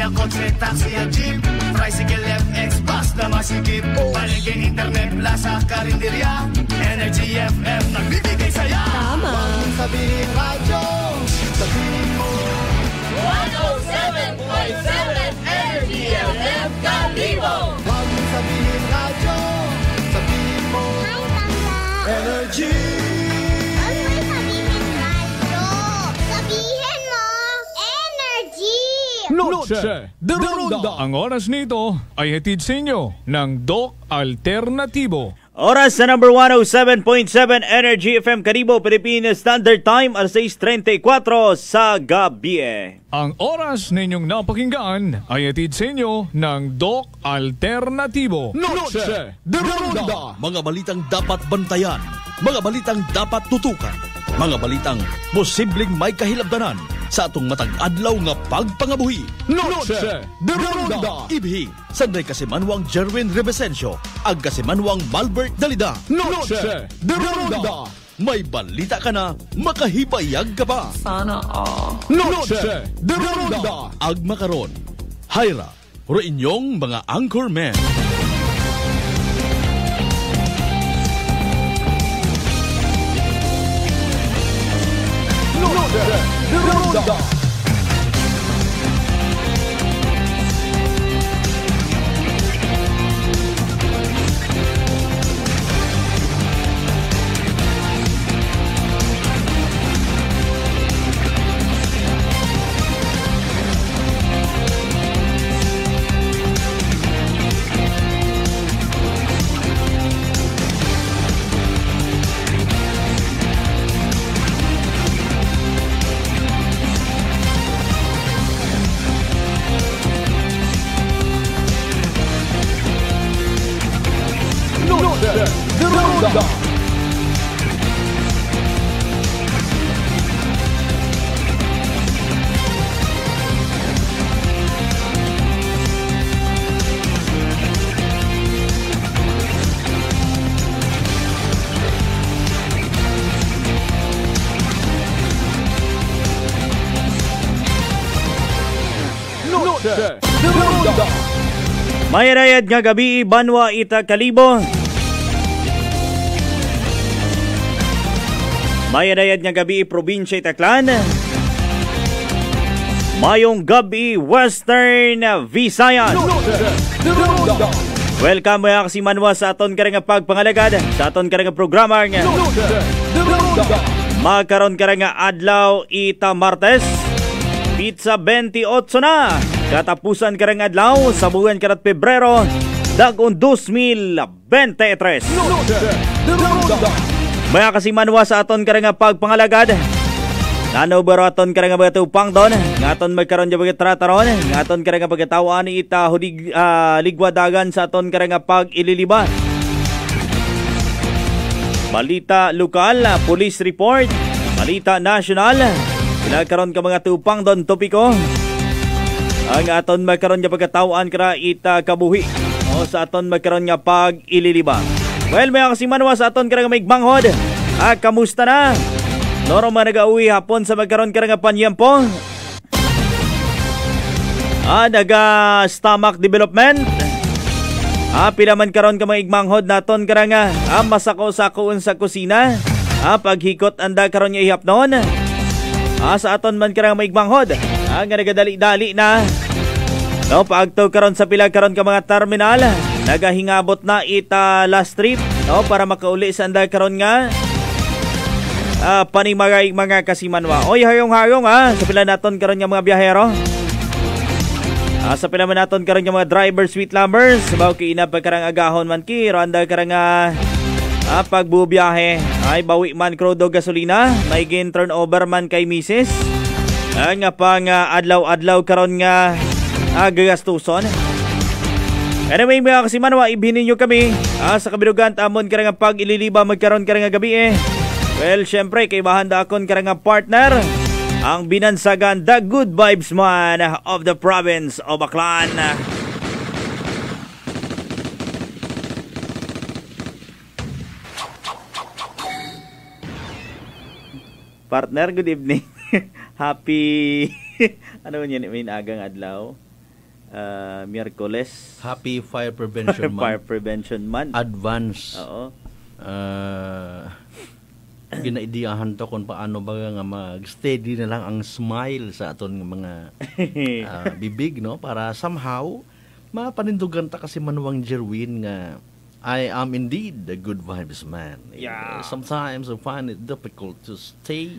opisina, kotse, taxi at jeep Tricycle, FX, bus na masikip Palengke, internet, plaza, karinderya Energy FM, nagbibigay saya Tama. Huwag sabihin radyo Sabihin mo 107.7 Energy FM Kalibo! Huwag mong sabihin radyo Sabihin mo! Energy Noche de Ronda. Ang oras nito ay hatid sa inyo ng Doc Alternatibo. Oras sa number 107.7 Energy FM Karibo, Philippines Standard Time, alas 6.34 sa gabi. Ang oras ninyong napakinggan ay hatid sa inyo ng Doc Alternatibo. Noche de Ronda. Mga balitang dapat bantayan, mga balitang dapat tutukan, mga balitang posibleng may kahilabdanan sa atong matag adlaw nga pagpangabuhi. Noche de Ronda. Ibhi, sanday kasimanwang Jerwin Rebesencio, ag kasimanwang Malbert Dalida. Noche de Ronda. May balita ka na, makahipayag ka pa. Noche de Ronda. Ag makaron, Hyra, ro inyong mga anchormen. Mayarayad nga gabi, Banwa Ita Kalibo. Mayarayad nga gabi, Probinsya Itaklan. Mayong gabi, Western Visayas. Welcome mga kasimanwa sa aton nga pagpangalagad, sa aton karang nga programa nga. Magkaroon ka adlaw ita Martes. Pizza 28 na. Katapusan ka nga adlaw sa buwan karat Pebrero. Dagon 2023. Noche de Ronda. Mga kasimanwa sa aton ka nga pagpangalagad. Nano baro aton ka nga mga tupang doon. Ngaton magkaroon dyan mga trataron. Ngaton ka nga pagkatawaan ni ita hudig ah, ligwadagan sa aton ka nga pag ililiba. Balita lokal, police report, balita national. Pinagkaroon ka mga tupang doon topiko. Ang aton magkaroon nga pagkatawaan kara ita kabuhi. O sa aton magkaroon nga pag ililiba. Well, mga kasimanwa sa aton kara nga may banghod. Ah, kamusta na? Noro man nag-uwi hapon sa magkaroon ka nga panyempo. Ah, naga stomach development. Ah, pinaman karon ka mga igmanghod naton kara nga ah, masako-sakoon sa kusina. Ah, paghikot anda karon nga ihap noon. Ah, sa aton man kara nga mga igmanghod. Ah, nga nagadali-dali na. No, paagtaw karon sa pila karon ka mga terminal. Nagahingabot na ita last trip. No, para makauli sa anda karon nga ah, panimagay mga kasimanwa. Oy, hayong-hayong ha, sa pila naton karon nga mga biyahero. Ah, sa pila man naton karon nga mga driver sweet lovers, bawo kay ina pagkarang agahon man ki, randa karang nga ah, pagbubiyahe. Ay bawi man krudo gasolina, may gin turnover man kay misis. Ah, nga pa nga adlaw-adlaw karon nga ah, gagastuson. Anyway, mga kasimanwa, ibinin nyo kami ah, sa kabirugan tamon karang nga pag ililiba magkaroon karang nga gabi eh. Well, syempre, kay bahanda akon karang nga partner, ang binansagan The Good Vibes Man of the province of Aklan. Partner, good evening. Happy ano yun may agang adlaw? Uh, Miyerkules. Happy Fire Prevention Month. Fire Prevention Month. Advance. Oo. Uh, ginaidiyahan to kung paano ba nga mag-steady na lang ang smile sa aton mga uh, bibig no para somehow mapanindugan ta kasi manuwang Jerwin nga I am indeed a good vibes man. Yeah. Sometimes I find it difficult to stay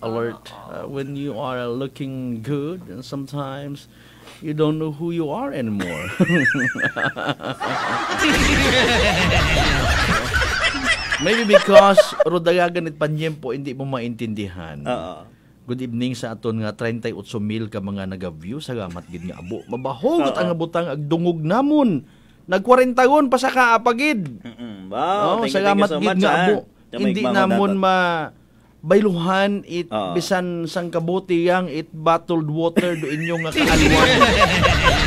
alert uh, when you are looking good and sometimes you don't know who you are anymore. Maybe because rodagagan it panyempo hindi mo maintindihan. Oo. Good evening sa aton nga 38 mil ka mga naga-view sa gamat gid nga abo. Mabahogot ang abutang agdungog namon. Nag 40 gon pa sa kaapagid. Mm-mm. Wow, Oh, thank sa you, thank you gamat so gid much, nga ah. abo. Hindi namon ma bayluhan it Oo. bisan sang kabutiyang it bottled water do inyong nga kaalwan.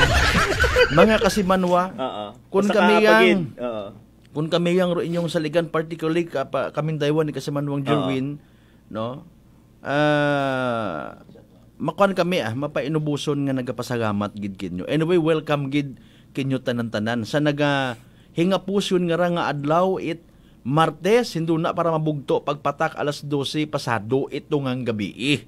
mga kasimanwa. Oo. Kung Basta kami yang- Oo. Kung kami yang ro inyong saligan particularly ka, pa, kaming Daiwan ni Kasimanwang Jerwin, no? Ah, makuan kami ah, mapainubuson nga nagapasalamat gid kinyo. Anyway, welcome gid kinyo tanan-tanan sa naga hinga pusyon nga ra nga adlaw it Martes hindo na para mabugto pagpatak alas 12 pasado ito nga gabi eh.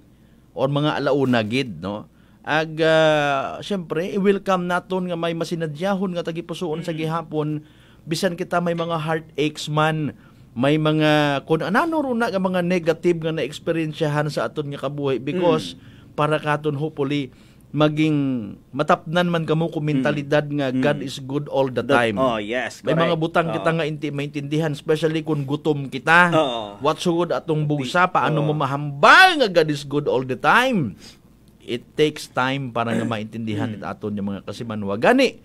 or mga alauna gid no. Ag ah, syempre i-welcome naton nga may masinadyahon nga tagipusoon sa gihapon. Bisan kita may mga heartaches man. May mga kung anano ro na nga mga negative nga na-experiensyahan sa aton nga kabuhi because para katon hopefully maging matapnan man kamo kung mentalidad nga God is good all the time. Oh, yes. May mga butang Oo. kita nga inti maintindihan especially kung gutom kita. Oo. What sugod atong busa paano Oo. mo mahambal nga God is good all the time. It takes time para nga maintindihan it aton yung mga kasimanwa. Gani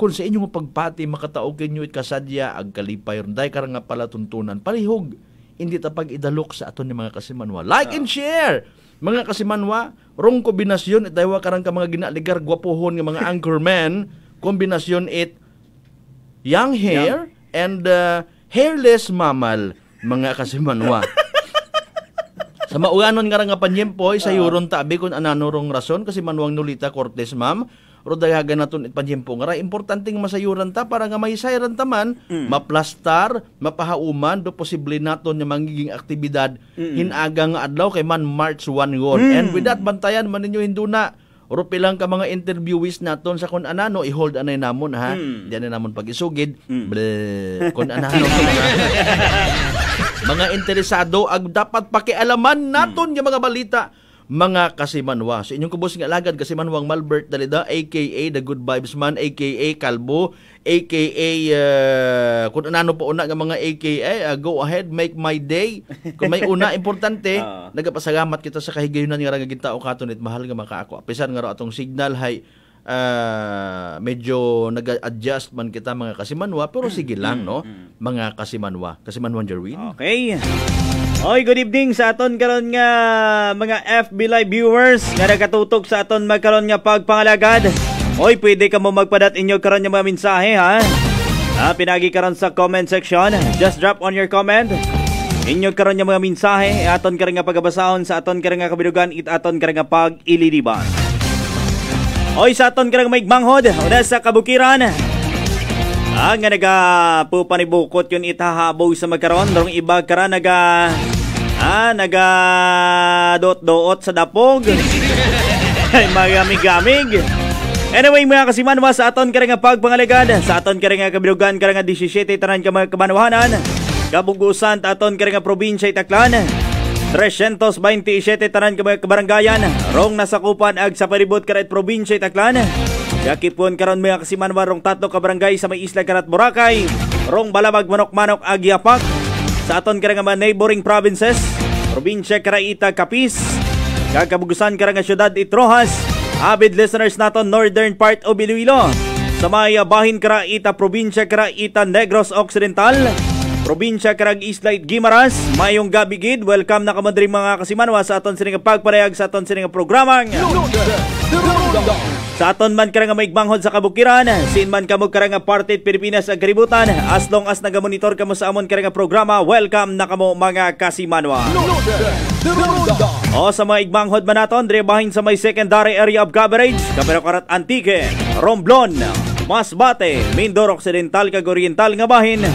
kung sa inyong pagpati makataog kinyo it kasadya ag kalipay ronday karang nga pala tuntunan palihog hindi ta pag idalok sa aton yung mga kasimanwa. Like and share! Mga kasimanwa, rong kombinasyon it daywa karang ka mga ginaligar gwapohon nga mga anchorman, kombinasyon it young hair and uh, hairless mammal mga kasimanwa. sa mauganon nga nga panyempoy sa yuron tabi kung anano rong rason kasi manuang nulita Cortez ma'am rodayagan naton it panyempo nga ra importante nga masayuran ta para nga mahisayran ta man maplastar mapahauman do posible naton nga magiging aktibidad. Hinaga nga adlaw kay man March 1 gon and with that bantayan man ninyo hinduna Rupi lang ka mga interviewees naton sa kun anano i-hold anay namon ha. Di anay namon pag-isugid. Bleh. Kun anano mga interesado ag dapat pakialaman naton yung mga balita mga kasimanwa. Sa inyong kubos nga lagad kasimanwang Malbert Dalida aka The Good Vibes Man aka Kalbo aka uh, kung ano po una nga mga aka uh, go ahead make my day. Kung may una importante Ah. nagapasalamat kita sa kahigayunan nga ra nga gintao katon it mahal nga makaako. Apisan nga ra atong signal hay ah, medyo nag-adjust man kita mga kasimanwa pero sige lang no mga kasimanwa kasimanwan Jerwin Okay. Oy, good evening sa aton karon nga mga FB Live viewers nga nakatutok sa aton magkaron nga pagpangalagad. Oy, pwede ka mo magpadat inyo karon nga mga mensahe ha. Ah, pinagi karon sa comment section. Just drop on your comment. Inyo karon nga mga mensahe aton karon nga pagabasahon sa aton karon nga kabidugan it aton karon nga pag-ililiban. Oy, sa aton karon may manghod una sa kabukiran. Ah, nga naga po panibukot yun itahabaw sa magkaroon. Darong iba kara naga ah, naga dot-doot sa dapog. Ay, magamig-gamig. Anyway, mga kasimanwa sa aton kare nga pagpangalagad, sa aton kare nga kabilugan kare nga 17 tanan ka mga kabanwahanan. Kabugusan aton kare nga probinsya Itaklan. 327 tanan ka mga kabaranggayan. Rong nasakupan ag sa palibot karet probinsya Itaklan. Yakipon karon mga kasimanwa rong tatlo ka barangay sa may isla karat Boracay. Rong balabag manok-manok ag yapak. Sa aton kare nga mga neighboring provinces, probinsya Karaita Capiz, Kakabugusan ka nga syudad Itrojas, avid listeners naton northern part of Iloilo. Sa may bahin Karaita probinsya Karaita Negros Occidental, probinsya karag Islay Gimaras. Mayong gabi gid. Welcome na kamo diri mga kasimanwa sa aton sining pagparehag sa aton sining programang. Sa aton man karang maigbanghod sa kabukiran, sin man kamo karang party Pilipinas ag kaributan, as long as nagamonitor kamo sa amon karang programa, welcome na kamo mga kasimanwa. O sa mga igbanghod man naton, diri bahin sa may secondary area of coverage, Camero Karat Antique, Romblon, Masbate, Mindoro Occidental kag Oriental nga bahin,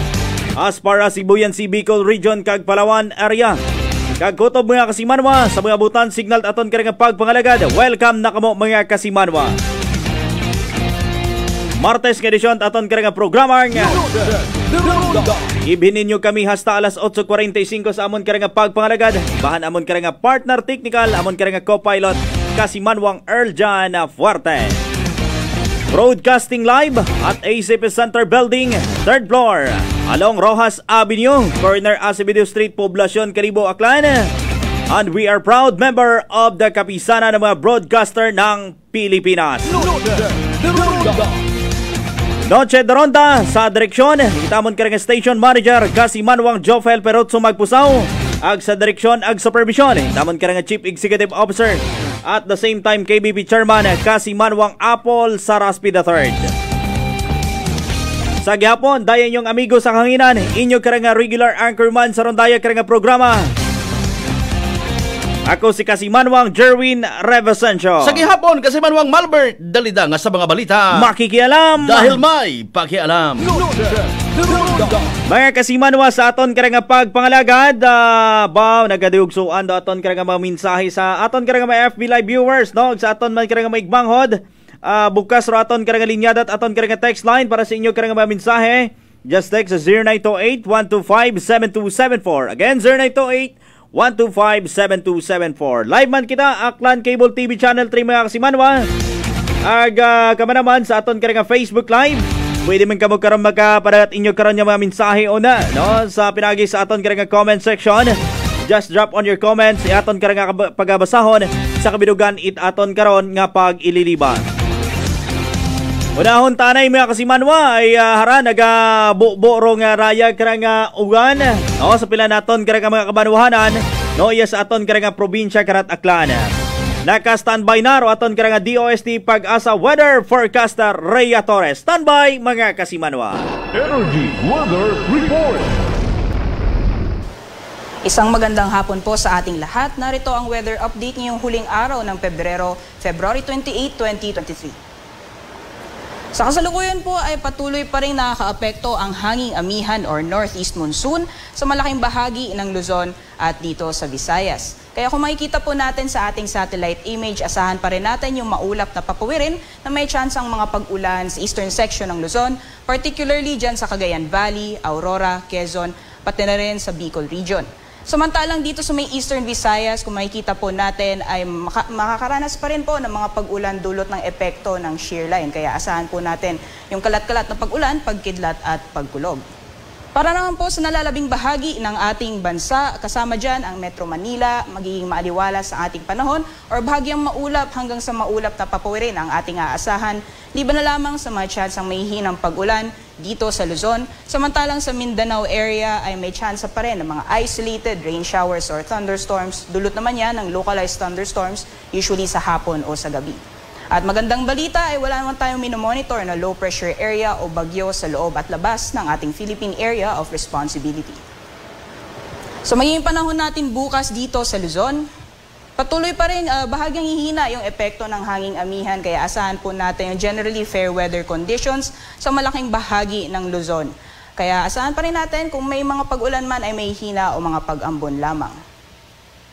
as far as Sibuyan Sea Bicol Region kag Palawan area. Kag kutob mga kasimanwa sa mga butan signal aton karang pagpangalagad. Welcome na kamo mga kasimanwa. Martes nga edisyon aton karang programa nga Ibinin nyo kami hasta alas 8.45 sa amon karang pagpangalagad. Bahan amon karang partner technical, amon karang co-pilot, Kasimanwang Earl John Fuerte. Broadcasting live at ACP Center Building, 3rd floor, along Rojas Avenue, corner Acevedo Street, Poblacion, Caribo, Aklan. And we are proud member of the Kapisana ng mga broadcaster ng Pilipinas. Noche de Ronda sa direksyon, itamon ka station manager kasi Manwang Jofel Perotso Magpusaw. Ag sa direksyon, ag supervision, itamon ka Chief Executive Officer. At the same time, KBP Chairman kasi Manwang Apple Saraspi III. Sa gihapon, dayan yung amigo sa kanginan, inyo karang regular anchorman sa rondaya karang programa. Ako si Kasimanwang Jerwin Revesencio. Sa gihapon kasi manwang Malbert dalida nga sa mga balita. Makikialam. Dahil may pakialam. Mga kasimanwa sa aton karang pagpangalagad, uh, ba nagadugsuan do aton karang mga mensahe sa aton karang mga FB Live viewers, no? Sa aton man karang mga igbanghod, uh, bukas ro aton karang linyada at aton karang text line para sa inyo karang mga mensahe. Just text sa 0928-125-7274. Again, 0928 125-7274. Live man kita, Aklan Cable TV Channel 3 mga kasimanwa. Ag uh, kama naman sa aton karang Facebook Live. Pwede man kamo karon magkapadagat inyo karon nga mga mensahe una no sa pinagi sa aton karang comment section. Just drop on your comments aton karang pagabasahon sa kabidugan it aton karon nga pag ililiba. Unahon tanay mga kasimanwa ay uh, hara naga bukbo nga raya karang uh, ugan no sa pila naton karang mga kabanwahanan no iya sa aton karang probinsya karat Aklan. Naka-standby na ro aton karang DOST pag-asa weather forecaster Rhea Torres. Standby mga kasimanwa. Energy Weather Report. Isang magandang hapon po sa ating lahat. Narito ang weather update ngayong huling araw ng Pebrero, February 28, 2023. Sa kasalukuyan po ay patuloy pa rin nakakaapekto ang hanging amihan or northeast monsoon sa malaking bahagi ng Luzon at dito sa Visayas. Kaya kung makikita po natin sa ating satellite image, asahan pa rin natin yung maulap na papawirin na may chance ang mga pag-ulan sa eastern section ng Luzon, particularly dyan sa Cagayan Valley, Aurora, Quezon, pati na rin sa Bicol region. Samantalang dito sa may Eastern Visayas, kung makikita po natin ay maka- makakaranas pa rin po ng mga pag-ulan dulot ng epekto ng shear line. Kaya asahan po natin yung kalat-kalat na pag-ulan, pagkidlat at pagkulog. Para naman po sa nalalabing bahagi ng ating bansa, kasama dyan ang Metro Manila, magiging maaliwala sa ating panahon or bahagyang maulap hanggang sa maulap na papawirin ang ating aasahan, liban na lamang sa mga chance ang may hinang pag-ulan dito sa Luzon. Samantalang sa Mindanao area ay may chance pa rin ng mga isolated rain showers or thunderstorms. Dulot naman yan ng localized thunderstorms, usually sa hapon o sa gabi. At magandang balita ay wala naman tayong minomonitor na low pressure area o bagyo sa loob at labas ng ating Philippine Area of Responsibility. So magiging panahon natin bukas dito sa Luzon, Patuloy pa rin uh, bahagyang hihina yung epekto ng hanging amihan kaya asahan po natin yung generally fair weather conditions sa malaking bahagi ng Luzon. Kaya asahan pa rin natin kung may mga pag-ulan man ay may hina o mga pag-ambon lamang.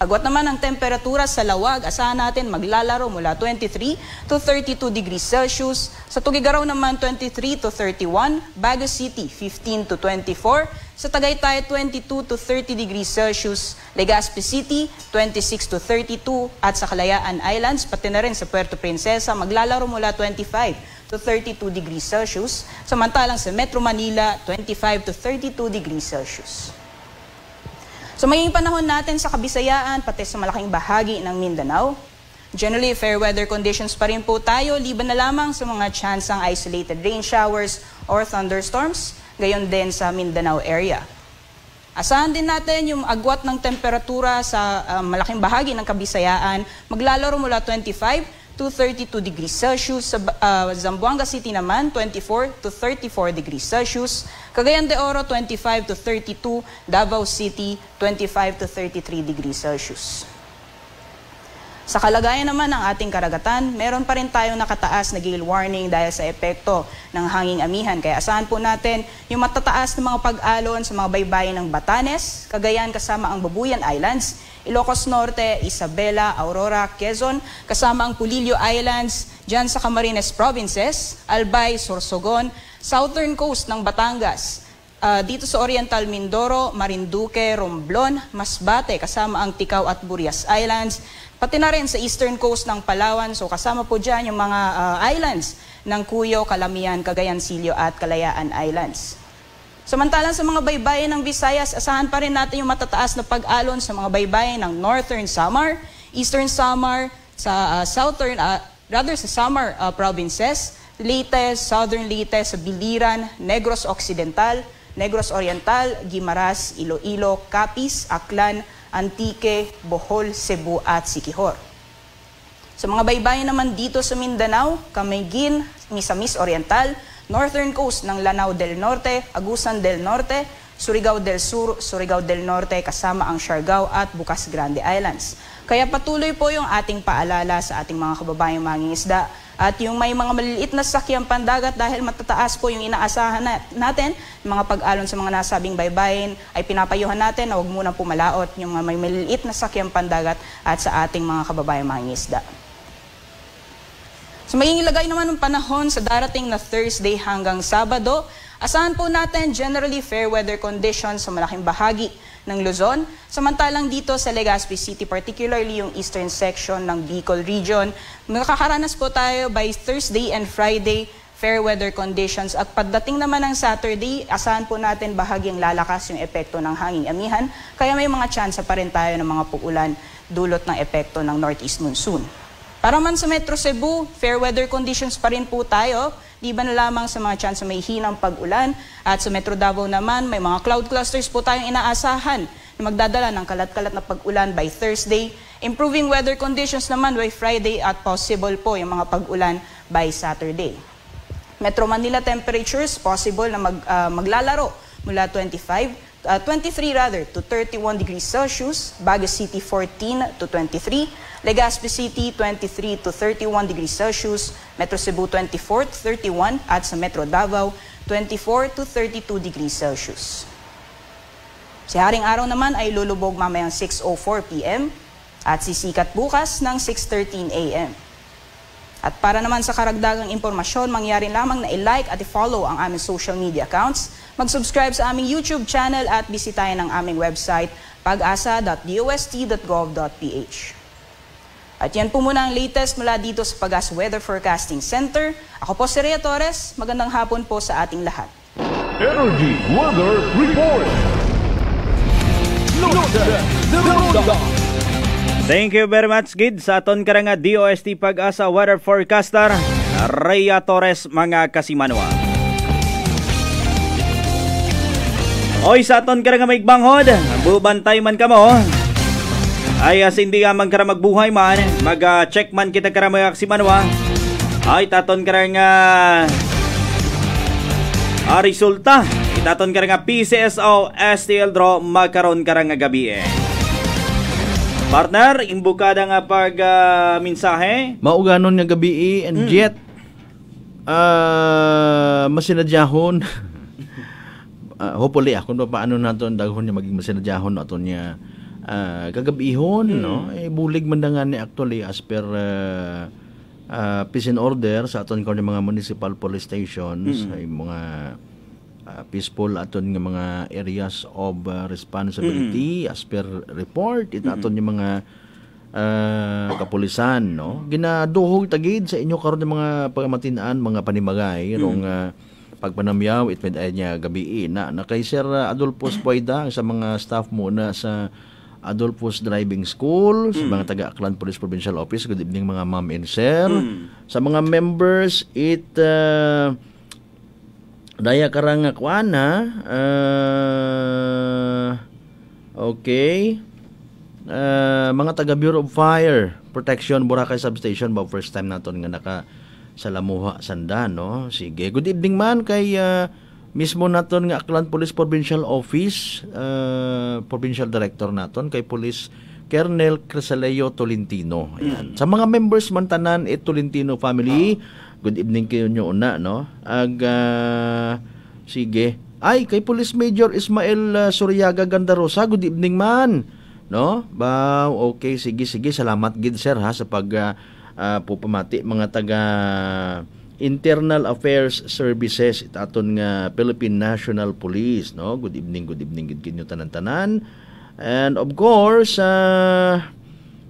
Agwat naman ang temperatura sa lawag, asahan natin maglalaro mula 23 to 32 degrees Celsius. Sa Tugigaraw naman 23 to 31, Baguio City 15 to 24, sa Tagaytay 22 to 30 degrees Celsius, Legazpi City 26 to 32 at sa Kalayaan Islands pati na rin sa Puerto Princesa maglalaro mula 25 to 32 degrees Celsius, samantalang sa Metro Manila 25 to 32 degrees Celsius. So magiging panahon natin sa Kabisayaan pati sa malaking bahagi ng Mindanao. Generally, fair weather conditions pa rin po tayo, liban na lamang sa mga chance ng isolated rain showers or thunderstorms, gayon din sa Mindanao area. Asahan din natin yung agwat ng temperatura sa ah, malaking bahagi ng Kabisayaan. Maglalaro mula 25 to 32 degrees Celsius. Sa uh, Zamboanga City naman, 24 to 34 degrees Celsius. Cagayan de Oro, 25 to 32. Davao City, 25 to 33 degrees Celsius. Sa kalagayan naman ng ating karagatan, meron pa rin tayong nakataas na gale warning dahil sa epekto ng hanging amihan. Kaya asahan po natin yung matataas na mga pag-alon sa mga baybayin ng Batanes, Cagayan kasama ang Babuyan Islands, Ilocos Norte, Isabela, Aurora, Quezon, kasama ang Pulillo Islands, dyan sa Camarines Provinces, Albay, Sorsogon, Southern Coast ng Batangas, Ah, dito sa Oriental Mindoro, Marinduque, Romblon, Masbate, kasama ang Ticao at Burias Islands, pati na rin sa eastern coast ng Palawan, so kasama po dyan yung mga ah, islands ng Cuyo, Calamian, Cagayan, Silio at Kalayaan Islands. Samantalang sa mga baybayin ng Visayas, asahan pa rin natin yung matataas na pag-alon sa mga baybayin ng Northern Samar, Eastern Samar, sa ah, Southern, ah, rather sa Samar ah, provinces, Leyte, Southern Leyte, sa Biliran, Negros Occidental, Negros Oriental, Guimaras, Iloilo, Capiz, Aklan, Antique, Bohol, Cebu at Siquijor. Sa mga baybayin naman dito sa Mindanao, Camiguin, Misamis Oriental, Northern Coast ng Lanao del Norte, Agusan del Norte, Surigao del Sur, Surigao del Norte, kasama ang Siargao at Bukas Grande Islands. Kaya patuloy po yung ating paalala sa ating mga kababayang mangingisda at yung may mga maliliit na sakyang pandagat dahil matataas po yung inaasahan na- natin, mga pag-alon sa mga nasabing baybayin ay pinapayuhan natin na huwag munang pumalaot yung mga may maliliit na sakyang pandagat at sa ating mga kababayang mangingisda. So maging ilagay naman ng panahon sa darating na Thursday hanggang Sabado, asahan po natin generally fair weather conditions sa malaking bahagi ng Luzon. Samantalang dito sa Legazpi City, particularly yung eastern section ng Bicol region, makakaranas po tayo by Thursday and Friday fair weather conditions. At pagdating naman ng Saturday, asahan po natin bahagyang lalakas yung epekto ng hanging amihan. Kaya may mga tsansa pa rin tayo ng mga puulan dulot ng epekto ng northeast monsoon. Para man sa Metro Cebu, fair weather conditions pa rin po tayo. Di ba na lamang sa mga chance may hinang pag-ulan. At sa Metro Davao naman, may mga cloud clusters po tayong inaasahan na magdadala ng kalat-kalat na pag-ulan by Thursday. Improving weather conditions naman by Friday at possible po yung mga pag-ulan by Saturday. Metro Manila temperatures possible na mag, ah, maglalaro mula 25, ah, 23 rather to 31 degrees Celsius, Baguio City 14 to 23, Legazpi City 23 to 31 degrees Celsius, Metro Cebu 24 to 31 at sa Metro Davao 24 to 32 degrees Celsius. Si Haring Araw naman ay lulubog mamayang 6.04 p.m. at sisikat bukas ng 6.13 a.m. At para naman sa karagdagang impormasyon, mangyari lamang na i-like at i-follow ang aming social media accounts, mag-subscribe sa aming YouTube channel at bisitahin ang aming website pag-asa.dost.gov.ph. At yan po muna ang latest mula dito sa Pag-asa Weather Forecasting Center. Ako po si Rhea Torres. Magandang hapon po sa ating lahat. Energy Weather Report. Thank you very much, Gid, sa aton karanga DOST Pag-asa Weather Forecaster, Rhea Torres, mga kasimanwa. Oy, sa aton karanga may banghod, bubantay man ka mo. Ay, as hindi ka man kara magbuhay man, mag-check man kita kara mga kasimanwa. Ay, taton karanga Ah, resulta. Itaton ka nga PCSO STL draw magkaroon ka nga gabi eh. Partner, imbukada nga pag ah, mensahe. Mauganon nga gabi and jet. Ah, masinadyahon. Ah, hopefully ako no paano naton daghon niya maging masinadyahon aton niya ah, kagabihon no? Eh bulig man na nga ni actually as per ah, ah, peace and order sa aton karon mga municipal police stations ay mga ah, peaceful aton nga mga areas of ah, responsibility as per report. It aton yung mga ah, kapulisan no? Ginaduhog tagid sa inyo karon ng mga pagamatinaan mga panimagay rong ah, pagpanamyaw it med niya gabi na na kay Sir Adolfo Spoida sa mga staff muna sa Adolfo's Driving School, sa mga taga Aklan Police Provincial Office, good evening mga ma'am and sir. Sa mga members, it uh, daya karang kuana uh, Okay. Uh, mga taga Bureau of Fire Protection Boracay Substation ba first time naton nga naka sa Lamuha Sanda no sige good evening man kay uh, mismo naton nga Aklan Police Provincial Office uh, Provincial Director naton kay Police Colonel Crisaleo Tolentino. Ayan. Sa mga members man tanan it Tolentino family good evening kayo nyo una no? Ag uh, sige. Ay kay Police Major Ismael uh, Suryaga Gandarosa good evening man no? Ba okay sige sige. Salamat gid sir ha sa pag uh, uh, pupamati mga taga Internal Affairs Services. Itaton nga Philippine National Police no? Good evening good evening gid kinyo tanan-tanan. And of course uh,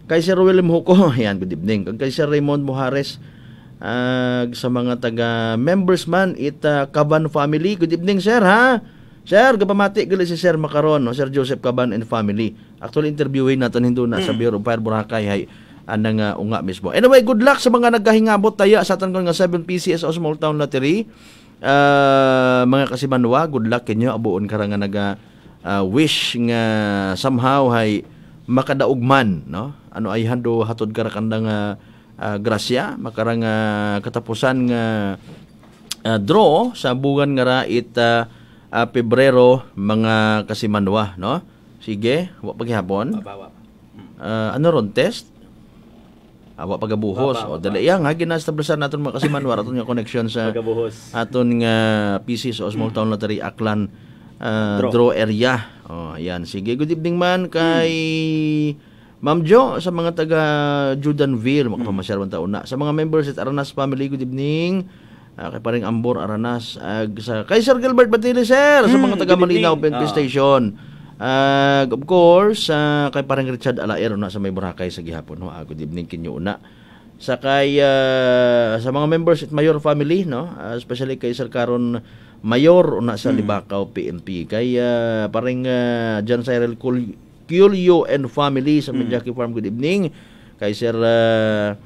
kay Sir William Huko yan good evening. Kag kay Sir Raymond Muhares uh, sa mga taga members man it uh, Caban family. Good evening sir ha? Sir, gapamati gali si Sir Macaron, no? Sir Joseph Caban and family. Actually, interviewin natin hindo na sa Bureau of Fire Boracay hay anang uh, unga mismo. Anyway, good luck sa mga naghahingabot taya sa aton nga 7 PCS o Small Town Lottery. Uh, mga kasimanwa, good luck kinyo abuon kara nga naga uh, wish nga somehow hay makadaugman, no? Ano ay hando hatod kara kandang uh, grasya, makarang uh, katapusan nga uh, draw sa buwan nga ra it uh, uh, Pebrero mga kasimanwa, no? Sige, wa paghihapon. Uh, ano ron test? Awa pagabuhos. O dali yang ha ginaestablisan naton mga kasimanwa aton nga connection sa Pagabuhos. aton nga PC sa Small Town Lottery Aklan uh, Draw. draw. area. Oh, ayan. Sige, good evening man kay Ma'am Jo sa mga taga Judanville, makapamasyar man taon na. Sa mga members at Aranas family, good evening. Ah, kay paring Ambor Aranas ag sa kay Sir Gilbert Batili sir sa mga taga good Malinaw evening. PNP Ah. Station. Ag of course, ah, kay paring Richard Alaero na sa may Boracay sa gihapon. No? Ah, good evening kinyo una. Sa kay ah, sa mga members at Mayor family, no? Ah, especially kay Sir Karon Mayor una sa Libacao PNP. Kay ah, paring uh, John Cyril Cul- Culio and family sa Menjaki Farm, good evening. Kay Sir uh,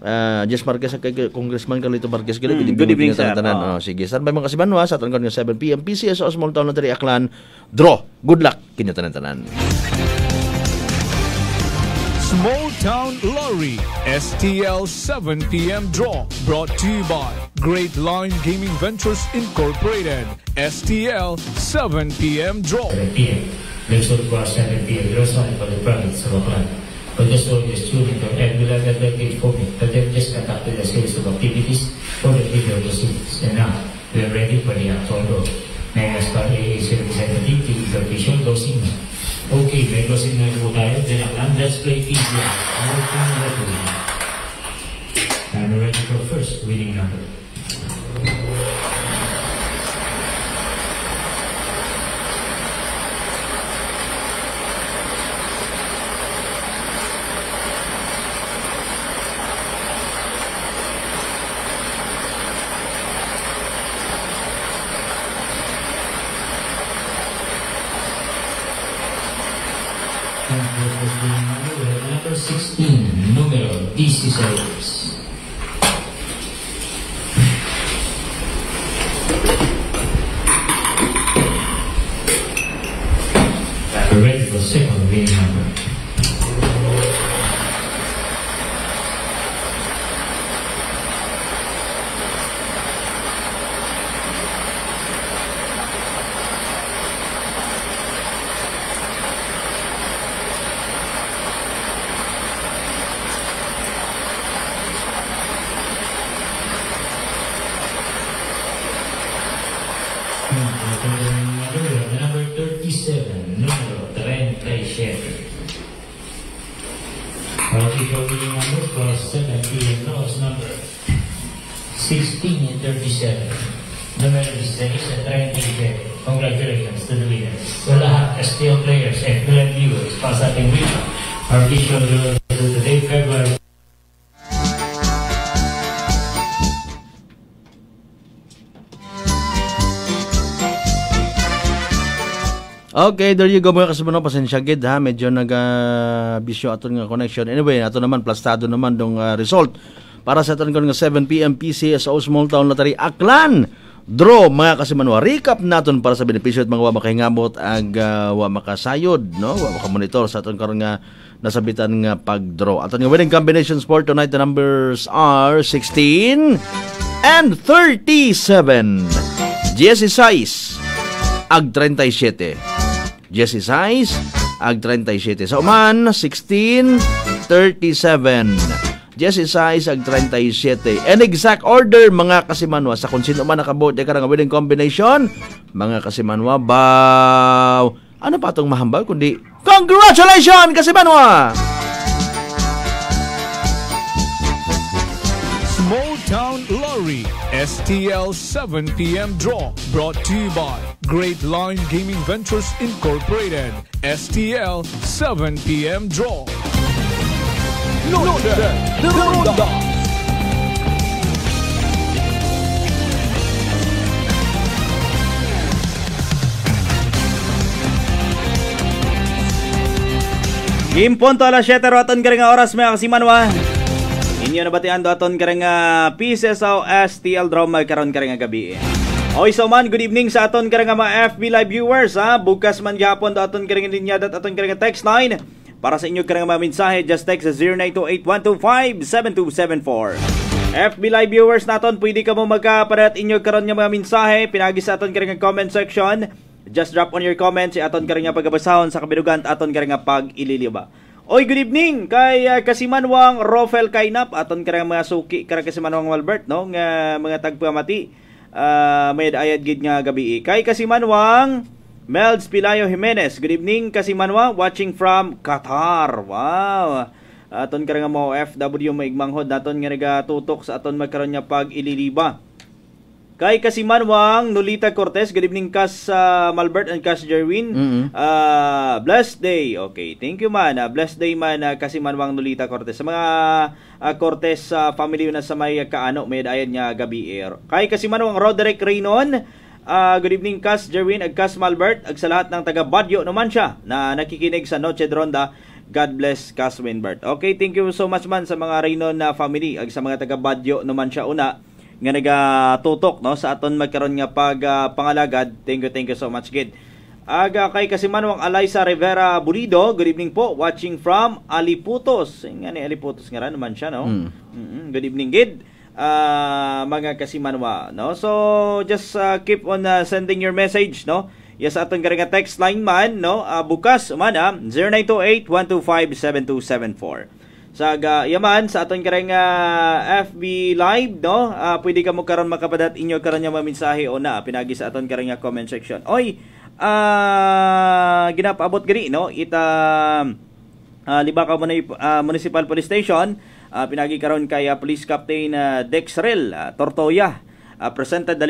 uh, Jess Marquez at kay Congressman Carlito Marquez, good, Mm, evening. good evening, tanan- sir. tanan. Ah. Oh, sige, saan ba mga kasibanwa sa nga 7 p.m. PCS o Small Town Lottery Aklan. Draw. Good luck kinyo tanan-tanan. Small Town Lottery STL 7 p.m. draw brought to you by Great Line Gaming Ventures Incorporated STL 7 p.m. draw. 7 p.m. Let's go to our 7 p.m. There's one for the province of Aklan. Just all this tuning from and we'll have that for then just conducted a series of activities for the video proceedings. And now, we are ready for the actual draw. Next part is representative to the official dosing. Okay, may dosing na po tayo. Then Aklan, let's play lottery. And ready for first winning number. 16, numero 16. Okay, there you go mga kasabano. Pasensya gid ha. Medyo nag-bisyo aton nga connection. Anyway, ato naman, plastado naman dong ah, result para sa aton nga 7 p.m. PC sa Small Town Lottery Aklan. draw mga kasimanwa. Recap naton para sa benepisyo at mga wa makahingamot ag uh, wa makasayod, no? Wa makamonitor sa aton karon nga nasabitan nga pag-draw. Aton nga winning combinations for tonight the numbers are 16 and 37. Jesse Size ag 37. Jesse Size ag 37. Sa Oman 16 37. Jesse Size ag 37. And exact order mga kasimanwa sa kung sino man nakabote ka nga winning combination, mga kasimanwa, baw. Ano pa itong mahambal kundi Congratulations kasimanwa! Small Town Lorry STL 7 p.m. draw brought to you by Great Line Gaming Ventures Incorporated STL 7 p.m. draw. Noche de ronda. Impunto alas 7 aton ka oras mga kasimanwa. Inyo na batian do aton ka nga pieces of STL draw magkaroon ka nga gabi. Oy so man, good evening sa aton ka nga mga FB live viewers ha. Bukas man gyapon do aton ka nga linya dat aton ka nga text line. Para sa inyo ka nga mga mensahe, just text sa 0928-125-7274. FB live viewers naton, pwede ka mo magkaparat inyo karon nga mga mensahe, pinagi sa aton ka nga comment section. Just drop on your comments, aton ka nga pagabasahon sa kabilugan aton ka nga pag ililiba. Oy, good evening kay uh, Kasimanwang Rofel Kainap, aton ka nga mga suki kay Kasimanwang Walbert, no? Nga mga tagpamati. Uh, may ayad gid nga gabi. Kay Kasimanwang Melds Pilayo Jimenez, good evening Kasimanwa, watching from Qatar. Wow. Aton ka nga mo FW maigmanghod naton nga nagatutok sa aton magkaroon nga pag ililiba. Kay Kasimanwang Nolita Cortez, good evening Kas uh, Malbert and Kas Jerwin. Mhm. Uh, blessed day. Okay, thank you man. Uh, blessed day man uh, Kasimanwang Nolita Cortez. Sa mga uh, Cortez uh, family na sa may kaano may dayan nga gabi air. Kay Kasimanwang Roderick Raynon, Uh, good evening, Cas Jerwin ag Cas Malbert ag sa lahat ng taga Badyo naman siya na nakikinig sa Noche Ronda. God bless Cas Winbert. Okay, thank you so much man sa mga Raynon na family ag sa mga taga Badyo naman siya una nga nagatutok no sa aton magkaron nga pag uh, pangalagad. Thank you, thank you so much kid. Aga kay Kasimanwang Alaysa Rivera Bulido, good evening po, watching from Aliputos. Nga ni Aliputos nga naman siya, no? Mm. Mm-mm, good evening, Gid uh, mga kasimanwa no so just uh, keep on uh, sending your message no yes aton ka nga text line man no uh, bukas man ah 0928-125-7274 sa ga yaman sa aton ka nga FB live no? Uh, pwede ka mo karon makapadat inyo karon nga mensahe o na pinagi sa aton ka nga comment section. Oy uh, ginapaabot gani no? Ita uh, Libakaw uh, Municipal Police Station. Uh, pinagi karon kay uh, Police Captain uh, Dexrel uh, Tortoya. Uh, presented the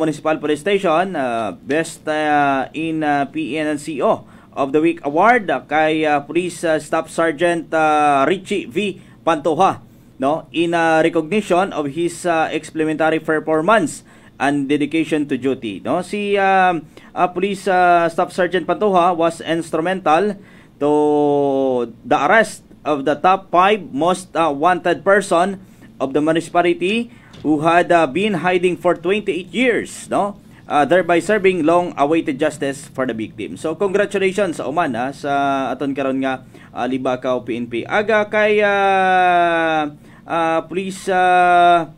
Municipal Police Station uh, best uh, in uh, PNCO of the week award kay uh, Police uh, Staff Sergeant uh, Richie V. Pantoja no? In uh, recognition of his uh, exemplary performance and dedication to duty no? Si uh, uh, Police uh, Staff Sergeant Pantoja was instrumental to the arrest of the top five most uh, wanted person of the municipality who had uh, been hiding for 28 years, no? Uh, thereby serving long-awaited justice for the victim. So congratulations sa Oman ha, sa aton karon nga uh, Libakaw PNP. Aga kay uh, uh, please uh,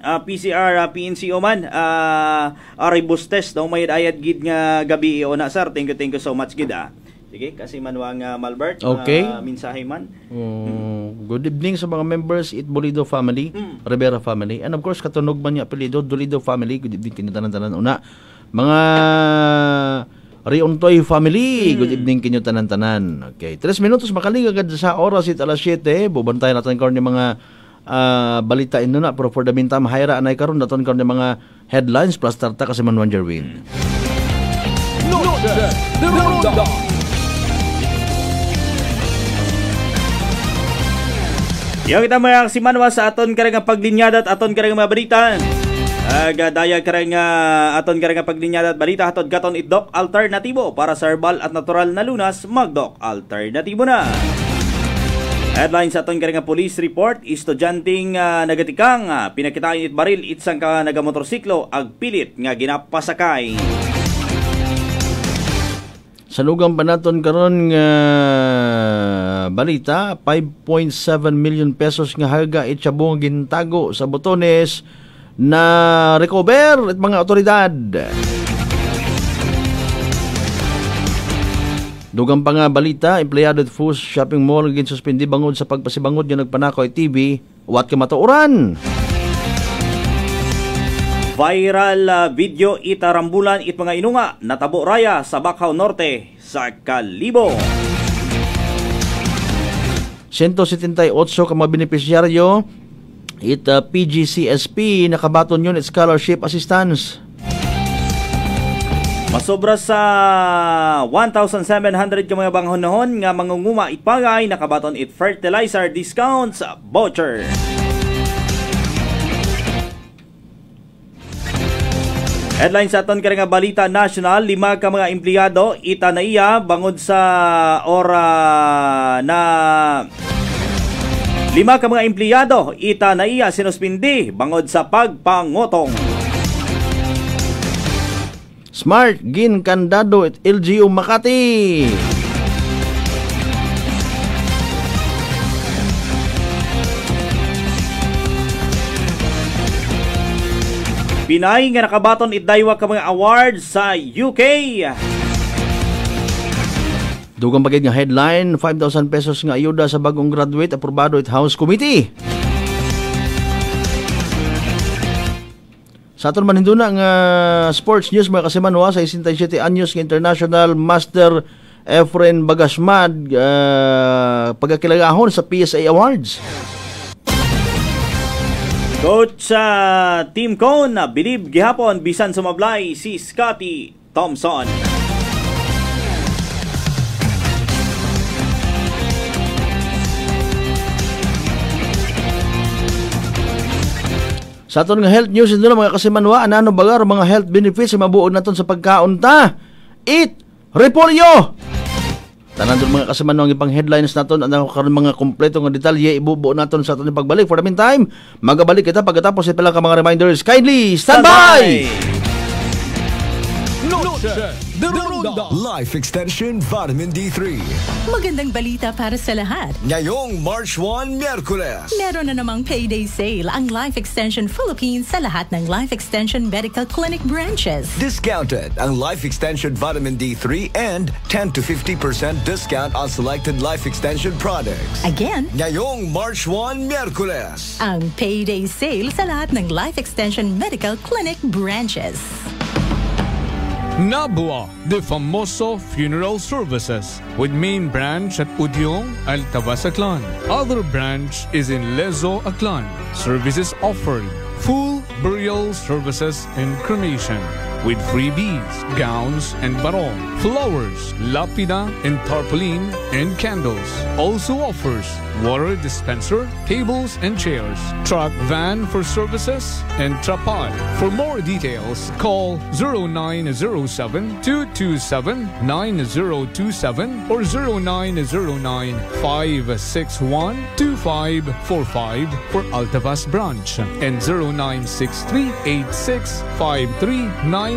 uh, PCR uh, PNC Oman uh, Aribus test no may ayad gid nga gabi o na sir. Thank you thank you so much gid ah. Sige, kasi manwang uh, Malbert, Okay. uh, mensahe man. Oh, good evening sa mga members It Bolido family, Mm. Rivera family, and of course katunog man niya apelyido Dolido family. Good evening kinyo tanan-tanan una. Mga Riontoy family, good evening kinyo tanan-tanan. Okay, 3 minutos makaling agad sa oras it alas 7, bubantayan natin karon yung mga ah, balita ino na pero for the meantime hayra anay karon naton karon yung mga headlines plus tarta kasi man Jerwin. Noche de ronda. Yung kita mga si Manwa sa aton karang paglinyada at aton karang mga balita. Aga daya karang nga aton karang paglinyada at balita hatod katon itdok alternatibo para sa herbal at natural na lunas magdok alternatibo na. Headline sa aton kare nga police report, estudyanteng uh, nagatikang uh, pinakitaan it baril itsang ka nagamotorsiklo ag pilit nga ginapasakay. Sa lugang panaton karon nga balita, 5.7 million pesos nga halaga itsabong gintago sa botones na recover at mga otoridad. Dugang pa nga balita, empleyado at Fus Shopping Mall gin suspendi bangod sa pagpasibangod nga nagpanakaw TV, wat ka matuoran. Viral uh, video itarambulan it mga inunga natabo raya sa Bacau Norte sa Kalibo. 178 ka mga benepisyaryo it uh, PGCSP nakabaton yun at scholarship assistance. Masobra sa 1,700 ka mga banghonahon nga mangunguma ipagay nakabaton it fertilizer discounts voucher. Headline sa aton kare nga balita national, lima ka mga empleyado ita na iya bangod sa ora na Lima ka mga empleyado ita na iya sinuspindi bangod sa pagpangotong. Smart Gin Candado at LGU Makati. Pinay nga nakabaton itdaywa ka mga awards sa UK. Dugang bagay nga headline, 5,000 pesos nga ayuda sa bagong graduate aprobado at House Committee. Sa aton man na nga sports news mga kasimanwa sa 67 anyos nga International Master Efren Bagasmad uh, pagkakilagahon sa PSA Awards. Coach sa uh, Team Cone na bilib gihapon bisan sumablay si Scotty Thompson. Sa aton nga health news nila mga kasimanwa anano bagar mga health benefits mabuod naton sa pagkaunta. Eat repolyo. Tanan doon mga kasimanwa ang ipang headlines naton ano karon mga kompleto nga detalye ibubuo naton sa aton pagbalik. For the meantime, magabalik kita pagkatapos ipala ka mga reminders. Kindly stand, by. Noche Ronda. Life Extension Vitamin D3. Magandang balita para sa lahat. Ngayong March 1, Miyerkules. Meron na namang payday sale ang Life Extension Philippines sa lahat ng Life Extension Medical Clinic branches. Discounted ang Life Extension Vitamin D3 and 10 to 50% discount on selected Life Extension products. Again, Ngayong March 1, Miyerkules. ang payday sale sa lahat ng Life Extension Medical Clinic branches. Nabua de Famoso Funeral Services with main branch at Udyong, Altavas, Aklan. Other branch is in Lezo, Aklan. Services offered full burial services and cremation with freebies, gowns and barong, flowers, lapida and tarpaulin and candles. Also offers water dispenser, tables and chairs, truck van for services and trapal. For more details, call 0907 227 9027 or 0909 561 2545 for Altavas branch and 0963 86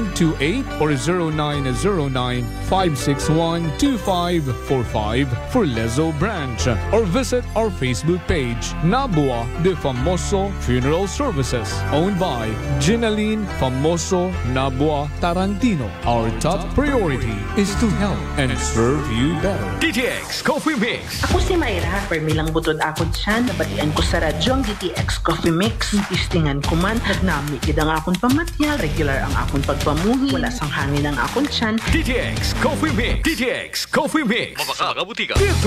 53928 or 0909 561 2545 for Lezo branch or visit our Facebook page Nabua de Famoso Funeral Services owned by Ginaline Famoso Nabua Tarantino. Our top priority is to help and serve you better. DTX Coffee Mix. Ako si Mayra, permilang butod akod siya, nabatian ko sa radyo ang DTX Coffee Mix. Istingan ko man, nagnami gid ang akon pamatya, regular ang akon pagpamuhi, wala sang hangin ang akon tiyan. DTX Coffee Mix. DTX Coffee Mix. Mabaka mga butika. D3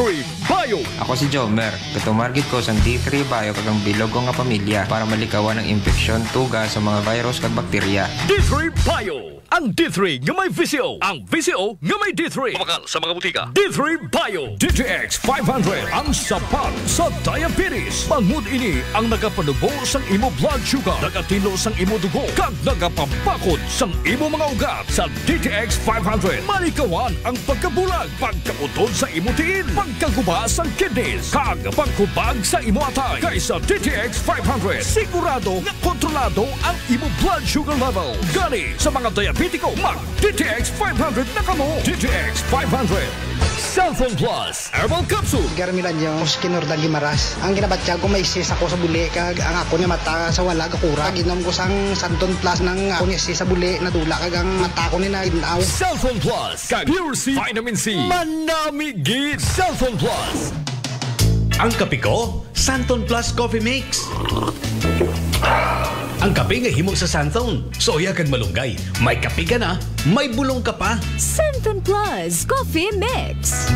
Bio. Ako si Jomer. Katumargit ko sa D3 Bio kagang bilog ko nga pamilya para malikawan ng infeksyon, tuga sa mga virus kag bakterya. D3 Bio. Ang D3 nga may VCO. Ang VCO nga may D3. Mabakal sa mga butika. D3 Bio. DTX 500. Ang sapat sa diabetes. Bangod ini ang nagapanubo sang imo blood sugar, nagatino sang imo dugo, kag nagapabakod sang imo mga ugat sa DTX 500. Malikawan ang pagkabulag, pagkautod sa imo tiin, pagkaguba sang kidneys, kag pagkubag sa imo atay. Kay sa DTX 500, sigurado nga kontrolado ang imo blood sugar level. Gani sa mga diabetiko, mag DTX 500 na kamo. DTX 500. Cellphone Plus Herbal Capsule. Garmilan yung Muskinor da Gimaras. Ang ginabatya ko may sis ako sa buli kag ang ako niya mata sa wala kakura. Ginom ko sang Santon Plus ng ako niya sis sa buli na dula kag ang mata ko ni na inaw. Cellphone Plus kag Pure C Vitamin C. Manami gid Cellphone Plus. Ang kape ko, Santon Plus Coffee Mix. Ang kape nga himo sa Santon. Soya kag malunggay. May kape ka na, may bulong ka pa. Santon Plus Coffee Mix.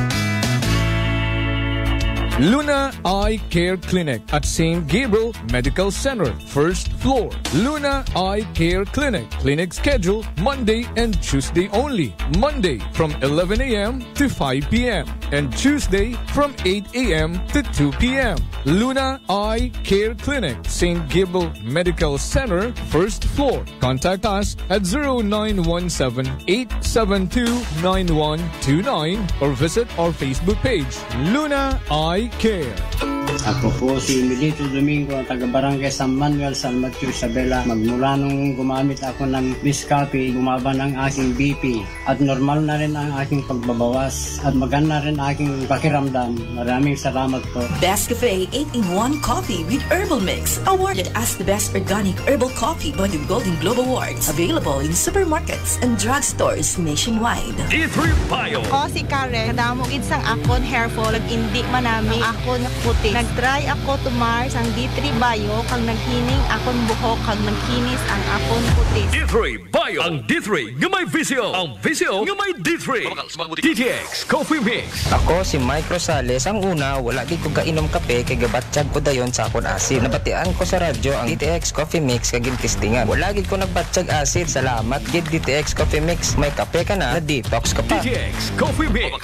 Luna Eye Care Clinic at St. Gabriel Medical Center, first floor. Luna Eye Care Clinic. Clinic schedule Monday and Tuesday only. Monday from 11 a.m. to 5 p.m. and Tuesday from 8 a.m. to 2 p.m. Luna Eye Care Clinic, St. Gabriel Medical Center, first floor. Contact us at 0917-872-9129 or visit our Facebook page, Luna Eye Care. Ako po si Milito Domingo, taga Barangay San Manuel, San Mateo, Isabela. Magmula nung gumamit ako ng Biscapi, bumaba ng aking BP. At normal na rin ang aking pagbabawas. At maganda rin aking pakiramdam. Maraming salamat po. Best Cafe 8-in-1 Coffee with Herbal Mix. Awarded as the best organic herbal coffee by the Golden Globe Awards. Available in supermarkets and drugstores nationwide. D3 Bio. Ako si Karen, kadamo gid sang akon hair fall, ag indi manami akon puti. Nag-try ako tumar sang D3 Bio, kang naghining akon buhok, kang nagkinis ang akon puti. D3 Bio. Ang D3 nga may visyo. Ang visyo nga may D3. DTX Coffee Mix. Ako si Mike Rosales. Ang una, wala gid ko kainom kape kay gabatsyag ko dayon sa akon asid. Nabatian ko sa radyo ang DTX Coffee Mix kag testingan. Wala gid ko nagbatsyag asid. Salamat gid DTX Coffee Mix. May kape ka na, na detox ka pa. DTX Coffee Mix.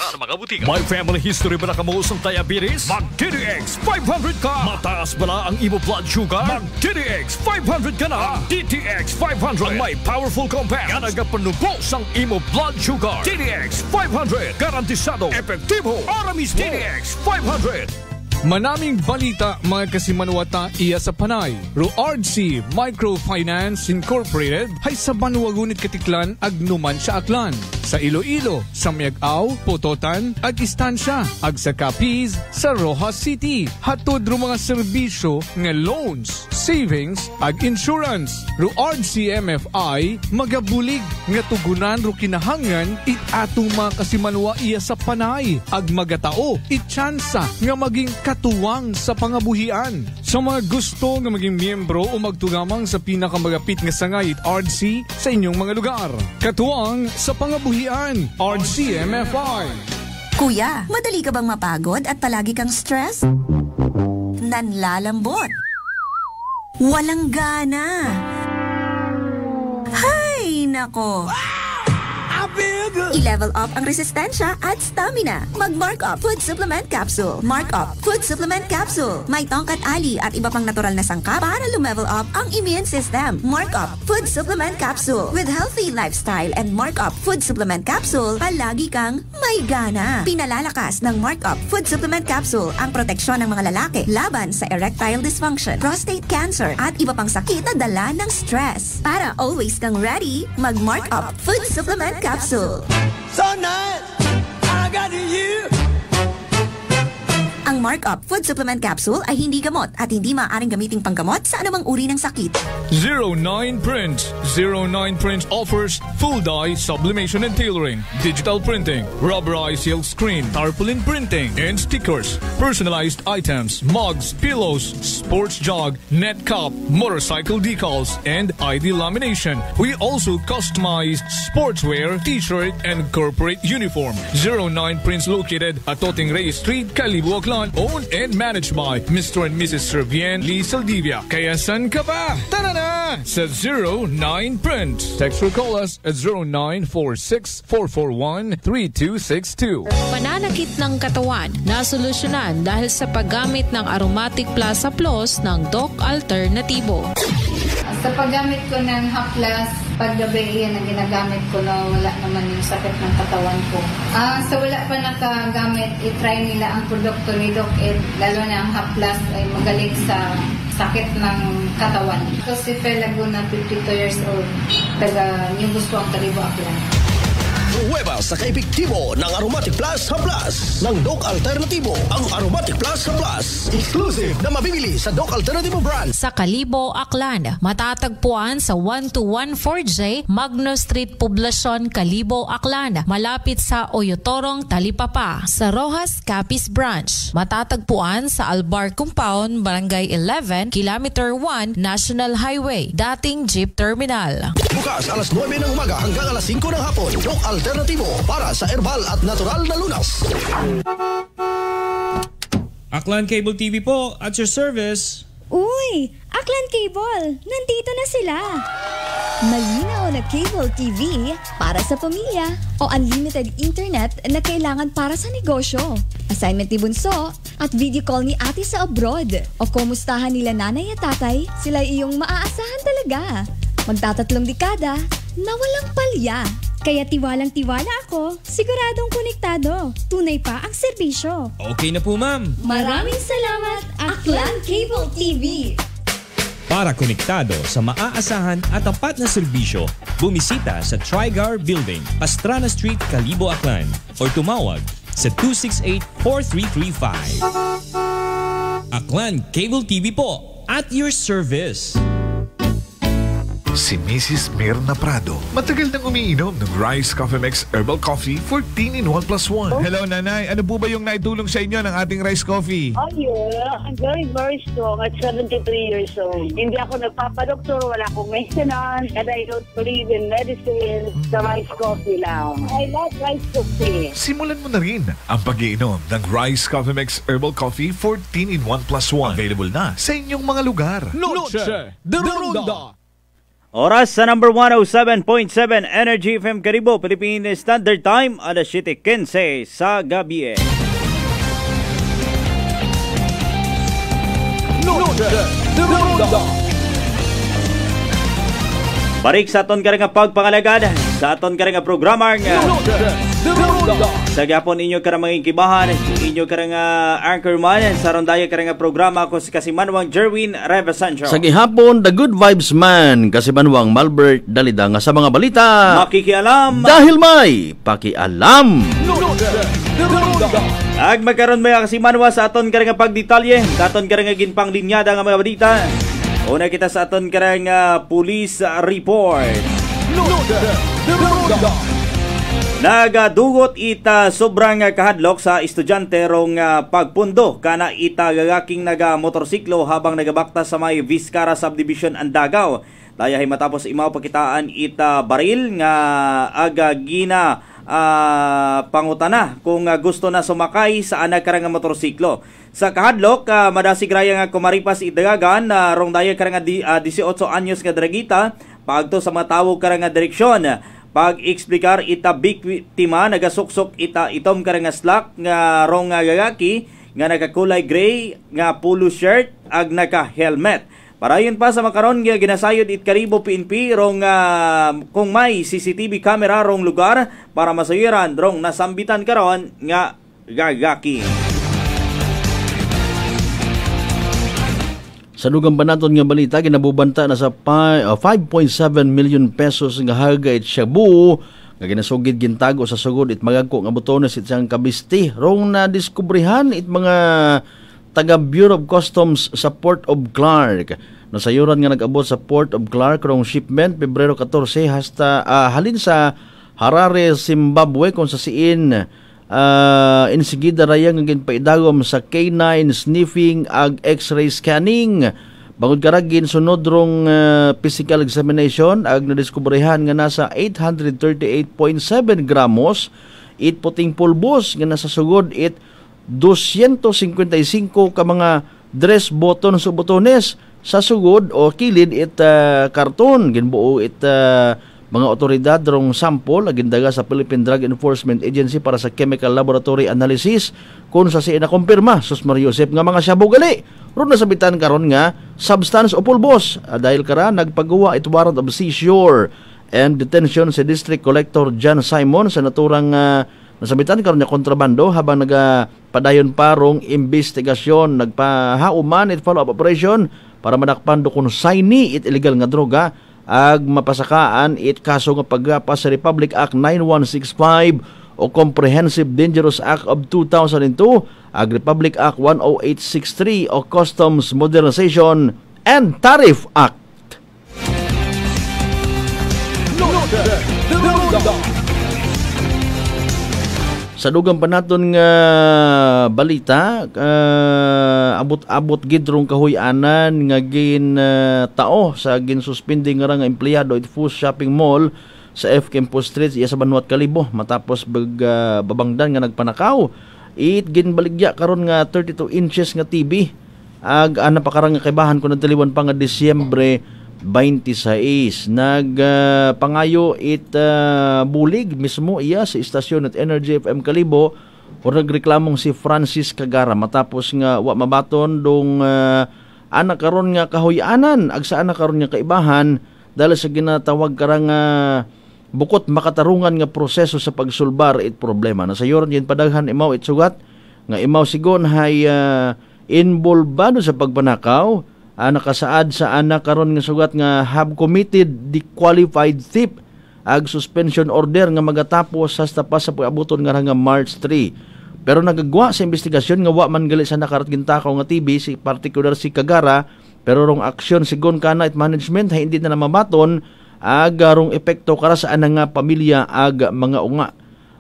May family history ba na kamo sa diabetes? Mag DTX 500 ka. Mataas bala ang imo blood sugar? Mag DTX 500 ka na. Ang DTX 500 ang may powerful compound nga nagapanubo sang imo blood sugar. DTX 500 garantisado epektibo para mismo. DTX 500 Manaming balita mga kasimanwata iya sa panay. ROARDC Microfinance Incorporated hay sa banwagunit katiklan agnuman sa aklan. Sa Iloilo, sa Miag-Aw, Pototan, ag istansya, ag sa Capiz, sa Rojas City. Hatod ro mga serbisyo nga loans, savings, ag insurance. ROARDC MFI magabulig nga tugunan ro kinahangan it atong mga kasimanwa iya sa panay. Ag magatao it tsansa nga maging katuwang sa pangabuhian. Sa mga gusto nga maging miyembro o magtugamang sa pinakamagapit nga sangay it RDC sa inyong mga lugar. Katuwang sa pangabuhian, RDC MFI. Kuya, madali ka bang mapagod at palagi kang stress? Nanlalambot. Walang gana. Hay, nako. I-level up ang resistensya at stamina. Mag-Mark Up Food Supplement Capsule. Mark Up Food Supplement Capsule. May tongkat ali at iba pang natural na sangkap para lumevel up ang immune system. Mark Up Food Supplement Capsule. With healthy lifestyle and Mark Up Food Supplement Capsule, palagi kang may gana. Pinalalakas ng Mark Up Food Supplement Capsule ang proteksyon ng mga lalaki laban sa erectile dysfunction, prostate cancer at iba pang sakit na dala ng stress. Para always kang ready, mag-Mark Up Food Supplement Capsule. So nice, I got you. Ang Mark Up Food Supplement Capsule ay hindi gamot at hindi maaaring gamiting panggamot sa anumang uri ng sakit. 09 Print. 09 Print offers full dye sublimation and tailoring, digital printing, rubberized silk screen, tarpaulin printing, and stickers, personalized items, mugs, pillows, sports jog, net cup, motorcycle decals, and ID lamination. We also customize sportswear, t-shirt, and corporate uniform. 09 Prints located at Toting Ray Street, Kalibu, Aklan. Restaurant owned and managed by Mr. and Mrs. Servien Lee Saldivia. Kaya san ka ba? Tara na! Sa 09 Print. Text or call us at 0946-441-3262. Pananakit ng katawan na solusyonan dahil sa paggamit ng Aromatic Plaza Plus ng Doc Alternativo. Sa paggamit ko ng Haplas, paggabi yan ang ginagamit ko na wala naman yung sakit ng katawan ko. Ah, sa wala pa nakagamit, itry nila ang produkto ni Doc Ed, lalo na ang Haplas ay magaling sa sakit ng katawan. Ito si Fel Laguna, 52 years old, taga New Gusto ang Kalibo Aklan. Huweba sa kaepektibo ng Aromatic Plus Haplas ng Doc Alternativo. Ang Aromatic Plus Haplas. Exclusive na mabibili sa Doc Alternativo brand. Sa Kalibo, Aklan, matatagpuan sa 1214J Magno Street, Poblacion, Kalibo, Aklan, malapit sa Oyotorong, Talipapa. Sa Rojas, Capiz Branch, matatagpuan sa Albar Compound, Barangay 11, Kilometer 1, National Highway, dating Jeep Terminal. Bukas alas 9 ng umaga hanggang alas 5 ng hapon. Doc Alternativo para sa herbal at natural na lunas. Aklan Cable TV po, at your service. Uy! Aklan Cable! Nandito na sila! Malinaw na cable TV para sa pamilya o unlimited internet na kailangan para sa negosyo. Assignment ni Bunso at video call ni ate sa abroad. O kumustahan nila nanay at tatay, sila iyong maaasahan talaga. Magtatatlong dekada na walang palya. Kaya tiwalang tiwala ako, siguradong konektado. Tunay pa ang serbisyo. Okay na po ma'am. Maraming salamat, Aklan Cable TV! Para konektado sa maaasahan at tapat na serbisyo, bumisita sa Trigar Building, Pastrana Street, Calibo, Aklan or tumawag sa 268-4335. Aklan Cable TV po at your service. Si Mrs. Mirna Prado, matagal nang umiinom ng Rice Coffee Mix Herbal Coffee 14 in 1 plus 1. Hello, Nanay. Ano po ba yung naitulong sa inyo ng ating rice coffee? Oh yeah, I'm very, very strong at 73 years old. Hindi ako nagpapadoktor, wala akong maintenance, and I don't believe in medicine. Sa rice coffee lang. I like rice coffee. Simulan mo na rin ang pag-iinom ng Rice Coffee Mix Herbal Coffee 14 in 1 plus 1. Available na sa inyong mga lugar. Noche de Ronda. Oras sa number 107.7 Energy FM Karibo, Philippine Standard Time, alas 7.15 sa gabi. Noche de Ronda. Balik sa aton karang pagpangalagad, sa aton programa nga de Ronda. sa gyapon inyo karang mga kibahan, inyo karang uh, anchorman sa rondaya karang programa ko si Kasimanwang Jerwin Reva Sancho. Sa gihapon, The Good Vibes Man, kasi Manuang Malbert Dalida nga sa mga balita. Makikialam. Dahil may pakialam. Ag magkaroon may kasimanwa sa aton karang pagdetalye, sa aton karang ginpang linyada nga mga balita. Una kita sa aton karang uh, police report. Nagadugot ita sobrang kahadlok sa estudyante rong uh, pagpundo kana ita gagaking naga motorsiklo habang nagabakta sa may Vizcara Subdivision Andagaw. Dayahay matapos imaw pakitaan ita baril nga aga gina uh, pangutana kung uh, gusto na sumakay sa anak karang nga motorsiklo. Sa kahadlok, uh, madasig raya nga kumaripas idagagan uh, rong daya karang uh, 18 anyos nga dragita pagto sa matawag karang nga direksyon pag eksplikar ita biktima nagasuksok ita itom karang nga slack nga rong nga gagaki nga nagakulay gray nga polo shirt ag naka helmet Parayon pa sa makaron nga ginasayod it Karibo PNP rong uh, kung may CCTV camera rong lugar para masayiran rong nasambitan karon nga gagaki. Sa dugang banaton nga balita, ginabubanta na sa pi- uh, 5.7 million pesos nga harga it Shabu nga ginasugid gintago sa sugod it magagko nga butones it siyang kabisti rong na diskubrihan it mga taga Bureau of Customs sa Port of Clark. Nasayuran nga nag-abot sa Port of Clark rong shipment Pebrero 14 hasta ah, halin sa Harare, Zimbabwe kung sa siin uh, insigida raya nga ginpaidagom sa K9 sniffing ag x-ray scanning bangod karagin sunod rong uh, physical examination ag nadiskubrehan nga nasa 838.7 gramos it puting pulbos nga nasa sugod it 255 ka mga dress button sa botones sa sugod o kilid it uh, karton. Ginbuo it uh, mga otoridad rong sample agindaga sa Philippine Drug Enforcement Agency para sa chemical laboratory analysis kung sa siya kumpirma sus Mario Joseph nga mga shabu gali. Ron nasabitan karon nga substance o pulbos. Ah, dahil kara nagpagawa it warrant of seizure and detention sa District Collector John Simon sa naturang uh, nasabitan karon nga kontrabando habang nagapadayon parong investigasyon nagpahauman it follow-up operation para madakpan do kung sayni it illegal nga droga ag mapasakaan it kaso nga paggapas sa Republic Act 9165 o Comprehensive Dangerous Act of 2002 ag Republic Act 10863 o Customs Modernization and Tariff Act Sa dugang pa naton nga balita, uh, abot-abot gid kahuy-anan nga gin uh, tao sa gin suspending nga nga empleyado it Food Shopping Mall sa F Campus Street iya sa Banuat Kalibo matapos bag, uh, babangdan nga nagpanakaw. It gin baligya karon nga 32 inches nga TV ag ana pa karang nga kaibahan ko nagtaliwan pa nga Disyembre 26 nag uh, it uh, bulig mismo. Iya sa istasyon at Energy FM Kalibo. O nagreklamong si Francis Kagara matapos nga wa mabaton dong uh, anak karon nga kahoy-anan. Ag sa anak karon nga kaibahan dahil sa ginatawag karang uh, bukot makatarungan nga proseso sa pagsulbar it problema. Na sayon yin padaghan imaw it sugat. Nga imaw sigon hay uh, involvado sa pagpanakaw uh, nakasaad sa anak karon nga sugat nga have committed the qualified thief ag suspension order nga magatapos sa tapas sa pag-abuton nga nga March 3 pero nagagwa sa investigasyon nga wa man gali sa nakarat gintakaw nga TV si particular si Kagara pero rong aksyon sigon kana it management hay hindi na namabaton ag rong epekto kara sa anang nga pamilya ag mga unga.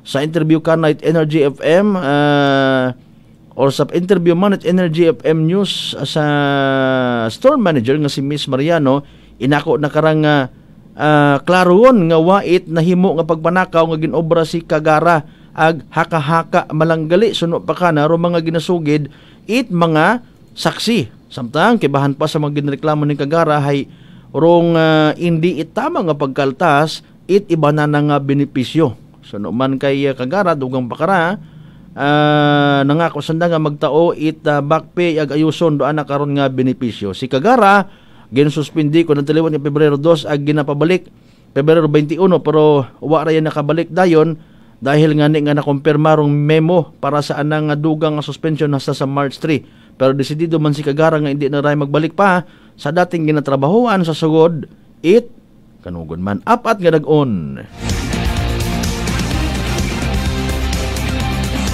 Sa interview kana it Energy FM uh, or sa interview man at Energy FM News. Sa store manager nga si Miss Mariano inako na karang uh, uh, klaron nga wait nahimo nga pagpanakaw nga ginobra si Kagara ag haka-haka malanggali suno pa kana ro mga ginasugid it mga saksi. Samtang kibahan pa sa mga ginreklamo ni Kagara hay rong uh, hindi itama nga pagkaltas it iba na nga benepisyo. Suno man kay Kagara dugang pakara uh, nangako sanda nga magtao it uh, back pay ag ayuson do ana karon nga benepisyo. Si Kagara ginsuspindi ko nagtaliwan ni Pebrero 2 ag ginapabalik Pebrero 21 pero wa ra yan nakabalik dayon dahil nga ni nga nakumpirma rong memo para sa anang dugang nga suspension hasta sa March 3. Pero desidido man si Kagara nga hindi na ray magbalik pa sa dating ginatrabahoan sa sugod it kanugon man apat nga dag-on.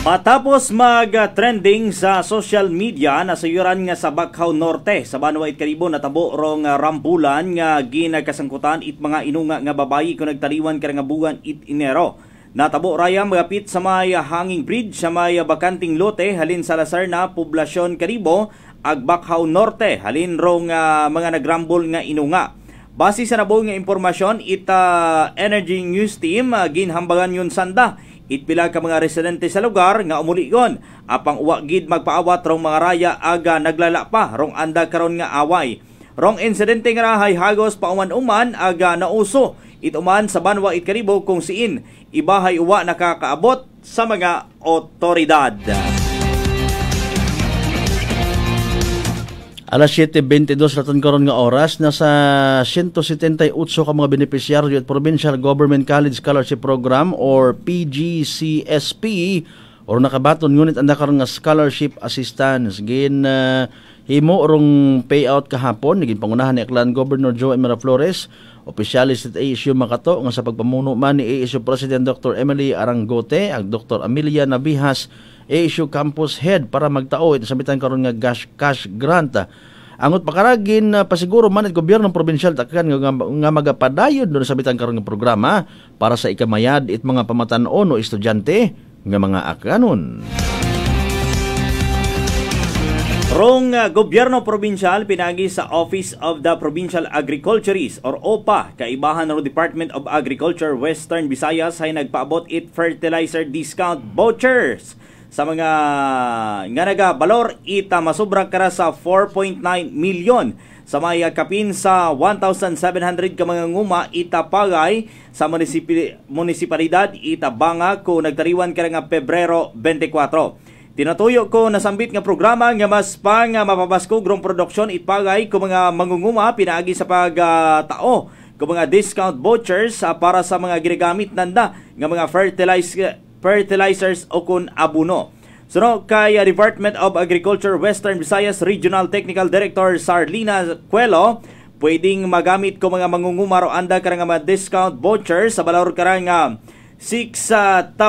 Matapos mag-trending sa social media na sayuran nga sa Bakhaw Norte sa Banwa it Karibo natabo rong rambulan nga ginagkasangkutan it mga inunga nga babayi kung nagtaliwan ka nga it Enero. Natabo raya magapit sa may hanging bridge sa may bakanting lote halin sa Lasar na poblasyon Karibo ag Bakhaw Norte halin rong uh, mga nagrambol nga inunga. Base sa nabuo nga impormasyon, it uh, Energy News Team uh, ginhambagan yun sanda Itpila ka mga residente sa lugar nga umuligon apang uwa gid magpaawat rong mga raya aga naglala pa rong anda karon nga away. Rong insidente nga rahay hagos pauman-uman aga nauso ituman sa Banwa it Karibo kung siin ibahay uwa nakakaabot sa mga otoridad. Alas 7.22 raton karon nga oras. Nasa 178 ka mga benepisyaryo at Provincial Government College Scholarship Program or PGCSP or nakabaton ngunit anda karon nga scholarship assistance. Gin uh, himo rong payout kahapon naging pangunahan ni Aklan Governor Joe Emera Flores opisyalis at ASU Makato nga sa pagpamuno man ni ASU President Dr. Emily Arangote ag Dr. Amelia Nabihas ASU Campus Head para magtao ito sabitan karon nga cash, cash grant angot pakaragin uh, pasiguro man at gobyerno provincial takkan nga, nga magapadayon doon sabitan karon nga programa para sa ikamayad it mga pamatanon o estudyante nga mga akanon. Rong uh, gobyerno probinsyal pinagi sa Office of the Provincial Agriculturist or OPA kaibahan ro Department of Agriculture Western Visayas ay nagpaabot it fertilizer discount vouchers. Sa mga nga naga balor ita masobra kara sa 4.9 milyon sa may kapin sa 1,700 ka mga nguma itapagay sa munisipi, munisipalidad itabanga ko nagtariwan ka nga Pebrero 24. Tinatuyo ko nasambit nga programa nga mas pang uh, mapabasko grong produksyon itpagay ko mga mangunguma pinaagi sa pagtao ko mga discount vouchers uh, para sa mga ginagamit nanda nga mga fertilizer fertilizers o kun abuno. Suno kay uh, Department of Agriculture Western Visayas Regional Technical Director Sarlina Cuelo, pwedeng magamit ko mga mangungumaro anda karang mga discount vouchers sa balor karang uh, 6,600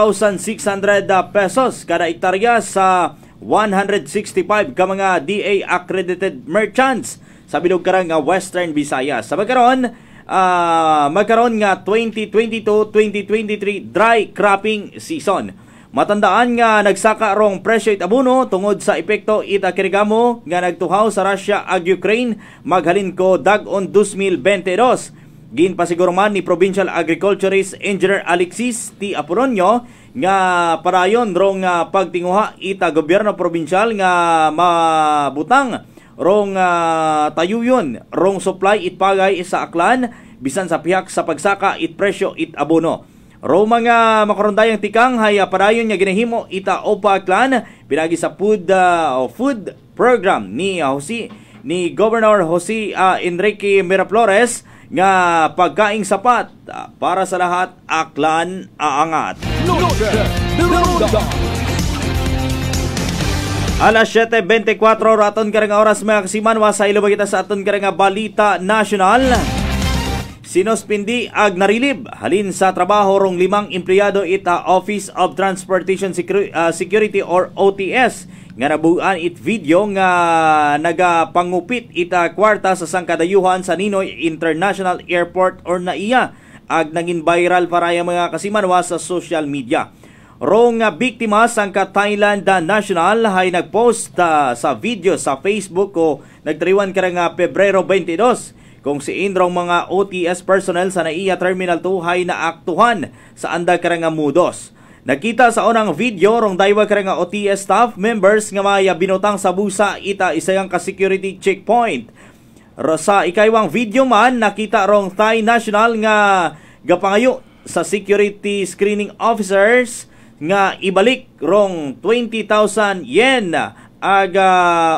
pesos kada hektarya sa 165 ka mga DA accredited merchants sa bilog karang nga Western Visayas. Sa magkaroon, uh, magkaroon nga 2022-2023 dry cropping season. Matandaan nga nagsaka rong presyo it abuno tungod sa epekto ita kirigamo nga nagtuhaw sa Russia ag Ukraine maghalin ko dag-on 2022. Gin pasigurman ni Provincial Agriculturist Engineer Alexis T. Apolonio nga parayon rong uh, pagtinguha ita gobyerno probinsyal nga mabutang rong uh, tayuyon rong supply it pagay sa aklan bisan sa pihak sa pagsaka it presyo it abono. Ro mga makarundayang tikang hay parayon nga ginahimo ita OPA clan pinagi sa food uh, food program ni uh, Jose ni Governor Jose uh, Enrique Miraflores nga pagkaing sapat uh, para sa lahat aklan aangat. Alas 7.24 raton ka nga oras mga kasiman wasa ilubag kita sa aton ka nga balita national. Sinospindi ag narilib halin sa trabaho rong limang empleyado ita Office of Transportation Security or OTS nga nabuan it video nga nagapangupit ita kwarta sa sangkadayuhan sa Ninoy International Airport or NAIA ag naging viral paraya mga kasimanwa sa social media. Rong nga biktima sang ka Thailand National hay nagpost uh, sa video sa Facebook ko nagtriwan ka nga Pebrero 22 kung si Indrong mga OTS personnel sa NAIA Terminal 2 hay naaktuhan sa anda ka nga mudos. Nakita sa unang video rong daywa ka nga OTS staff members nga maya binutang sa busa ita isayang ka security checkpoint. Sa ikaywang video man nakita rong Thai national nga gapangayo sa security screening officers nga ibalik rong 20,000 yen aga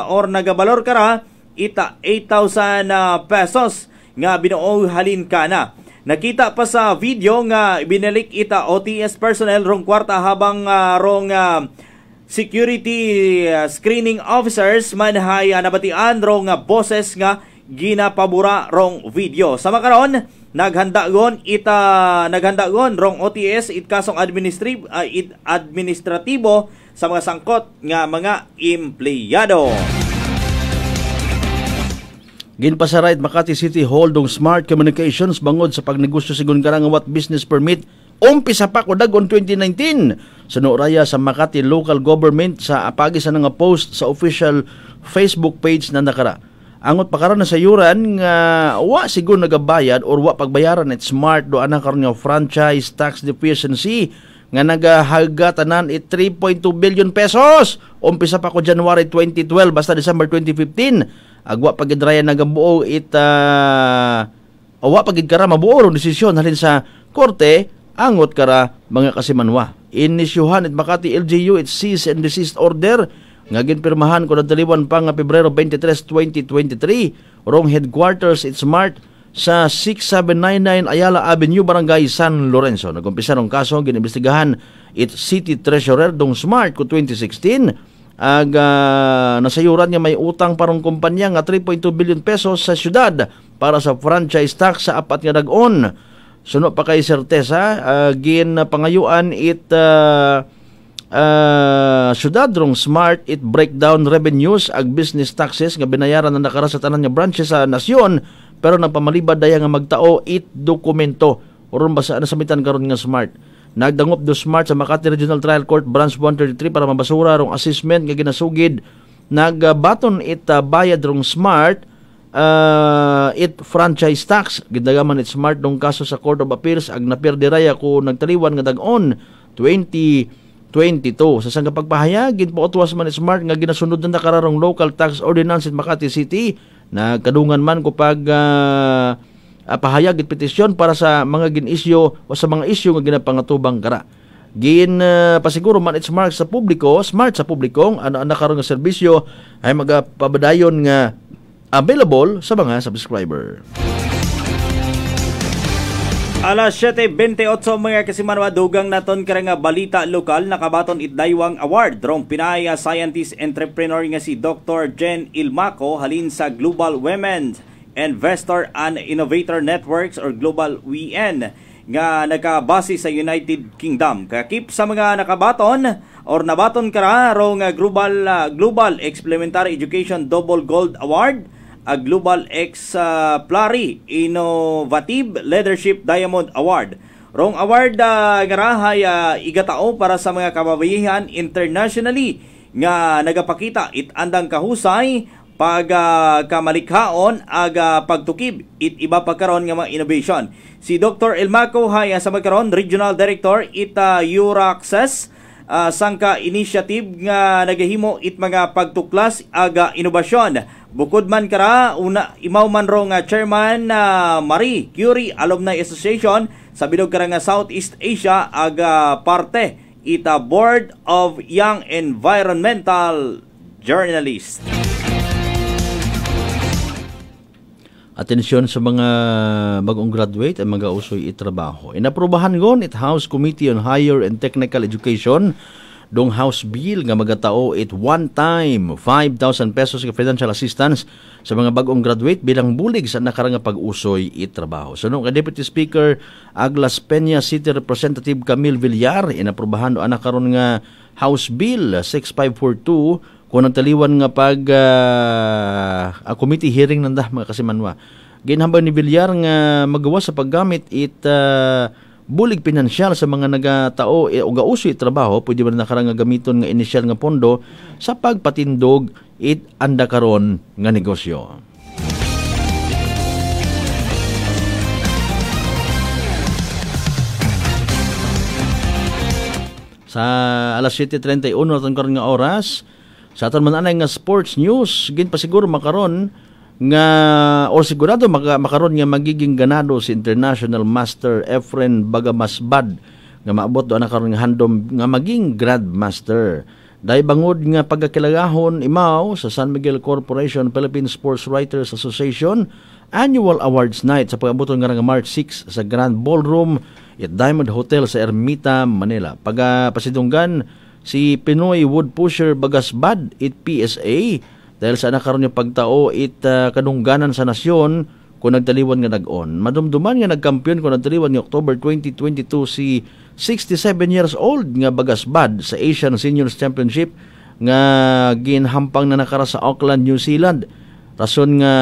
or nagabalor kara ita 8,000 pesos nga binuo halin kana. Nakita pa sa video nga binalik ita OTS personnel rong kwarta habang uh, rong uh, security uh, screening officers man hay uh, nabatian rong boses nga ginapabura rong video. Sa makaron, naghanda gon ita naghanda gon rong OTS it kasong administrative uh, it administratibo sa mga sangkot nga mga empleyado. Ginpasarait Makati City Hall dong Smart Communications bangod sa pagnegosyo sigon karang what business permit umpisa pa ko dagon 2019 sa Noraya sa Makati Local Government sa apagi sa nga post sa official Facebook page na nakara. Angot pa karon na sa yuran nga wa sigon nagabayad or wa pagbayaran at smart do ana karon nga franchise tax deficiency nga nagahaga tanan it 3.2 billion pesos. Umpisa pa ko January 2012 basta December 2015 agwa pagidraya nagabuo it uh, awa pagid kara mabuo desisyon halin sa korte angot kara mga kasimanwa inisyuhan it Makati LGU it cease and desist order nga ginpirmahan ko nadaliwan pa nga Pebrero 23, 2023 rong headquarters it smart sa 6799 Ayala Avenue, Barangay San Lorenzo. Nagumpisa ng kaso, ginimbestigahan it City Treasurer dong Smart ko 2016 ag uh, nasayuran niya may utang parong kumpanya nga 3.2 billion pesos sa syudad para sa franchise tax sa apat nga dag-on. Suno pa kay sertesa uh, gin pangayuan it uh, uh, syudad rong smart it breakdown revenues ag business taxes nga binayaran na nakara sa tanan nga branches sa nasyon pero nagpamalibad daya nga magtao it dokumento uron basa na samitan karon nga smart Nagdangop do Smart sa Makati Regional Trial Court Branch 133 para mabasura rong assessment nga ginasugid. Nagbaton it uh, bayad rong Smart uh, it franchise tax gidagaman it Smart dong kaso sa Court of Appeals ag napirdiraya ko nagtaliwan nga dag-on 20 22. Sa sangga pagpahayag, ginpautwas man ni Smart nga ginasunod na nakararong local tax ordinance in Makati City na kadungan man ko pag ah, ah, pahayag at petisyon para sa mga ginisyo o sa mga isyu nga ginapangatubang kara. Gin ah, pasiguro man it's smart sa publiko, smart sa publiko, ano ang nakaroon nga serbisyo ay magapabadayon nga available sa mga subscriber. Alas 7.28 mga kasimanwa dugang naton kara nga balita lokal nakabaton itdaywang award rong Pinay nga scientist entrepreneur nga si Dr. Jen Ilmaco halin sa Global Women Investor and Innovator Networks or Global WIN nga nakabase sa United Kingdom. Kakip sa mga nakabaton or nabaton kara rong nga Global ah, Global Experimentary Education Double Gold Award a Global Exemplary Innovative Leadership Diamond Award. Rong award uh, garahay uh, igatao para sa mga kababayan internationally nga nagapakita it andang kahusay pag uh, kamalikhaon aga pagtukib it iba pagkaron nga mga innovation. Si Dr. Elmaco Haya sa magkaron Regional Director ita Euraccess uh, sangka initiative nga nagahimo it mga pagtuklas aga inobasyon Bukod man kara, una imaw man ro nga chairman na uh, Marie Curie Alumni Association sa bilog kara nga Southeast Asia aga parte ita Board of Young Environmental Journalists. Atensyon sa mga bagong graduate ang mga usoy itrabaho. Inaprobahan gon it House Committee on Higher and Technical Education dong House Bill nga magatao it one time 5,000 pesos ka financial assistance sa mga bagong graduate bilang bulig sa nakarang pag-usoy it trabaho. Sunod ka Deputy Speaker Aglas Peña City Representative Camille Villar inaprobahan o anak karon nga House Bill 6542 kung nagtaliwan nga pag uh, a committee hearing nanda mga kasimanwa. Ginhambal ni Villar nga magawa sa paggamit it uh, bulig pinansyal sa mga nagatao e, o gauso trabaho pwede ba nakarang gamiton nga inisyal nga pondo sa pagpatindog it anda karon nga negosyo. Sa alas 7.31 naton karon nga oras, sa aton man nga sports news, gin pa siguro makaron nga o sigurado maka, makaron nga magiging ganado si International Master Efren Bagamasbad nga maabot do na karon nga handom nga maging Grandmaster. Dahil bangod nga pagkakilagahon imaw sa San Miguel Corporation Philippine Sports Writers Association Annual Awards Night sa pag-abuton nga March 6 sa Grand Ballroom at Diamond Hotel sa Ermita, Manila. Pag pasidunggan si Pinoy Wood Pusher Bagasbad it PSA dahil sa nakaroon yung pagtao it uh, kanungganan sa nasyon kung nagtaliwan nga nag-on. Madumduman nga nagkampiyon kung nagtaliwan nga October 2022 si 67 years old nga Bagasbad sa Asian Seniors Championship nga ginhampang na nakara sa Auckland, New Zealand. Rason nga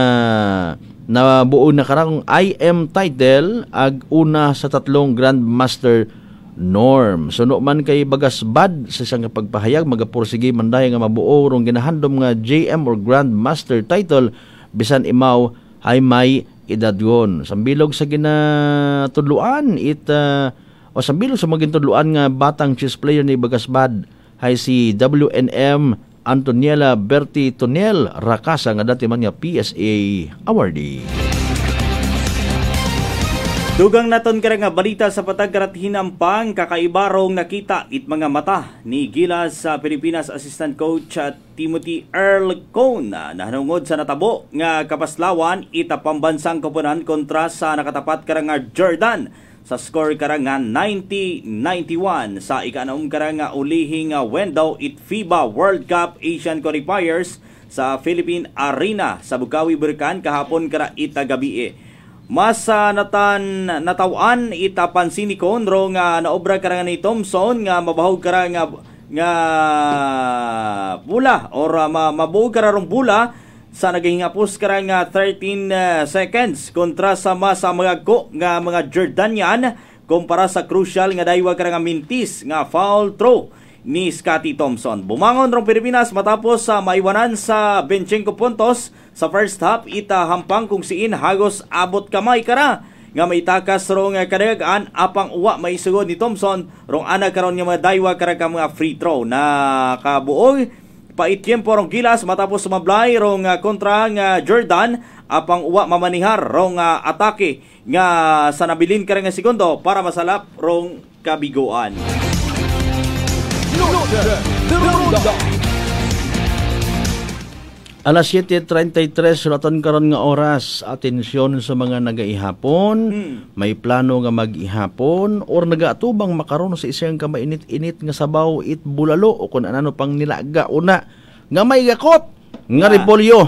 nabuo na karang IM title ag una sa tatlong Grandmaster norm. Suno man kay bagas bad sa isang pagpahayag magapursige man dahi nga mabuo rong ginahandom nga JM or Grand Master title bisan imaw ay may edadyon. Sambilog sa ginatudluan it uh, o sambilog sa magintudluan nga batang chess player ni bagas bad hay si WNM Antoniela Berti Tonel Rakasa nga dati man nga PSA awardee. Dugang naton kara nga balita sa patagkarat hinampang kakaibarong nakita it mga mata ni Gilas sa Pilipinas Assistant Coach at Timothy Earl Cone. Na nahanungod sa natabo nga kapaslawan ita pambansang koponan kontra sa nakatapat kara nga Jordan sa score kara nga 90-91 sa ikanaum kara nga ulihing window it FIBA World Cup Asian Qualifiers sa Philippine Arena sa Bukawi Burican kahapon kara ita gabi mas uh, natan natawan itapan ni Conro nga naobra ka ni Thompson nga mabahog ka nga nga bula or uh, ma, mabuog ka rong bula sa nagahingapos ka nga 13 uh, seconds kontra sa masa mga ko nga mga Jordanian kumpara sa crucial nga daywa ka nga mintis nga foul throw ni Scotty Thompson. Bumangon rong Pilipinas matapos sa uh, maiwanan sa 25 puntos sa first half ita hampang kung siin hagos abot kamay kara nga may takas rong kadagan apang uwa may ni Thompson. Rong ana karon nga mga daywa karag ka mga free throw. Na kabuog pait tiempo rong gilas matapos sumablay rong kontra nga Jordan. Apang uwa mamanihar rong atake nga sa nabilin karang nga segundo para masalap rong kabiguan. Alas 7.33, raton karon nga oras. Atensyon sa mga nagaihapon. May plano nga mag-ihapon or nagaatubang makaron sa isang ka mainit-init nga sabaw it bulalo o kung ano pang nilaga una nga may gakot nga repolyo.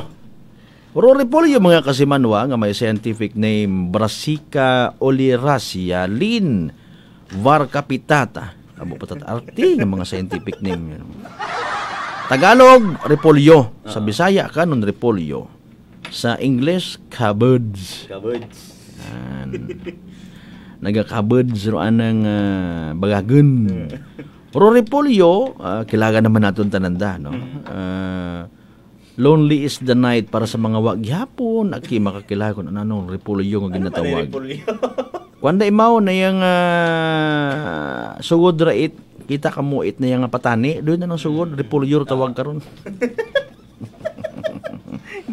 Ro repolyo mga kasimanwa nga may scientific name Brassica oleracea lin varcapitata. Abo patat arte nga mga scientific name. Tagalog, repolyo. Sa Bisaya ka nun, repolyo. Sa English, cabbage. Kabuds. Nagakabads ro anang uh, bagagun. Pero repolyo, ah, kilaga naman natin tananda, no? Ah, lonely is the night para sa mga wagyapon. Aki makakilaga kung ano repolyo nga ginatawag. Kwanda imaw na yung uh, sugod rait, kita kamuit na yung patani, doon na nang sugod, repolyo tawag karon.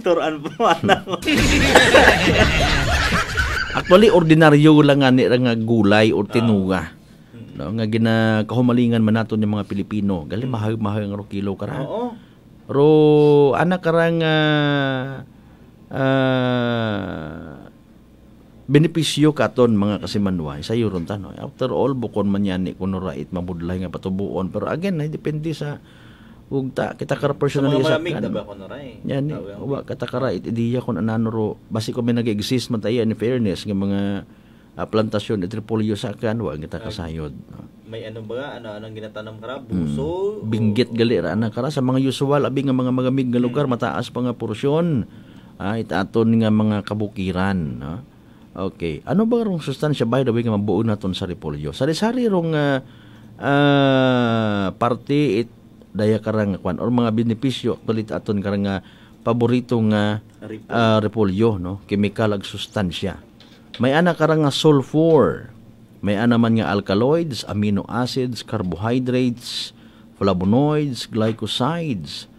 Turan po ana. Actually, ordinaryo lang nga ni nga gulay o tinuga. No, nga gina kahumalingan man naton yung mga Pilipino. Gali mahal mahal nga ro kilo kara. Oo. Ro ana karang ah, ah, benepisyo katon mga kasimanway sa yuron ta no. After all bukon man yan ni kuno rait mabudlay nga patubuon pero again ay depende sa ug ta kita kara personally Sa mga malamig kan- ba ko na ray? yan ni wa katakara it ideya kon anano ro basi ko may nag-exist man tayo in fairness nga mga ah, plantasyon at repolyo sa kan wa kita kasayod? May ano ba ano anong ginatanam kara? Hmm. Buso. binggit gali ra kara sa mga usual abi nga mga magamig nga lugar mataas pa nga porsyon ah itaton nga mga kabukiran no? Okay. Ano ba rong sustansya by the way nga mabuo naton sa repolyo sari-sari rong ah, ah, parte it daya karang kwan or mga benepisyo kulit aton karang nga paborito nga ah, repolyo no? Chemical ag sustansya. May ana karang nga sulfur. May ana man nga alkaloids amino acids carbohydrates flavonoids glycosides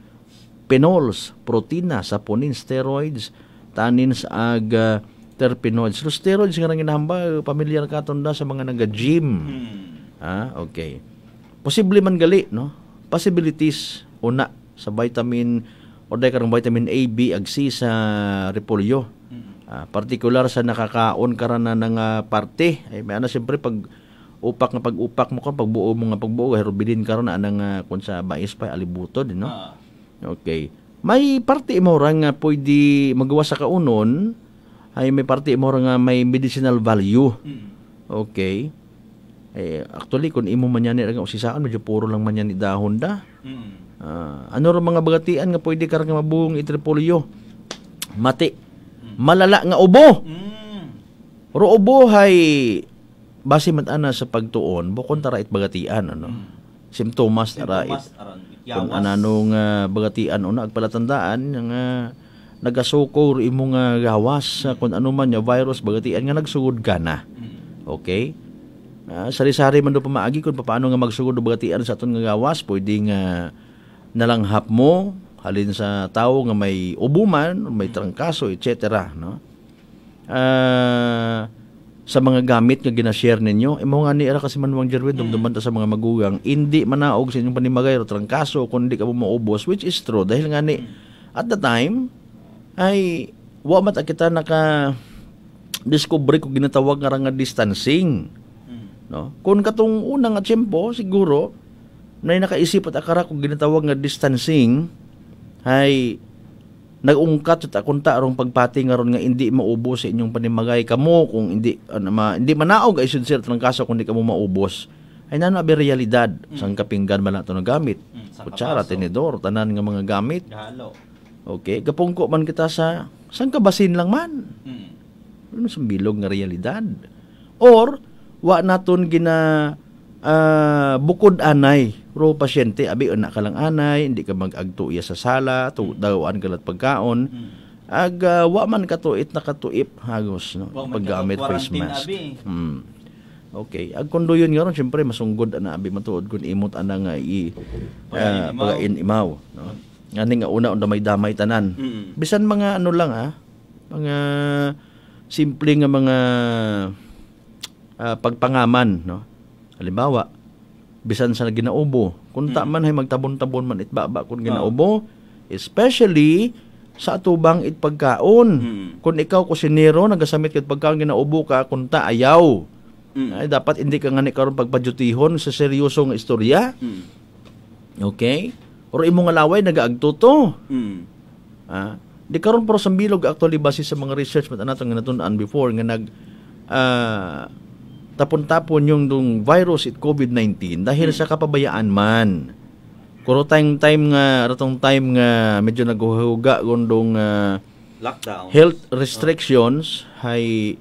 phenols protina saponin steroids tannins ag ah, terpenoids so steroids nga nang ginahamba pamilyar ka tonda sa mga naga-gym ah okay. Posible man gali no? Possibilities. Una sa vitamin o dahil karong vitamin A, B, ag C sa repolyo. Ah, particular sa nakakaon ka ra na ng ah, parte. Ay may ana siyempre pag upak nga pag-upak mo ka pagbuo mo nga pagbuo herobilin karon na anang ah, kun sa mais pa alibutod no. Okay. May parte mo ra nga pwede magawa sa kaunon ay may parte mo nga may medicinal value. Okay. Eh, actually, kung imo man yan nga usisaan, medyo puro lang man yan dahon da. Ah, ano ro mga bagatian nga pwede ka ra nga mabuong itripolyo? Mati. Malala nga ubo. Ro ubo hay base man ana sa pagtuon, bukon tara it bagatian ano. Simptomas tara it. Kung nga bagatian una agpalatandaan nga nagasukor imo nga gawas kung ano man nga virus bagatian nga nagsugod ka na. Okay? Ah, sari-sari man do pamaagi kung paano nga magsugod bagatian sa aton nga gawas, pwede nga nalanghap mo halin sa tao nga may ubuman, may trangkaso, etc. No? Ah, sa mga gamit nga ginashare ninyo, imo nga ni era kasi manuwang Jerwin, dumduman ta sa mga magugang, hindi manaog sa inyong panimagay o trangkaso kung hindi ka mo maubos, which is true. Dahil nga ni, at the time, ay, wa mat kita naka discover ko ginatawag nga nga distancing. No? Kung katong unang nga tiyempo, siguro, na nakaisip at akara kung ginatawag nga distancing, ay nagungkat at akunta arong pagpati nga ron nga hindi maubos sa inyong panimagay. Kamo kung hindi ano, ma, hindi manaog ay sir ng kaso kung hindi kamo maubos. Ay nano abi realidad. Sang kapinggan man nato na gamit. Kutsara tinidor tanan nga mga gamit. Halo. Okay gapungko man kita sa sang kabasin lang man ano sa bilog nga realidad or wa naton gina ah, bukod anay ro pasyente abi una ka lang anay hindi ka mag-agtuya sa sala tu dawaan ka pagkaon ag ah, wa man katuit na katuip hagos no man paggamit face mask. abi. Hmm. Okay, ag kundo yun nga ron syempre masunggod ana abi matuod kun imot ana nga i uh, Pagain-imaw. pagain imaw no. Ngani nga una unda may damay tanan. Mm. Bisan mga ano lang ah, mga simple nga mga ah, pagpangaman no. Halimbawa, bisan sa ginaubo, kung ta man ay magtabon-tabon man itbaba kung ginaubo, especially sa atubang it pagkaon. Kung ikaw kusinero nagasamit kat pagkaon ginaubo ka kung ta ayaw. Ay dapat hindi ka ngani karon pagpadyutihon sa seryoso nga istorya. Okay? Or imo nga laway nagaagto to. Mm. Ah, di karon pero sa bilog actually base sa mga research mat nato nga natun-an before nga nag ah, tapon-tapon yung dung virus it COVID-19 dahil sa kapabayaan man. Kuro tayong time nga ratong time nga medyo naghuhuga gondong ah, Lockdown. health restrictions hay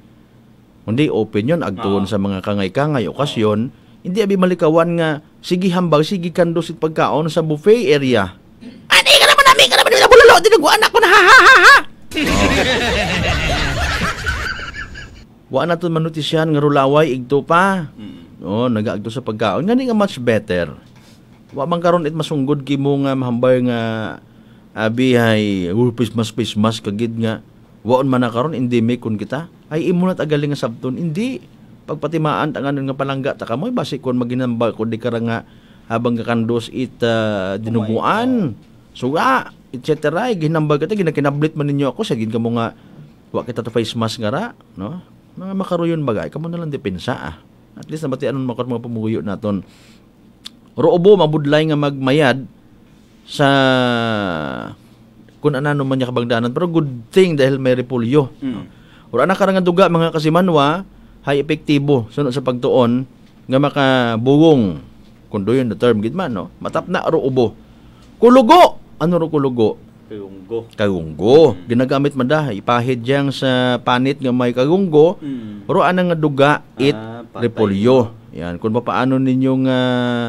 hindi open yun agtuon sa mga kangay-kangay okasyon hindi abi malikawan nga. Sige hambag sige kandos it pagkaon sa buffet area. Ani ka naman namin ka naman nila bulalo dinugo anak ko na ha ha ha ha. Wa na to manutisyan nga rulaway igto pa. Oh, nagaagto sa pagkaon. Ngani nga much better. Wa man karon it masunggod kimo nga mahambay nga abi hay uh, mas mas mas kagid nga. Waon man na karon endemic kun kita. Ay imo na tagaling nga sabton. Hindi pagpatimaan tanganon nga palangga ta kamoy basi kon maginamba kun di kara nga habang kakandos it uh, dinuguan suga etc ginambag kita ginakinablit man ninyo ako sagid kamo nga wa kita to face mask nga ra no? Mga makaruyon bagay kamo na lang depensa ah. At least nabatian mo mga pumuyo naton Roobo mabudlay nga magmayad sa kung anano man niya kabagdanan pero good thing dahil may repulyo. Mm. Ura na karang duga mga kasimanwa hay epektibo sunod sa pagtuon nga makabugong kundo yun the term gid man no matap na roobo. Kulugo ano ro kulugo? Kayunggo. Kagunggo. Ginagamit man da ipahid diyang sa panit nga may kagunggo. Mm. Ro ana nga duga it Ah, repolyo. Yan kung paano ninyong uh,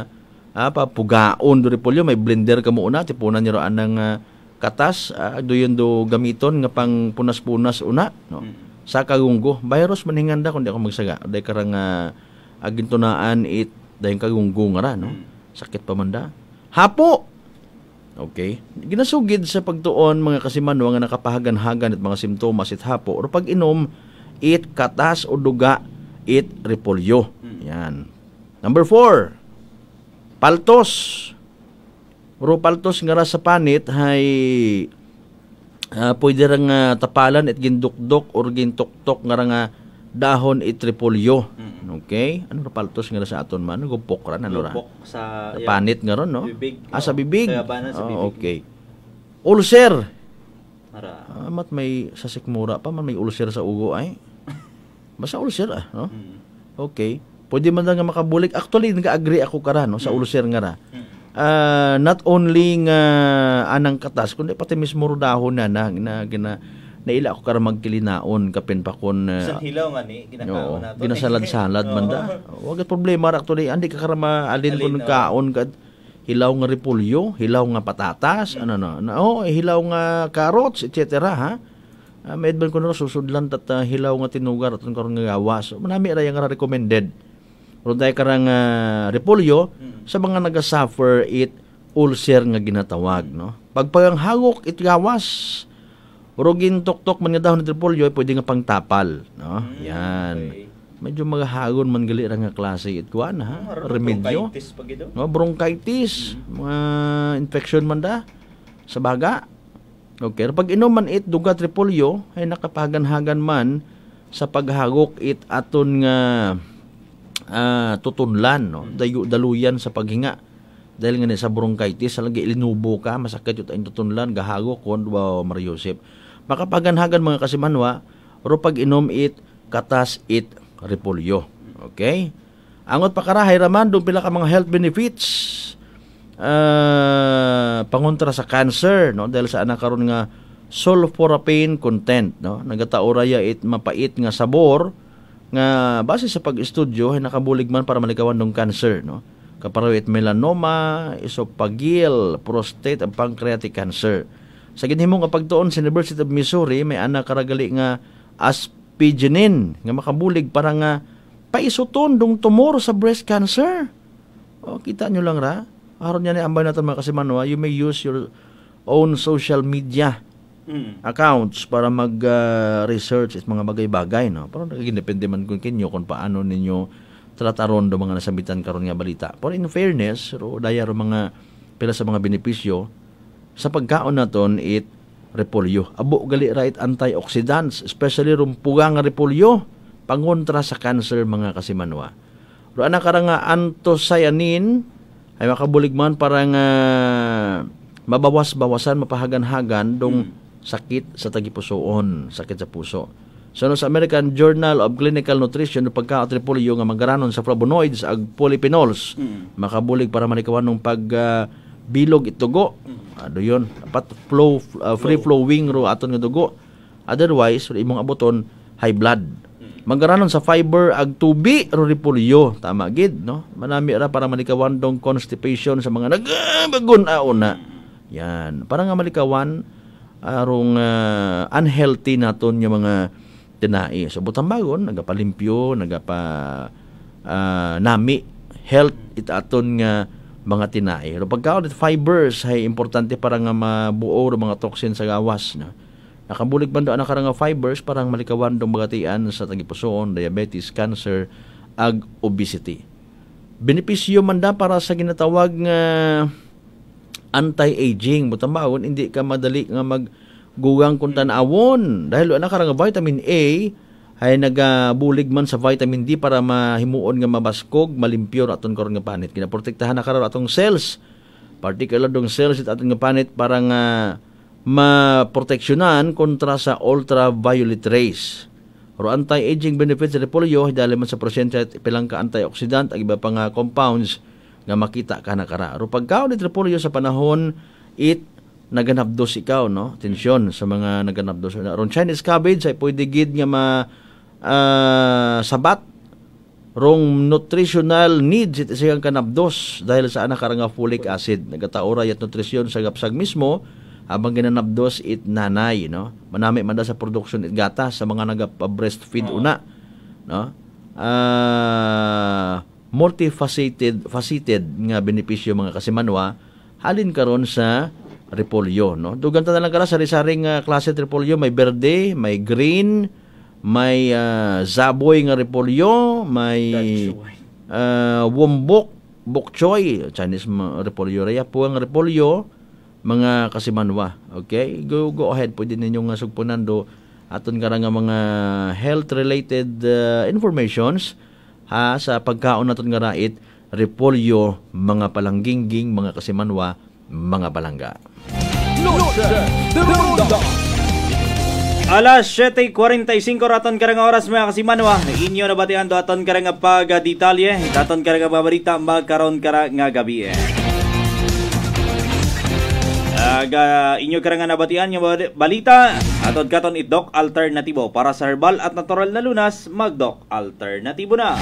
apa pugaon do repolyo may blender kamo una tipunan niyo anang ah, katas uh, do yun do gamiton nga pang punas-punas una no. Sa kagunggo virus maninganda kun di ako magsaga. Day karang uh, agintunaan it dayon kagunggo nga ra no. Sakit pa man da. Hapo Okay. Ginasugid sa pagtuon mga kasimanwa nga nakapahagan-hagan at mga simptomas it hapo or pag inom it katas o duga it repolyo. Yan. Number four, paltos. Uro paltos nga sa panit hay ah, pwede ra nga tapalan at gindukdok or gintuktok nga nga dahon it repolyo. Okay? Ano ra paltos nga sa aton man? Gupok ra ano ra? Lupok sa Sa panit nga ron, no? Bibig. Ah, sa bibig. Kaya ba na sa Oh, bibig? okay. Ulcer. Ara. Ah, mat may sa sikmura pa man may ulcer sa ugo ay. Basta ulcer ah, no? Okay. Pwede man lang nga makabulik. Actually, nag-agree ako kara no sa ulcer nga ra. Ah, not only nga anang katas kundi pati mismo dahon na na, na gina naila ako kara magkilinaon kapin pa kon ah, Isang hilaw nga ni, ginakaon nato. ginasalad-salad man da. Wag problema ra actually andi ka karama alin kun kaon kad hilaw nga repolyo, hilaw nga patatas, ano no. Na, oh, eh, hilaw nga carrots, etc. ha. Uh, may adban ko na susudlan tat ah, hilaw nga tinugar at karon nga gawas. Manami ra yang recommended. Dahil karang ah, repolyo sa mga naga-suffer it ulcer nga ginatawag no. Pagpagang hagok it gawas. Urogin tok-tok man nga dahon ng repolyo pwede nga pangtapal no. Yan. Medyo magahagon man gali ra nga klase it kuan ha. Remedyo. Bronchitis pag ito. No, bronchitis, mga infection man da sa baga. Okay, pag inom man it dugat repolyo ay nakapagan-hagan man sa paghagok it aton nga ah, tutunlan no. Dayo daluyan sa paghinga. Dahil nga sa bronchitis, lagi ilinubo ka, masakit yung tayong tutunlan, gahagok, kon ba Mario Joseph. Makapaganhagan mga kasimanwa, ro pag inom it, katas it, repolyo. Okay? Angot pa karahay raman, doon pila ka mga health benefits. Ah, pangontra sa cancer, no? Dahil sa anak karon nga sulforaphane content, no? Nagataoraya it mapait nga sabor nga base sa pag-estudyo ay nakabulig man para malikawan ng cancer, no? Kaparawit melanoma, esophageal, prostate, and pancreatic cancer. Sa ginhimo nga pagtuon sa University of Missouri may ana karagali nga aspigenin nga makabulig para nga paisuton dong tumor sa breast cancer. O, kita nyo lang ra. Aron yan ambay natin mga kasimanwa, you may use your own social media accounts para mag-research at mga bagay-bagay. No? Pero nagigindepende man kung kinyo kung paano ninyo trataron do mga nasambitan karon nga balita. Pero in fairness, ro daya ro mga pila sa mga benepisyo sa pagkaon naton it repolyo. Abo gali right antioxidants, especially rumpuga nga repolyo pangontra sa cancer mga kasimanwa. Ro ana karanga anthocyanin ay makabulig man para nga mabawas-bawasan mapahagan-hagan dong sakit sa tagipusoon, sakit sa puso. So no, sa American Journal of Clinical Nutrition no pagkaot repolyo nga magaranon sa flavonoids ag polyphenols makabulig para manikawan ng pag ah, bilog itugo. Ano yun? Dapat flow, ah, free flowing ro aton nga dugo. Otherwise, imong abuton high blood. Magaranon sa fiber ag tubi ro repolyo. Tama gid, no? Manami ra para manikawan dong constipation sa mga nagabagon auna. Yan. Para nga malikawan arong ah, unhealthy naton yung mga tinai. So butang bagon nagapalimpyo, nagapa ah, nami health it aton nga mga tinai. Pero pagkaon fibers ay importante para nga mabuo ro mga toxin sa gawas no. Nakabulig man do ana karang nga fibers parang malikawan dong bagatian sa tagipusoon, diabetes, cancer, ag obesity. Benepisyo man da para sa ginatawag nga anti-aging. Butang baon, hindi ka madali nga maggugang kung tanawon. Dahil ana karang nga vitamin A ay nagabulig man sa vitamin D para mahimuon nga mabaskog, malimpyo aton karon nga panit. Kinaprotektahan na karon atong cells. Particular dong cells it aton nga panit para nga maproteksyonan kontra sa ultraviolet rays. Ro anti-aging benefits sa repolyo dahil man sa prosente at pilang ka antioxidant ag iba pa nga compounds nga makita ka na kara. Ro pagkaon ni repolyo sa panahon it naganapdos ikaw no? Tensyon sa mga naganapdos na ron Chinese cabbage ay pwede gid nga ma ah, sabat. Rong nutritional needs it siyang kanapdos dahil sa anak karanga folic acid. Nagataoray at nutrisyon sa gapsag mismo. Habang ginanapdos it nanay no? Manami man sa production it gata sa mga nagapa-breastfeed una no? Ah multifaceted faceted nga benepisyo mga kasimanwa halin karon sa repolyo no? Dugan ta lang kara sari-saring nga klase repolyo. May berde may green may ah, zaboy nga repolyo may ah, wombok bok choy Chinese repolyo. Raya po ang repolyo mga kasimanwa okay? Go go ahead. Pwede ninyo nga sugpunan do aton kara nga mga health related ah, informations ha sa pagkaon naton nga rait repolyo mga palanggingging mga kasimanwa mga palangga Alas 7.45 raton karang oras mga kasimanwa. Inyo na batihan do karang nga pagadetalye. Daton karang babarita magkaron kara nga gabi. eh. Aga inyo karang nga nabatian nga bali- balita atod katon itdok alternatibo para sa herbal at natural na lunas magdok alternatibo na.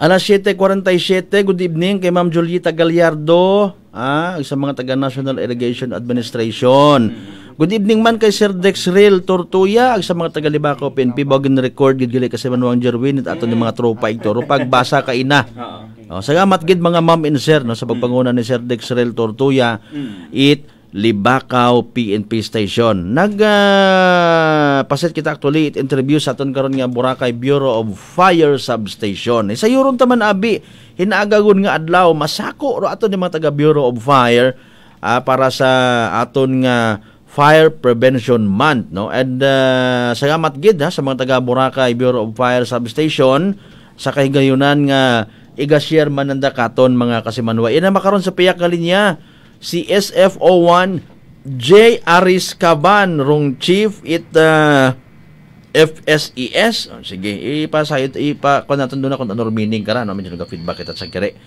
Alas 7.47, good evening kay Ma'am Julieta Gallardo, ah, sa mga taga National Irrigation Administration. Good evening man kay Sir Dexrel Tortuya, ag sa mga taga Libaco PNP, bagong record gid gali kasi manuang Jerwin at aton yung mga tropa ito, ro pagbasa ka ina. Oh, salamat gid mga ma'am and sir no, sa pagpanguna ni Sir Dexrel Tortuya, it Libakaw PNP Station. Nag ah, pasit kita actually it interview sa aton karon nga Boracay Bureau of Fire Substation. Eh, sa yuron taman abi hinaagagon nga adlaw masako ro aton ni mga taga Bureau of Fire ah, para sa aton nga Fire Prevention Month no and uh, salamat gid ha sa mga taga Boracay Bureau of Fire Substation sa kahigayunan nga iga-share man nanda katon mga kasimanwa. Ina makaron sa piyak nga linya si SFO1 J. Aris Caban rong chief it uh, FSES. Oh, sige, ipasayot ipa kun naton doon na kung ano meaning kara no medyo feedback kita sa kire.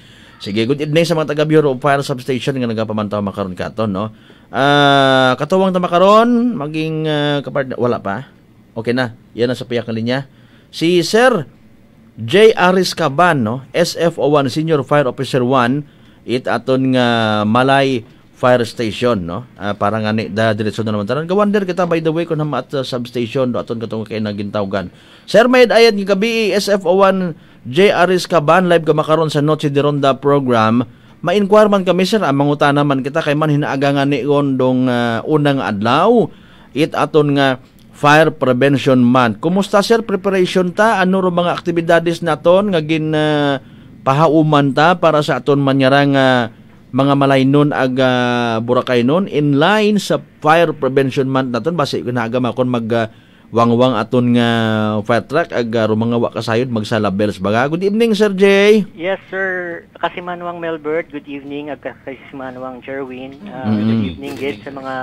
Sige, good evening sa mga taga Bureau of Fire Substation nga nagapamantaw makaron katon no. Ah, katuwang ta makaron maging uh, kapart wala pa. Okay na. Yan ang sa piyak na linya. Si Sir J. Aris Caban, no? SFO1, Senior Fire Officer 1, it aton nga Malay Fire Station, no? Ah, para nga ni da diretso na naman tanan. Gawander kita by the way kun hama at uh, substation do aton katong kay nagintawgan. Sir Mayd ayat nga gabi SFO1 J. Aris Caban live ka makaron sa Noche de Ronda program. Ma-inquire man kami sir, ang mangutana man kita kay man hinaagangan ni dong uh, unang adlaw. It aton nga Fire Prevention Month. Kumusta sir preparation ta? Ano ro mga aktibidades naton nga gin uh, pahauman ta para sa aton manyarang uh, mga malaynon ag uh, Boracay nun in line sa Fire Prevention Month naton basi ginagama kon mag uh, wangwang aton nga fire truck ag uh, mga wa kasayod magsalabels baga. Good evening Sir Jay. Yes, sir. Kasimanwang Melbert, good evening. Ag kasimanwang Jerwin. Uh, Mm. Good evening, Gid, sa mga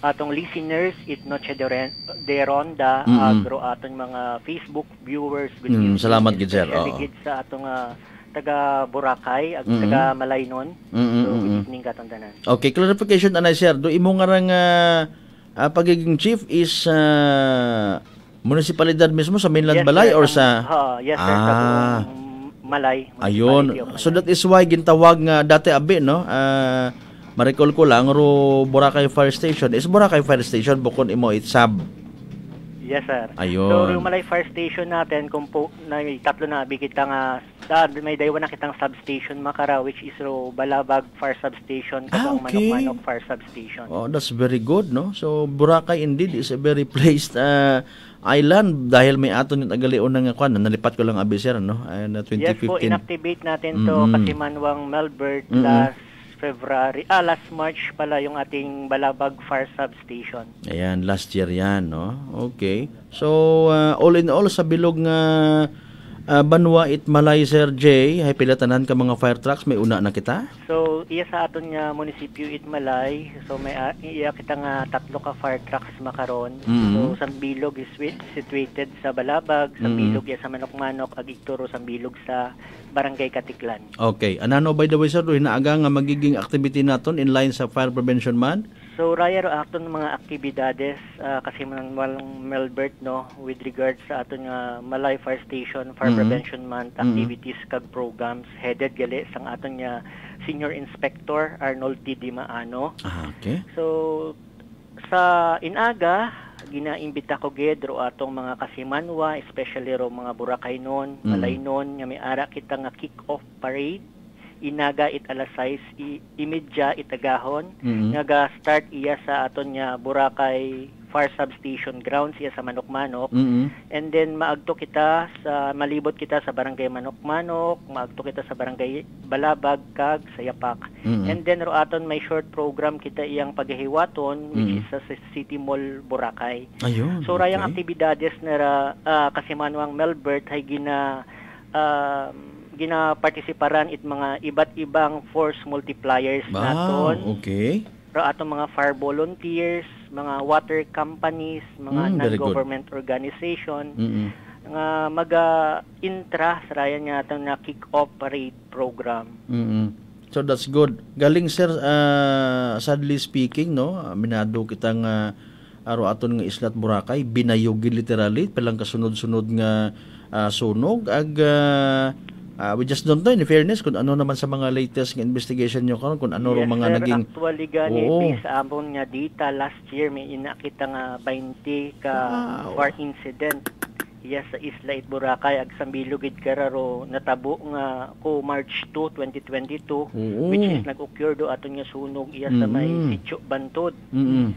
atong listeners, it Noche de, Ren- de Ronda, Mm-mm. agro atong mga Facebook viewers. Good Mm, evening. salamat, Gid, sir. Oo. Gid, sa atong ah, taga Boracay, ag Mm-mm. taga Malaynon. Mm-mm, So, good mm-mm. evening katong tanan. Okay, clarification anay sir. Do imo nga rang uh, uh, pagiging chief is uh, munisipalidad mismo sa mainland Yes, balay sir, or sa Ha, yes, sir. sa Ah. buong Malay. Ayun. So that is why gintawag nga dati abi no. Uh, ma-recall ko lang ro Boracay Fire Station is Boracay Fire Station bukod imo it sub. Yes, sir. Ayun. So, yung Malay Fire Station natin, kung po, na, may tatlo na nga, sa, may daywa na kitang substation Makara, which is ro Balabag Fire Substation, Ah, katong okay. Manok-Manok Fire Substation. Oh, that's very good no. So Boracay indeed is a very placed uh, island dahil may aton yung tagalion nga kwan nalipat ko lang abi sir no. And uh, 2015. Yes po, inactivate natin to Mm-mm. kasi Manwang Melbert Mm-mm. last February, ah, last March pala yung ating Balabag Fire Substation. Ayan, last year yan, no? Okay. So, uh, all in all, sa bilog nga uh, Banwa it Malay Sir J, ay pilatanan ka mga fire trucks, may una na kita? So, iya sa aton nga munisipyo Itmalay, so may ah, iya kita nga tatlo ka fire trucks makaron. Mhm. So, Sambilog is situated sa Balabag. Sambilog iya sa Manok-Manok, ag Igturo Sambilog sa Barangay Katiklan. Okay. Anano, by the way, sir, do hinaaga nga magiging activity naton in line sa Fire Prevention Month? So, raya ro aton mga aktibidades ah, kasi man walang Melbert no with regards sa aton nga Malay Fire Station Fire Mhm. Prevention Month Mhm. activities kag programs headed gali sang aton nga Senior Inspector Arnold T. Dimaano. Ah, okay. So sa inaga ginaimbita ko gid ro atong mga kasimanwa especially ro mga Boracay non, Mm. Malay non nga may ara kita nga kick-off parade inaga it alas 6 i, imedya itagahon Mhm. nga ga start iya sa aton nga Boracay Fire Substation grounds iya sa Manok-Manok Mhm. and then maagto kita sa malibot kita sa barangay Manok-Manok maagto kita sa barangay Balabag kag sa Yapak Mhm. and then ro aton may short program kita iyang paghihiwaton which Mhm. is sa City Mall Boracay Ayun. So rayang okay. aktibidades na ah, kasi manuang Melbert ay gina um, gina partisiparan it mga iba't ibang force multipliers Wow, naton. okay. Ra atong mga fire volunteers, mga water companies, mga Mm, non-government organization Mhm. nga maga intra sa rayan nga atong na kick-off parade program. mm So that's good. Galing sir, uh, sadly speaking, no, minado kitang uh, aro aton nga islat Boracay, binayogi literally, palang kasunod-sunod nga uh, sunog. Ag, uh, uh, we just don't know, in fairness, kung ano naman sa mga latest nga investigation nyo karon kung ano ro yes, mga sir, naging... actually gani based sa amon nga data last year may inakita nga 20 ka war incident iya sa Isla It Boracay ag sambilugid kararo natabo nga ko March 2, 2022 Oo. which is nag-occur do aton nga sunog iya sa may Mm. Sitio Bantod. Mm-mm.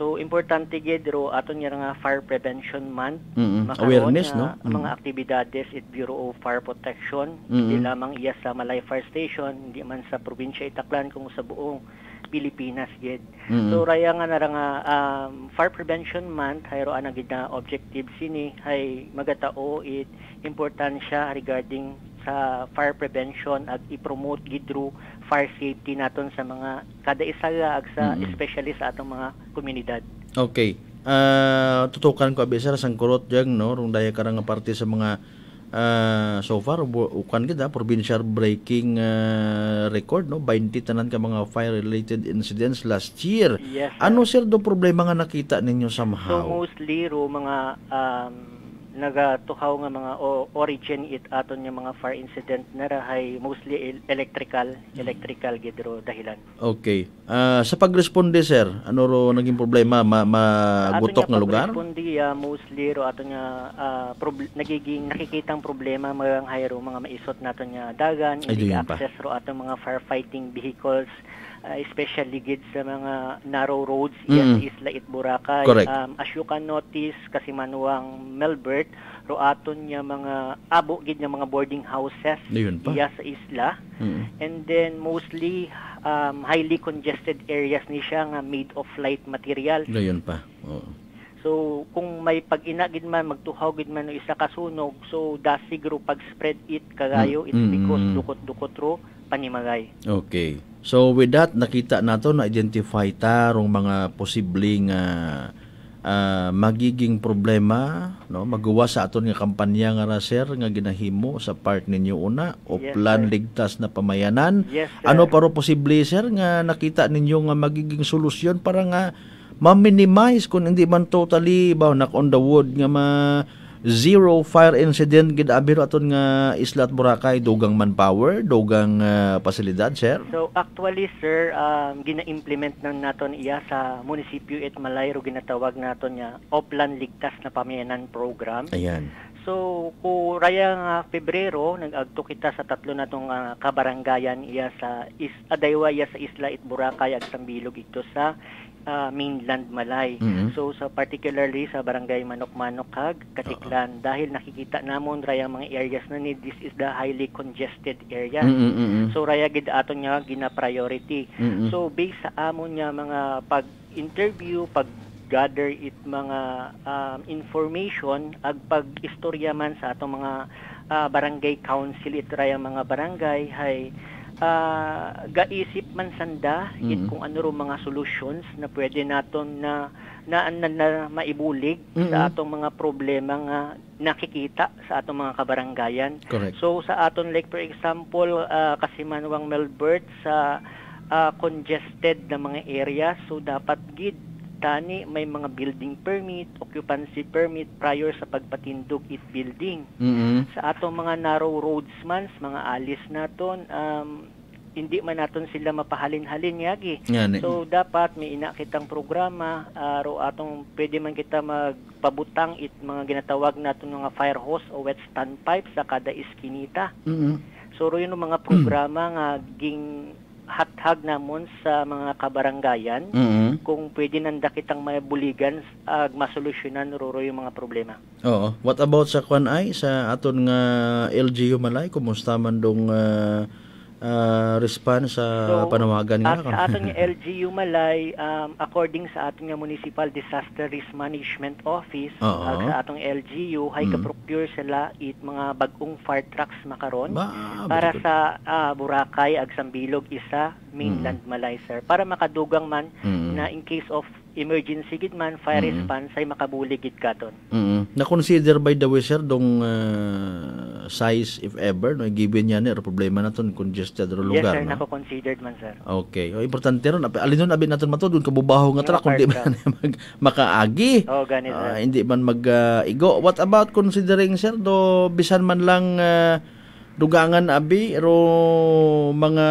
So importante gid ro aton nga nga fire prevention month. Makaroon Awareness, no? ang Mm. mga aktibidades it Bureau of Fire Protection Mm-mm. hindi lamang iya sa Malay Fire Station hindi man sa probinsya Itaklan kung sa buong Pilipinas gid Mm-mm. so raya nga nara nga um, fire prevention month hayro ana gid na objective sini hay magatao it importansya regarding sa fire prevention ag i-promote gid through fire safety naton sa mga kada isa ag sa Mm-mm. especially sa atong mga komunidad Okay. Ah, tutukan ko abi sir sang kurot jang no rung daya karang nga parte sa mga ah, so far ukan kita provincial breaking ah, record no 20 tanan ka mga fire related incidents last year. Yes, sir. ano sir do problema nga nakita ninyo So somehow? mostly ro mga um, nagatuhaw nga mga o- origin it aton nga mga fire incident na rahay mostly el- electrical electrical gid ro dahilan. Okay. Ah, sa pagresponde sir, ano ro naging problema ma magutok nga lugar? Respondi uh, mostly ro aton nga ah, prob- nagiging nakikitang problema mga hayro mga maisot naton nga dagan hindi pa. access ro aton mga firefighting vehicles ah, especially gid sa mga narrow roads Mm. sa Isla It Boracay. Correct. Um, as you can notice kasi manuang Melbert ro aton nga mga abo gid nga mga boarding houses iya sa isla. Mm. And then mostly um, highly congested areas ni siya nga made of light material. Gayon pa. Oo. So kung may pag-ina gid man magtuhaw gid man o isa ka sunog, so dasig ro pag spread it kagayo it's Mm, because mm. dukot-dukot ro panimagay. Okay. So with that nakita nato na identify ta rong mga posibleng ah, ah, magiging problema no magawa sa aton nga kampanya nga ra sir nga ginahimo sa part ninyo una o Yes, plan sir. ligtas na pamayanan. Yes, sir. ano paro posible sir nga nakita ninyo nga magiging solusyon para nga ma-minimize kung hindi man totally ba knock on the wood nga ma zero fire incident gid abiro aton nga isla at Boracay. Dugang manpower dugang ah, pasilidad sir. So actually sir, um, gina-implement na naton iya sa munisipyo at Malay ro ginatawag naton nga Oplan Ligtas na Pamayanan Program. ayan. So, ko raya nga Pebrero, nag-agto kita sa tatlo natong uh, kabarangayan iya sa is adaywa iya sa Isla it Boracay ag Sambilog ito sa ah, mainland Malay. Mhm. So sa particularly sa barangay Manok-Manok kag Katiklan dahil nakikita namon raya mga areas na ni this is the highly congested area. Mm, mm, mm, mm. So raya gid aton nga gina priority. Mm, mm. So based sa amon nga mga pag-interview, pag gather it mga um, information ag pag-istorya man sa atong mga ah, barangay council it raya mga barangay hay gaisip man sanda it Mm. kung ano ro mga solutions na pwede naton na na, na, na maibulig Mm-mm. sa atong mga problema nga nakikita sa atong mga kabarangayan. Correct. So sa aton like for example uh, kasi Manuang Melbert sa ah, congested na mga area so dapat gid tani may mga building permit, occupancy permit prior sa pagpatindog it building. Mm-mm. Sa atong mga narrow roads man, mga alis naton um, hindi man naton sila mapahalin-halin yagi. Yan eh. So dapat may ina kitang programa aro atong pwede man kita magpabutang it mga ginatawag naton mga fire hose o wet standpipe sa kada iskinita. Mm-mm. So ro yun mga programa nga ging hathag namon sa mga kabarangayan Mm-mm. kung pwede nanda kitang mabuligan ag masolusyonan ro ro yung mga problema. Oo. What about sa kwan ay sa aton nga LGU Malay kumusta man dong ah, ah, response sa panawagan nga At sa aton nga LGU Malay, um, according sa aton nga Municipal Disaster Risk Management Office, Oo. ag sa atong LGU, hay Mm. ka-procure sila it mga bagong fire trucks makaron Ba, para good. sa ah, Boracay ag Sambilog isa, mainland Malay sir, para makadugang man Mm. na in case of emergency gid man fire Mm. response ay makabulig gid katon. Mm. Na-consider by the way sir dong ah, size if ever no given yan eh problema na ton congested ro yes lugar sir, no. nako-considered man sir. Okay. O importante ron alin nun abi naton mato dun kabubaho nga truck kundi man mag, makaagi. Oh, ganit sir. hindi man mag ah, igo. What about considering sir do bisan man lang ah, dugangan abi ro mga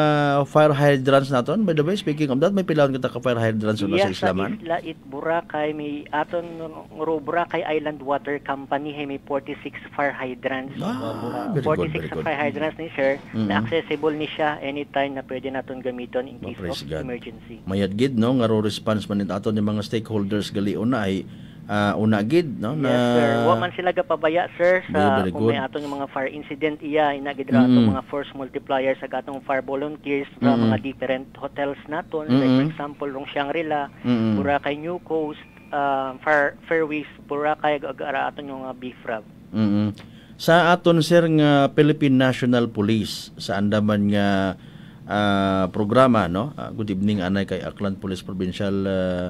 fire hydrants naton by the way speaking of that may pilawon kita ka fire hydrants Yes, sa Islaman isla it Boracay may aton ro Boracay Island Water Company hay may 46 fire hydrants. Ah, Uh, very good, 46 very sa good. fire hydrants ni sir Mhm. na accessible ni siya anytime na pwede naton gamiton in case of God. emergency. mayad gid no nga ro response man nito aton yung mga stakeholders gali una ay ah, una gid no na Yes sir. Wa man sila gapabaya sir Very, sa very kung may good. aton yung mga fire incident iya inagid ra atong Mm. mga force multiplier sa atong fire volunteers sa Mm-mm. mga different hotels naton like for Mm-mm. example rong Shangri-La, Mm-mm. Boracay New Coast, uh, Fair, Fairways, Boracay ag ara aton yung mga beef rab. mm Sa aton sir nga Philippine National Police sa andaman nga ah, programa no. Ah, good evening anay kay Aklan Police Provincial ah,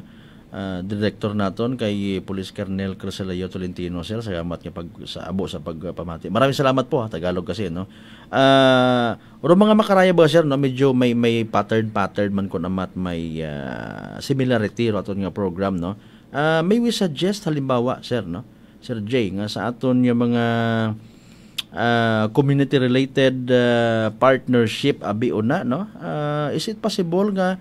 ah, director naton kay Police Colonel Criselayo Tolentino sir salamat nga pag sa abo sa pagpamati. Maraming salamat po ha Tagalog kasi no. Ah, uro mga makaraya ba sir no medyo may may pattern pattern man kun amat may ah, similarity ro aton nga program no. Ah, may we suggest halimbawa sir no. Sir Jay nga sa aton nga mga uh, community related uh, partnership abi una no uh, is it possible nga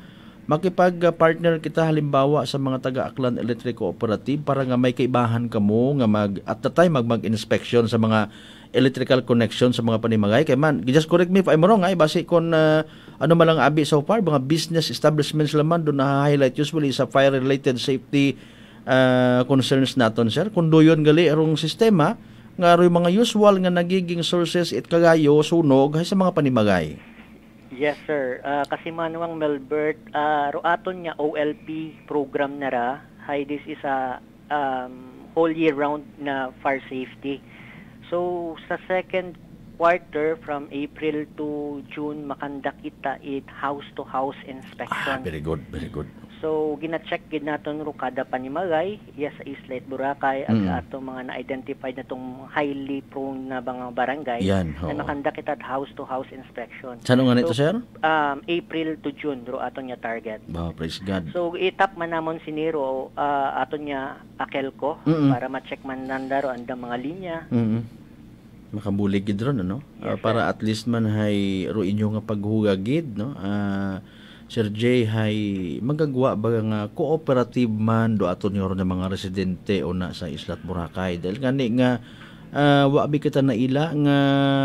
makipag-partner kita halimbawa sa mga taga Aklan Electric Cooperative para nga may kaibahan kamo nga mag at the time mag mag-inspection sa mga electrical connection sa mga panimagay kay man just correct me if I'm wrong ay base kon uh, ano man lang abi so far mga business establishments laman do na highlight usually sa fire related safety uh, concerns naton sir kun doyon gali arong sistema nga mga usual nga nagiging sources it kagayo sunog sa mga panimagay. Yes, sir. Ah, kasi manuang Melbert, uh, roaton niya OLP program na ra. Hi, this is a um, whole year round na fire safety. So, sa second quarter from April to June, makanda kita it house-to-house inspection. Very good, very good. So, gina-check gid naton ro kada panimagay, yes sa Islet Boracay at Mm. atong mga na-identify na tong highly prone na mga barangay Yan, na nakanda kita house-to-house inspection. Saan nga nito, sir? Um, April to June ro aton niya target. Ba, praise God. So itap man namon si Nero uh, aton niya akelko Mm-mm. para ma-check man nanda ro andang mga linya. Mm. Makabulig gid ron ano Ah, para at least man hay ro inyo nga paghugagid no. Ah, Sir Jay hay magagwa ba nga cooperative man do aton ron nga mga residente una sa Islat Boracay? Dahil gani nga ah, wa bi kita na ila nga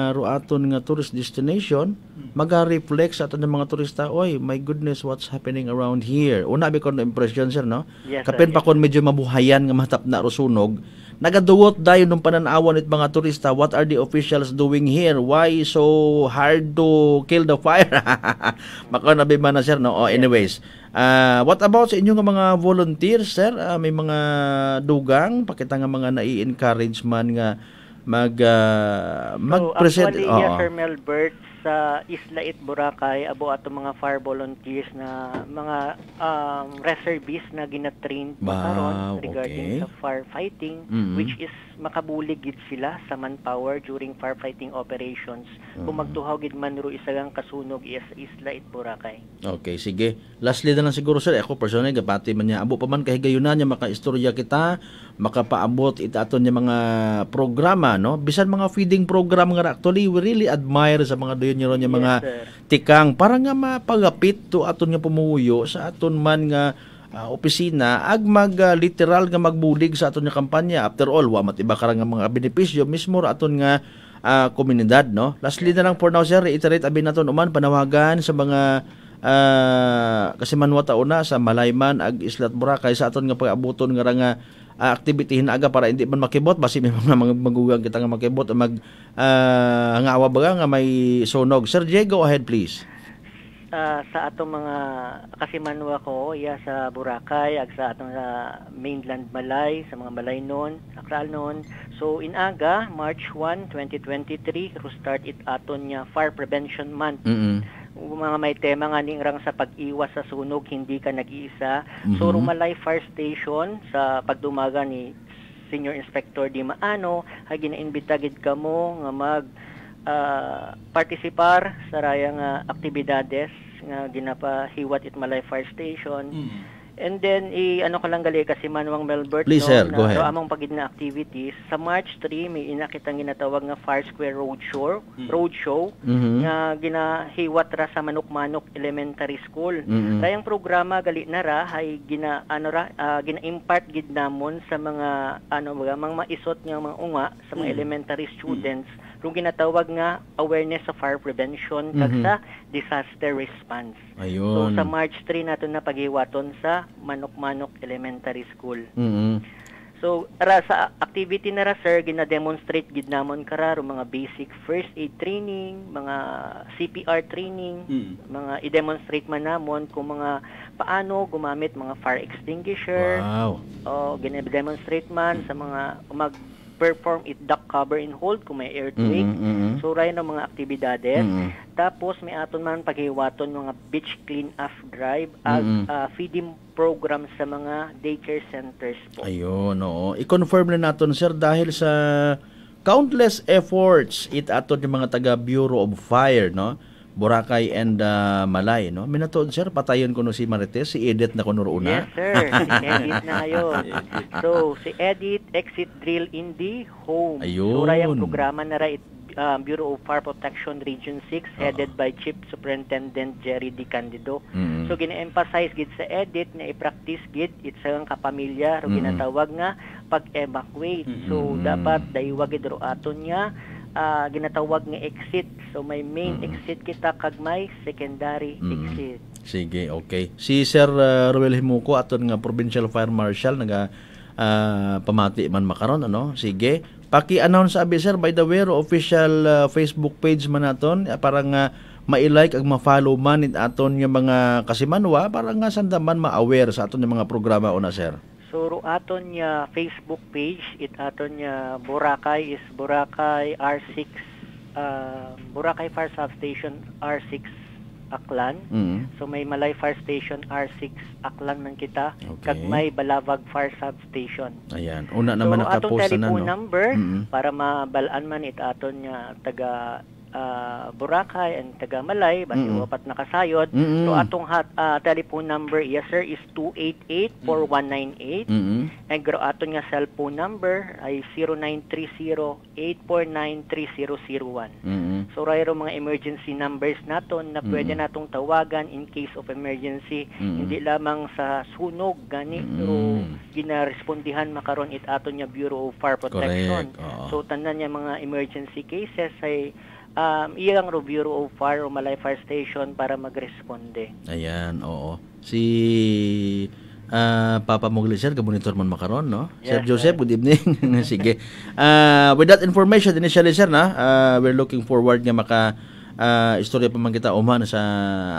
ro aton nga tourist destination maga-reflect sa aton mga turista oy my goodness what's happening around here? Una bi kon impression sir no? Yes, sir. kapin pa kon medyo mabuhayan nga matap na ro sunog nagaduwot dayon ng pananawan it mga turista what are the officials doing here? Why so hard to kill the fire? Makaon na man na sir no? Oh, anyways ah, what about sa inyong mga volunteers sir? Ah, may mga dugang pakita nga mga nai-encourage man nga mag ah, So mag-present. actually Oo. yes, Sir Melbert sa Isla It Boracay abo ato mga fire volunteers na mga um, reservists na gina-train Wow, karon regarding okay. sa firefighting Mhm. which is makabulig gid sila sa manpower during firefighting operations kung Mhm. magtuhaw gid man ro isa gang kasunog is Isla It Boracay. Okay, sige. Lastly na lang siguro sir, ako personally gapati man niya abo pa man kahigayunan niya makaistorya kita, makapaabot ita aton niya mga programa no. Bisan mga feeding program nga actually we really admire sa mga doyon niyo niya mga sir. tikang para nga mapagapit to aton nga pumuyo sa aton man nga ah, opisina ag mag ah, literal nga magbulig sa aton nga kampanya. After all wa mat iba karang nga mga benepisyo. Mismo ra aton nga ah, komunidad no? Lastly na lang for now sir reiterate abi naton uman panawagan sa mga ah, kasi manwa tauna sa Malayman ag Islat Boracay sa aton nga pag-abuton nga ra nga ah, activity hinaga para hindi man makibot. Basi may mga magugang kita nga makibot mag ah, nga baga nga may sunog. Sir Jay go ahead please. Ah, sa atong mga kasimanwa ko iya sa Boracay ag sa atong sa mainland Malay sa mga Malay noon akral noon. So in aga March 1 2023 ro start it aton nya fire prevention month. Mm-mm. Mga may tema nga ning rang sa pag-iwas sa sunog hindi ka nag-iisa Mhm. so Rumalay Fire Station sa pagdumaga ni Senior Inspector Di Maano ay ginaimbita gid kamo nga mag ah, partisipar sa raya nga aktibidades nga ginapahiwat it Malay Fire Station. And then i ano ko lang gali kasi Manuang Melbert Please, no, sir, na go ahead. among pagid na activities sa March 3 may inakitang ginatawag nga Fire Square Roadshow, roadshow Mhm. nga ginahiwat ra sa Manok-Manok Elementary School. Mhm. Kayang programa gali na ra ay gina ano ra ah, gina-impart gid namon sa mga ano baga mga maisot nga mga unga sa mga Mhm. elementary students kung ginatawag nga awareness sa fire prevention kag Mhm. sa disaster response. Ayun. So sa March 3 nato na paghiwaton sa Manok-Manok Elementary School. Mm-mm. So, ara sa activity na ra sir, gina-demonstrate gid namon kararo mga basic first aid training, mga CPR training, mga i-demonstrate man namon kung mga paano gumamit mga fire extinguisher. Wow. O gina-demonstrate man sa mga mag perform it duck cover and hold kung may earthquake. Mm, mm, mm. So ray ng mga aktibidades. Mm. Tapos may aton man paghiwaton mga beach clean up drive at Mm. ah, feeding program sa mga daycare centers po. Ayun, oo. I-confirm na natin, sir, dahil sa countless efforts it aton yung mga taga Bureau of Fire, no? Boracay and ah, Malay, no? Minatood, sir, patayon ko no si Marites, si Edith na kuno una. Yes, sir. Si Edith na ngayon. So, si Edith, exit drill in the home. Ayun. So, ang programa na ray, um, Bureau of Fire Protection Region 6, headed by Chief Superintendent Jerry D. Candido. Mm. So, gina-emphasize gid sa Edith na i-practice gid it sa ang kapamilya, ro Mm. ginatawag nga pag-evacuate. So, Mm. dapat daywa gid ro aton niya ah, ginatawag nga exit. So, may main exit kita kag may secondary Mm. exit. Sige, okay. Si Sir uh, Ruel Himuko aton nga Provincial Fire Marshal naga ah, pamati man makaron ano. Sige. Paki-announce abi sir by the way ro official ah, Facebook page man naton para nga ma-like ag ma-follow man aton nga mga kasimanwa para nga sandaman ma-aware sa aton nga mga programa una sir. So, ro aton niya Facebook page, it aton niya Boracay is Boracay R6, uh, Boracay Fire Substation R6 Aklan. Mm. So, may Malay Fire Station R6 Aklan man kita. Okay. Kag may Balavag Fire Substation. Ayan. Una so, naman atong nakapost na telephone no. number Mm. para mabalaan man it aton niya taga ah, Boracay and taga Malay, basi Mm-mm. wapat nakasayod. Mm-mm. So atong hat, ah, telephone number, yes sir, is 288-4198. Mm. And gro aton nga cellphone number ay 0930-849-3001. Mm. So rayro mga emergency numbers naton na pwede Mm. natong tawagan in case of emergency. Mm. Hindi lamang sa sunog gani pero ginarespondihan makaron it aton nga Bureau of Fire Protection. Correct, oo. So tanan niya mga emergency cases ay um, iyang Bureau of Fire o Malay Fire Station para magresponde. Ayan, oo. Si ah, Papa Mugli, sir, kabunitor man makaron, no? sir Yes, Joseph, good evening. Sige. Ah, with that information, initially, sir, na, ah, we're looking forward nga maka ah, istorya pa man kita uman sa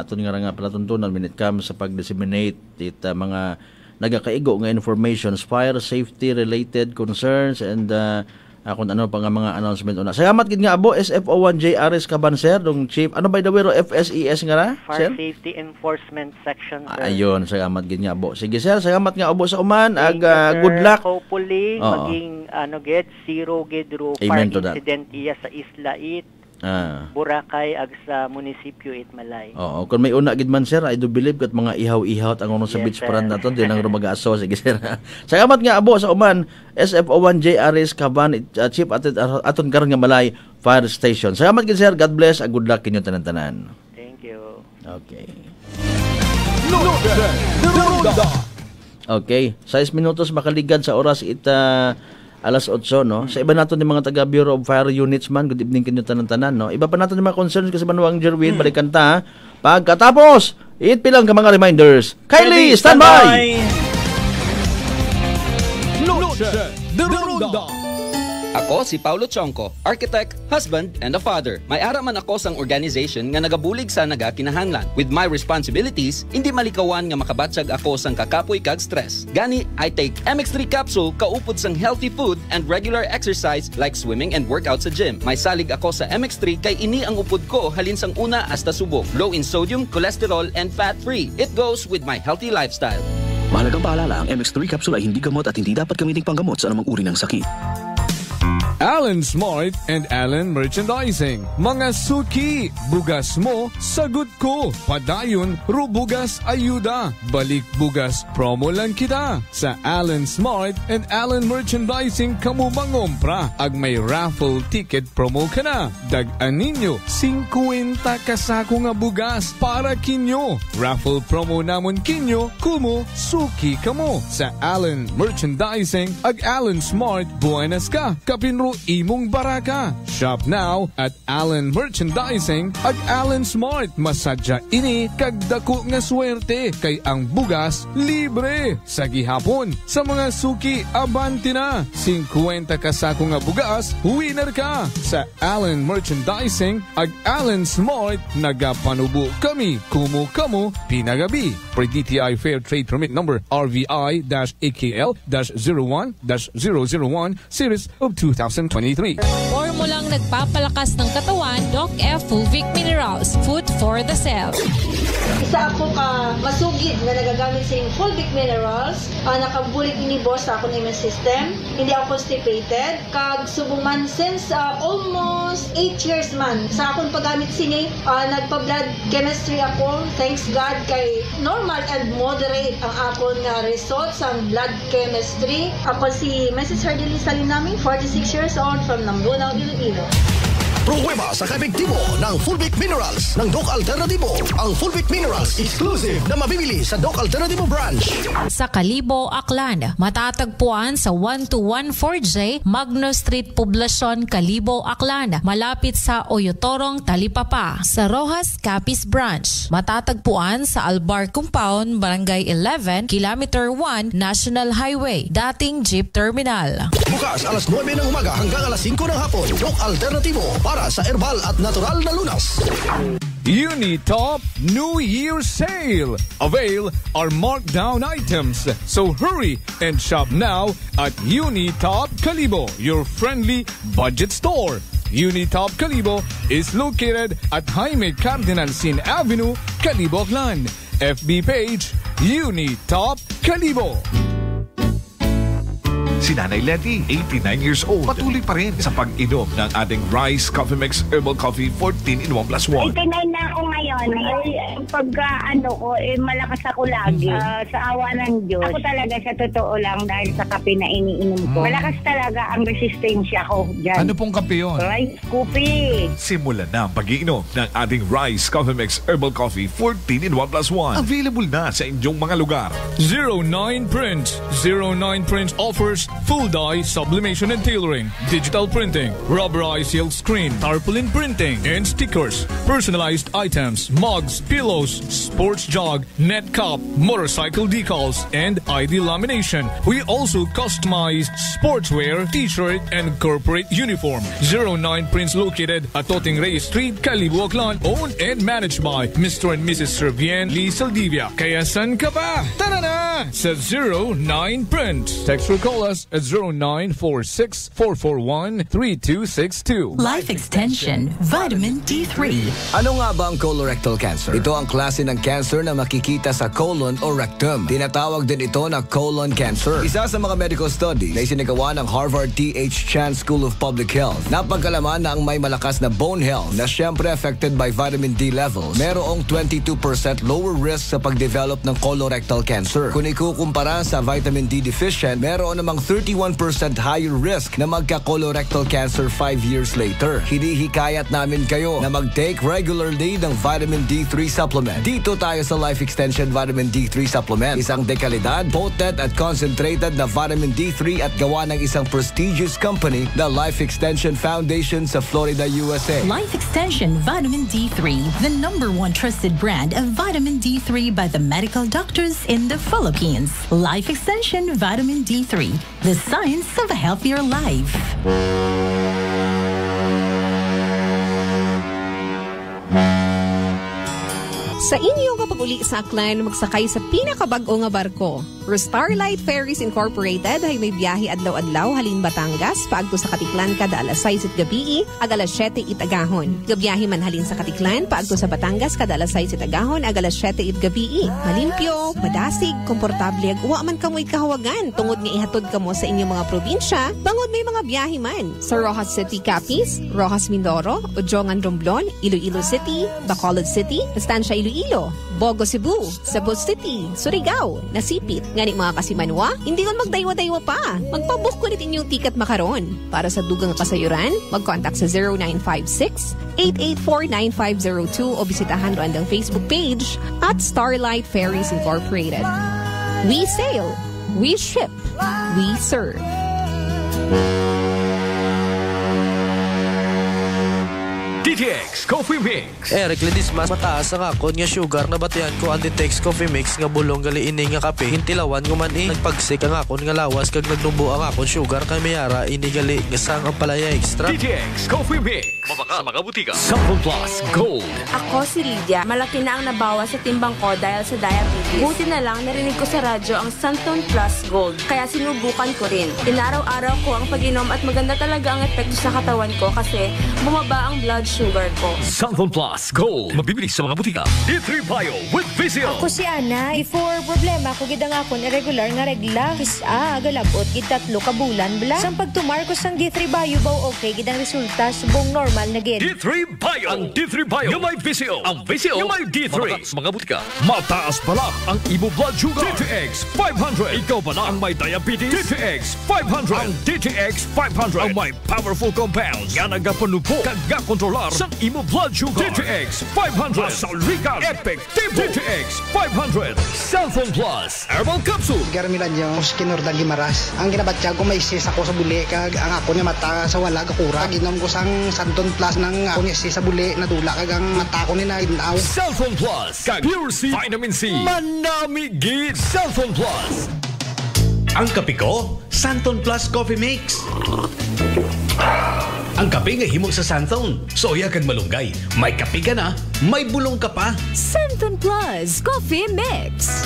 aton nga nga palatuntunan when it comes sa pag-disseminate it ah, mga nagakaigo nga informations, fire safety related concerns and ah, ah, kung ano pa nga mga announcement una. Salamat gid nga abo SFO1 JRS Kaban sir, dong chief. Ano by the way ro FSES nga ra, Fire sir? Safety Enforcement Section. sir. Ayun, salamat gid nga abo. Sige sir, salamat nga abo sa uman. Ag sir. good luck. Hopefully, Oo. maging ano gid zero gid ro fire incident iya sa Isla It, Ah. Boracay ag sa munisipyo Itmalay. Oo, kung may una gid man sir, I do believe kat mga ihaw-ihaw ang ano sa Yes, beach front naton din ang rumagaso sige sir. salamat nga abo sa uman SFO1 JRS Kaban uh, Chief aton aton karon nga malay fire station. Salamat gid sir. God bless. Ag good luck kinyo tanan-tanan. Thank you. Okay. Okay, 6 minutos makaligad sa oras ita alas 8 no. Sa iba naton ni mga taga Bureau of Fire Units man, good evening kinyo tanan-tanan no. Iba pa naton ni mga concerns kasi manuang Jerwin balikan ta. ha. Pagkatapos, it pilang ka mga reminders. Kylie, standby. Norte de Ronda. Ako si Paulo Chonco, architect, husband, and a father. May ara man ako sang organization nga nagabulig sa naga kinahanglan. With my responsibilities, hindi malikawan nga makabatsag ako sang kakapoy kag stress. Gani, I take MX3 capsule kaupod sang healthy food and regular exercise like swimming and workout sa gym. May salig ako sa MX3 kay ini ang upod ko halin sang una hasta subok. Low in sodium, cholesterol, and fat-free. It goes with my healthy lifestyle. Mahalagang paalala, ang MX3 capsule ay hindi gamot at hindi dapat gamitin panggamot sa anumang uri ng sakit. you Alan Smart and Alan Merchandising. Mga suki, bugas mo, sagot ko. Padayon, rubugas ayuda. Balik bugas, promo lang kita. Sa Alan Smart and Alan Merchandising kamo mangompra. Ag may raffle ticket promo ka na. Dag-an ninyo, 50 kasako nga bugas para kinyo. Raffle promo namon kinyo, kumo, suki kamo. Sa Alan Merchandising, ag Alan Smart, buenas ka. Kapinro imong baraka. Shop now at Allen Merchandising ag Allen Smart. Masadya ini kag dako nga swerte kay ang bugas libre. Sa gihapon, sa mga suki abanti na. 50 ka sako nga bugas, winner ka. Sa Allen Merchandising ag Allen Smart nagapanubo kami kumu kamo pinagabi. Per DTI Fair Trade Permit number RVI-AKL-01-001 series of 2023. Formulang nagpapalakas ng katawan, Doc F. Fulvic Minerals, food for the cell. Isa ako ka masugid na nagagamit sa yung fulvic minerals. Uh, nakabulig ini boss sa akong immune system. Hindi ako constipated. Kag subong man since uh, almost 8 years man sa akong paggamit sini, uh, nagpa-blood chemistry ako. Thanks God kay normal and moderate ang akong uh, results sa blood chemistry. Ako si Mrs. Hardily Salinami, 46 years old from Nambunaw, Iloilo. Pruweba sa kaepektibo ng Fulvic Minerals ng Doc Alternativo. Ang Fulvic Minerals exclusive na mabibili sa Doc Alternativo branch. Sa Kalibo, Aklan, matatagpuan sa 1214J Magno Street Poblacion, Kalibo, Aklan, malapit sa Oyotorong, Talipapa. Sa Rojas, Capiz Branch, matatagpuan sa Albar Compound, Barangay 11, Kilometer 1, National Highway, dating Jeep Terminal. Bukas alas 9 ng umaga hanggang alas 5 ng hapon. Doc Alternativo para sa herbal at natural na lunas. Unitop New Year Sale. Avail our markdown items. So hurry and shop now at Unitop Kalibo, your friendly budget store. Unitop Kalibo is located at Jaime Cardinal Sin Avenue, Kalibo, Aklan. FB page Unitop Kalibo. Si Nanay Letty, 89 years old, patuloy pa rin sa pag-inom ng ating Rice Coffee Mix Herbal Coffee 14 in 1 plus 1. 89 na ako ngayon. Ay, pagka ano ko, eh, malakas ako lagi. Ah, sa awa ng Diyos. Ako talaga sa totoo lang dahil sa kape na iniinom ko. Malakas talaga ang resistensya ko dyan. Ano pong kape yun? Rice coffee. Simulan na ang pag-iinom ng ating Rice Coffee Mix Herbal Coffee 14 in 1 plus 1. Available na sa inyong mga lugar. 09 Print. 09 Print offers full dye, sublimation and tailoring, digital printing, rubberized silk screen, tarpaulin printing, and stickers, personalized items, mugs, pillows, sports jog, net cup, motorcycle decals, and ID lamination. We also customize sportswear, t-shirt, and corporate uniform. 09 Prints located at Toting Ray Street, Calibo, Aklan, owned and managed by Mr. and Mrs. Servien Lee Saldivia. Kaya san ka na! Sa 09 Print. Text or call us at 0946-441-3262. Life Extension, Vitamin D3. Ano nga ba ang colorectal cancer? Ito ang klase ng cancer na makikita sa colon o rectum. Tinatawag din ito na colon cancer. Isa sa mga medical studies na isinagawa ng Harvard T.H. Chan School of Public Health. Napagkalaman na ang may malakas na bone health na syempre affected by vitamin D levels, merong 22% lower risk sa pagdevelop ng colorectal cancer. Kung ikukumpara sa vitamin D deficient, meron namang 31% higher risk na magka-colorectal cancer 5 years later. Hinihikayat namin kayo na mag-take regularly ng vitamin D3 supplement. Dito tayo sa Life Extension Vitamin D3 Supplement. Isang dekalidad, potent at concentrated na vitamin D3 at gawa ng isang prestigious company na Life Extension Foundation sa Florida, USA. Life Extension Vitamin D3, the number one trusted brand of vitamin D3 by the medical doctors in the Philippines. Life Extension Vitamin D3, the science of a healthier life. Sa inyong kapaguli sa Aklan, magsakay sa pinakabag-o nga barko. Starlight Ferries Incorporated ay may biyahe adlaw-adlaw halin Batangas paagto sa Katiklan kada alas 6 at gabi ag alas 7 it agahon. Gabiyahe man halin sa Katiklan paagto sa Batangas kada alas 6 it ag alas 7 it gabi. Malimpyo, madasig, komportable ag uwa man kamoy kahawagan tungod nga ihatod kamo sa inyong mga probinsya bangod may mga biyahe man sa Rojas City, Capiz, Rojas Mindoro, Ojongan Romblon, Iloilo City, Bacolod City, Estancia Iloilo, Bogo Cebu, Cebu City, Surigao, Nasipit, ngani mga kasimanwa, hindi kon magdaywa-daywa pa. Magpabook ko inyong ticket makaron. Para sa dugang kasayuran, mag-contact sa 0956-884-9502 o bisitahan doon ang Facebook page at Starlight Ferries Incorporated. We sail, we ship, we serve. DTX Coffee Mix. Eric Ledismas mataas ang akon nga sugar na batian ko ang Ditex Coffee Mix nga bulong gali ini nga kape hintilawan ko man eh nagpagsik ang akon nga lawas kag nagnubo ang akon sugar kay mayara ini gali nga sang ang palaya extra DTX Coffee Mix. Mabaka sa mga butika. Sample Plus Gold. Ako si Lydia. Malaki na ang nabawas sa timbang ko dahil sa diabetes. Buti na lang narinig ko sa radyo ang Santon Plus Gold. Kaya sinubukan ko rin. Inaraw-araw ko ang pag-inom at maganda talaga ang epekto sa katawan ko kasi bumaba ang blood sugar ko. Sample Plus Gold. Mabibili sa mga butika. D3 Bio with Vizio. Ako si Ana, before problema ko gid ang akon irregular nga regla. Kisa galabot gid tatlo ka bulan bla. Sang pagtumar ko sang D3 Bio baw okay gid ang resulta subong normal na gid. D3 Bio. Ang D3 Bio. Yung may Vizio. Ang Vizio. Yung may D3. Mabaka sa mga butika. Mataas pala ang imo blood sugar. DTX 500. Ikaw pala ang may diabetes. DTX 500. Ang DTX 500. Ang may powerful compounds. Nga nagapanupo. Kag kontrolar sa imo blood sugar. DTX 500. Masalikan. Epektibo. DTX 500. Cellphone Plus. Herbal Capsule. Garmilan yung Skinordal Gimaras. Ang ginabatya ko may sis ako sa buli kag ang ako niya mata sa wala kakura. Ginom ko sang Santon Plus ng ako niya sis sa buli nadula kag ang mata ko ni na ginaw. Cellphone Plus. Kag Pure C. Vitamin C. Manami gid. Cellphone Plus. Ang kape ko, Santon Plus Coffee Mix. Ang kape nga himo sa Santon. Soya kag malunggay. May kape ka na, may bulong ka pa. Santon Plus Coffee Mix.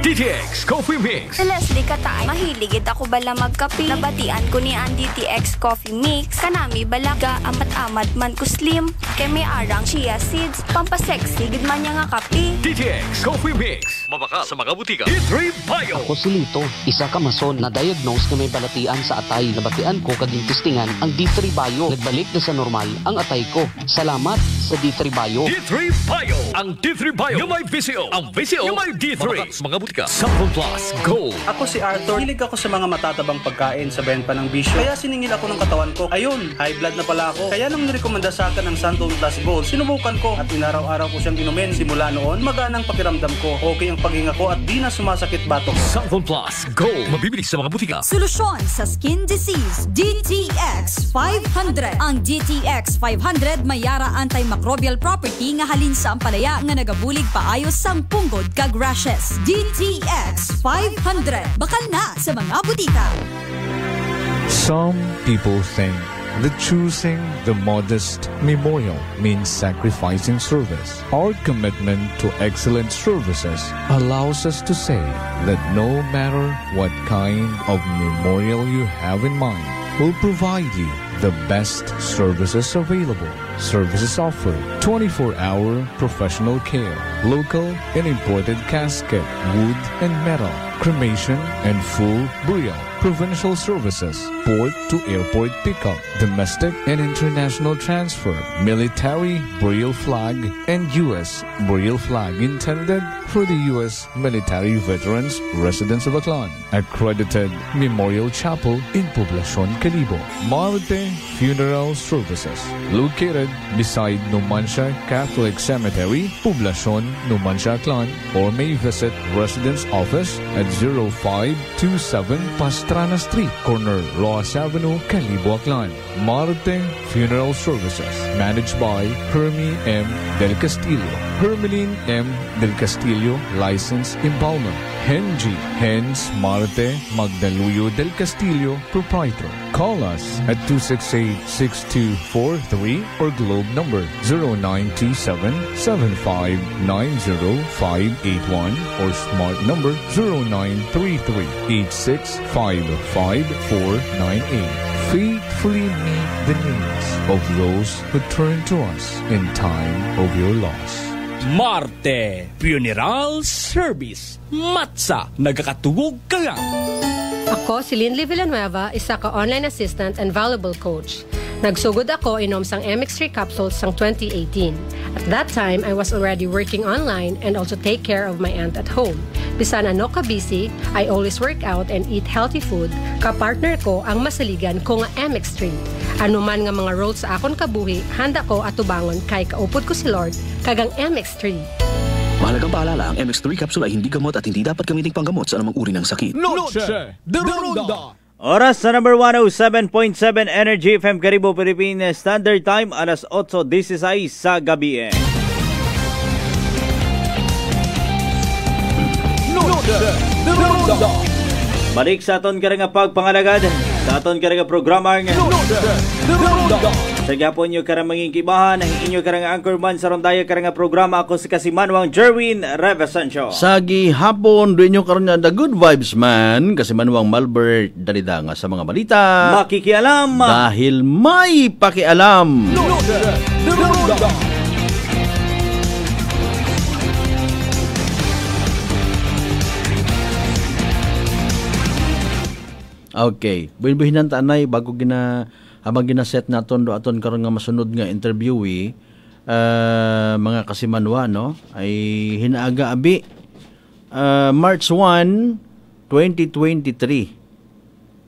DTX Coffee Mix. Sa Leslie Katay, mahiligid ako bala magkape. Nabatian ko ni ang DTX Coffee Mix. Kanami balaga amat-amat man ko slim. Kay may arang chia seeds. Pampasexy gid man niya nga kape. DTX Coffee Mix. Mabaka sa mga butika. D3 Bio. Ako si Lito, isa ka mason na diagnose na may balatian sa atay. Nabatian ko kaging testingan ang D3 Bio. Nagbalik na sa normal ang atay ko. Salamat sa D3 Bio. D3 Bio. Ang D3 Bio. Yung may Vizio. Ang Vizio. Yung may D3. Mabaka sa mga butika. Sample Plus Gold. Ako si Arthur. Hilig ako sa mga matatabang pagkain sa benta ng bisyo. Kaya siningil ako ng katawan ko. Ayun, high blood na pala ako. Kaya nung nirekomenda sa akin ng Santon Plus Gold, sinubukan ko at inaraw-araw ko siyang inumin. Simula noon, maganang pakiramdam ko. Okay ang paghinga ko at di na sumasakit batok. Sample Plus Gold. Mabibili sa mga butika. Solusyon sa skin disease, DTX 500. Ang DTX 500 may yara antimicrobial property nga halin sa ampalaya nga nagabulig paayos sang punggod kag rashes. DTX 500. Bakal na sa mga butika. Some people think that choosing the modest memorial means sacrificing service. Our commitment to excellent services allows us to say that no matter what kind of memorial you have in mind, we'll provide you the best services available. Services offered 24 hour professional care, local and imported casket, wood and metal, cremation and full burial, provincial services, port to airport pickup, domestic and international transfer, military burial flag, and U.S. burial flag intended for the U.S. military veterans residents of Aklan. Accredited Memorial Chapel in Poblacion, Calibo. Marte Funeral Services. Located beside Numancia Catholic Cemetery, Poblacion, Numancia, Aklan, or may visit residence office at 0527 Pastrana Street, corner Ross Avenue, Calibo, Aklan. Marte Funeral Services. Managed by Hermie M. Del Castillo. Hermeline M. Del Castillo, licensed embalmer. Henji Hens Marte Magdaluyo del Castillo, proprietor. Call us at 268-6243 or globe number 0927-7590581 or smart number 0933-8655498. Faithfully meet the needs of those who turn to us in time of your loss. Marte Funeral Service. Matsa, nagakatugog ka nga. Ako si Linley Villanueva, isa ka online assistant and valuable coach. Nagsugod ako inom sang MX3 capsules sang 2018. At that time, I was already working online and also take care of my aunt at home. Bisan ano ka busy, I always work out and eat healthy food. Ka-partner ko ang masaligan ko nga MX3. Ano man nga mga roles sa akon kabuhi, handa ko at tubangon kay kaupod ko si Lord kagang MX3. Mahalagang paalala, ang MX3 capsule ay hindi gamot at hindi dapat gamitin panggamot sa anumang uri ng sakit. Noche de Ronda. Oras sa number 107.7 Energy FM Karibo Philippine Standard Time alas 8.16 sa gabi. eh. Balik sa aton kara nga pagpangalagad sa aton kara nga programa nga sa gapon nyo kara mangingibahan ang inyo kara nga anchorman sa rondaya kara nga programa ako si Kasimanwang Jerwin Revesancho. Sagi hapon, doon nyo karoon na The Good Vibes Man, kasi manuwang Malbert dalida nga sa mga balita. Makikialam! Dahil may pakialam! Okay. Buhin-buhinan tanay bago gina habang gina-set naton do aton karon nga masunod nga interviewee uh, mga kasimanwa no? Ay hinaaga abi uh, March 1 2023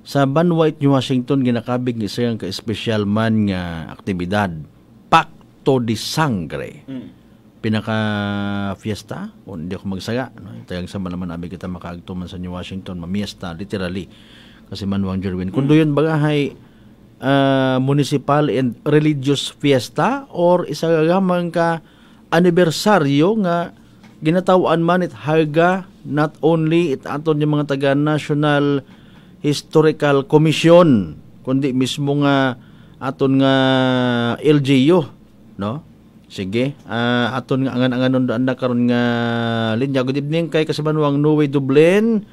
sa Banwait, New Washington ginakabig ni isang ka-special man nga aktibidad Pacto de Sangre. Pinaka fiesta o hindi ako magsaga no? tayang sa naman namin kita makaagto man sa New Washington mamiesta literally kasi Manuang Jerwin. Kung doon bagahay uh, municipal and religious fiesta or isa gamang ka anibersaryo nga ginatawan man it harga not only it aton yung mga taga National Historical Commission kundi mismo nga aton nga LGU no? Sige uh, aton nga angan-anganon daan na karon nga linya. Good evening kay kasimanwang Nuwe Dublin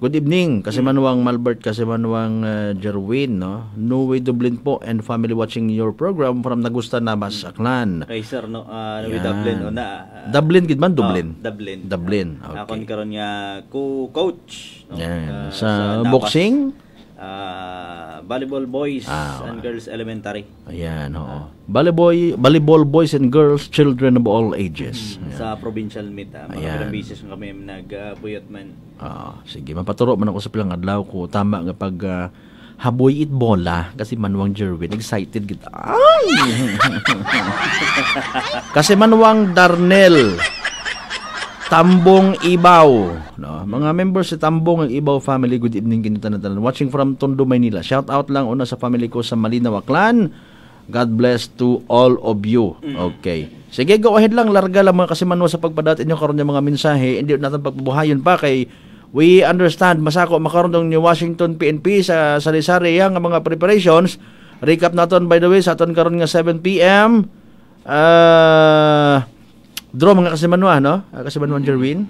Good evening, Kasimanwang Malbert, Kasimanwang uh, Jerwin, no? Nuwe Dublin po and family watching your program from Nagusta Namas, Aklan. Kay sir no uh, Yan. Dublin o na. Uh, Dublin gid man Dublin. Oh, Dublin. Dublin. Okay. Akon karon nga ko coach no? Yan. Uh, sa, sa boxing uh, volleyball boys ah, and girls elementary. Ayan, oo. Volleyball, volleyball boys and girls, children of all ages. Mm, sa provincial meet, uh, mga beses kami nagbuyot uh, man. Ah, sige, mapaturo man ako sa pilang adlaw ko. Tama nga pag uh, haboy it bola kasi Manwang Jerwin excited kita. Ay! kasi Manwang Darnell Tambong Ibaw. No? Mga members sa Tambong ang Ibaw family, good evening kinita na tanan. Watching from Tondo, Maynila. Shout out lang una sa family ko sa Malinaw, Aklan. God bless to all of you. Okay. Sige, go ahead lang. Larga lang mga kasimanwa sa pagpadatin nyo karon yung mga mensahe. Hindi natin pagpabuhayon pa kay we understand masako makaroon ng Washington PNP sa sari-sari yang mga preparations. Recap naton by the way sa aton karon nga 7 PM. Uh, Draw mga kasimanwa, no? Uh, kasimanwa Jerwin.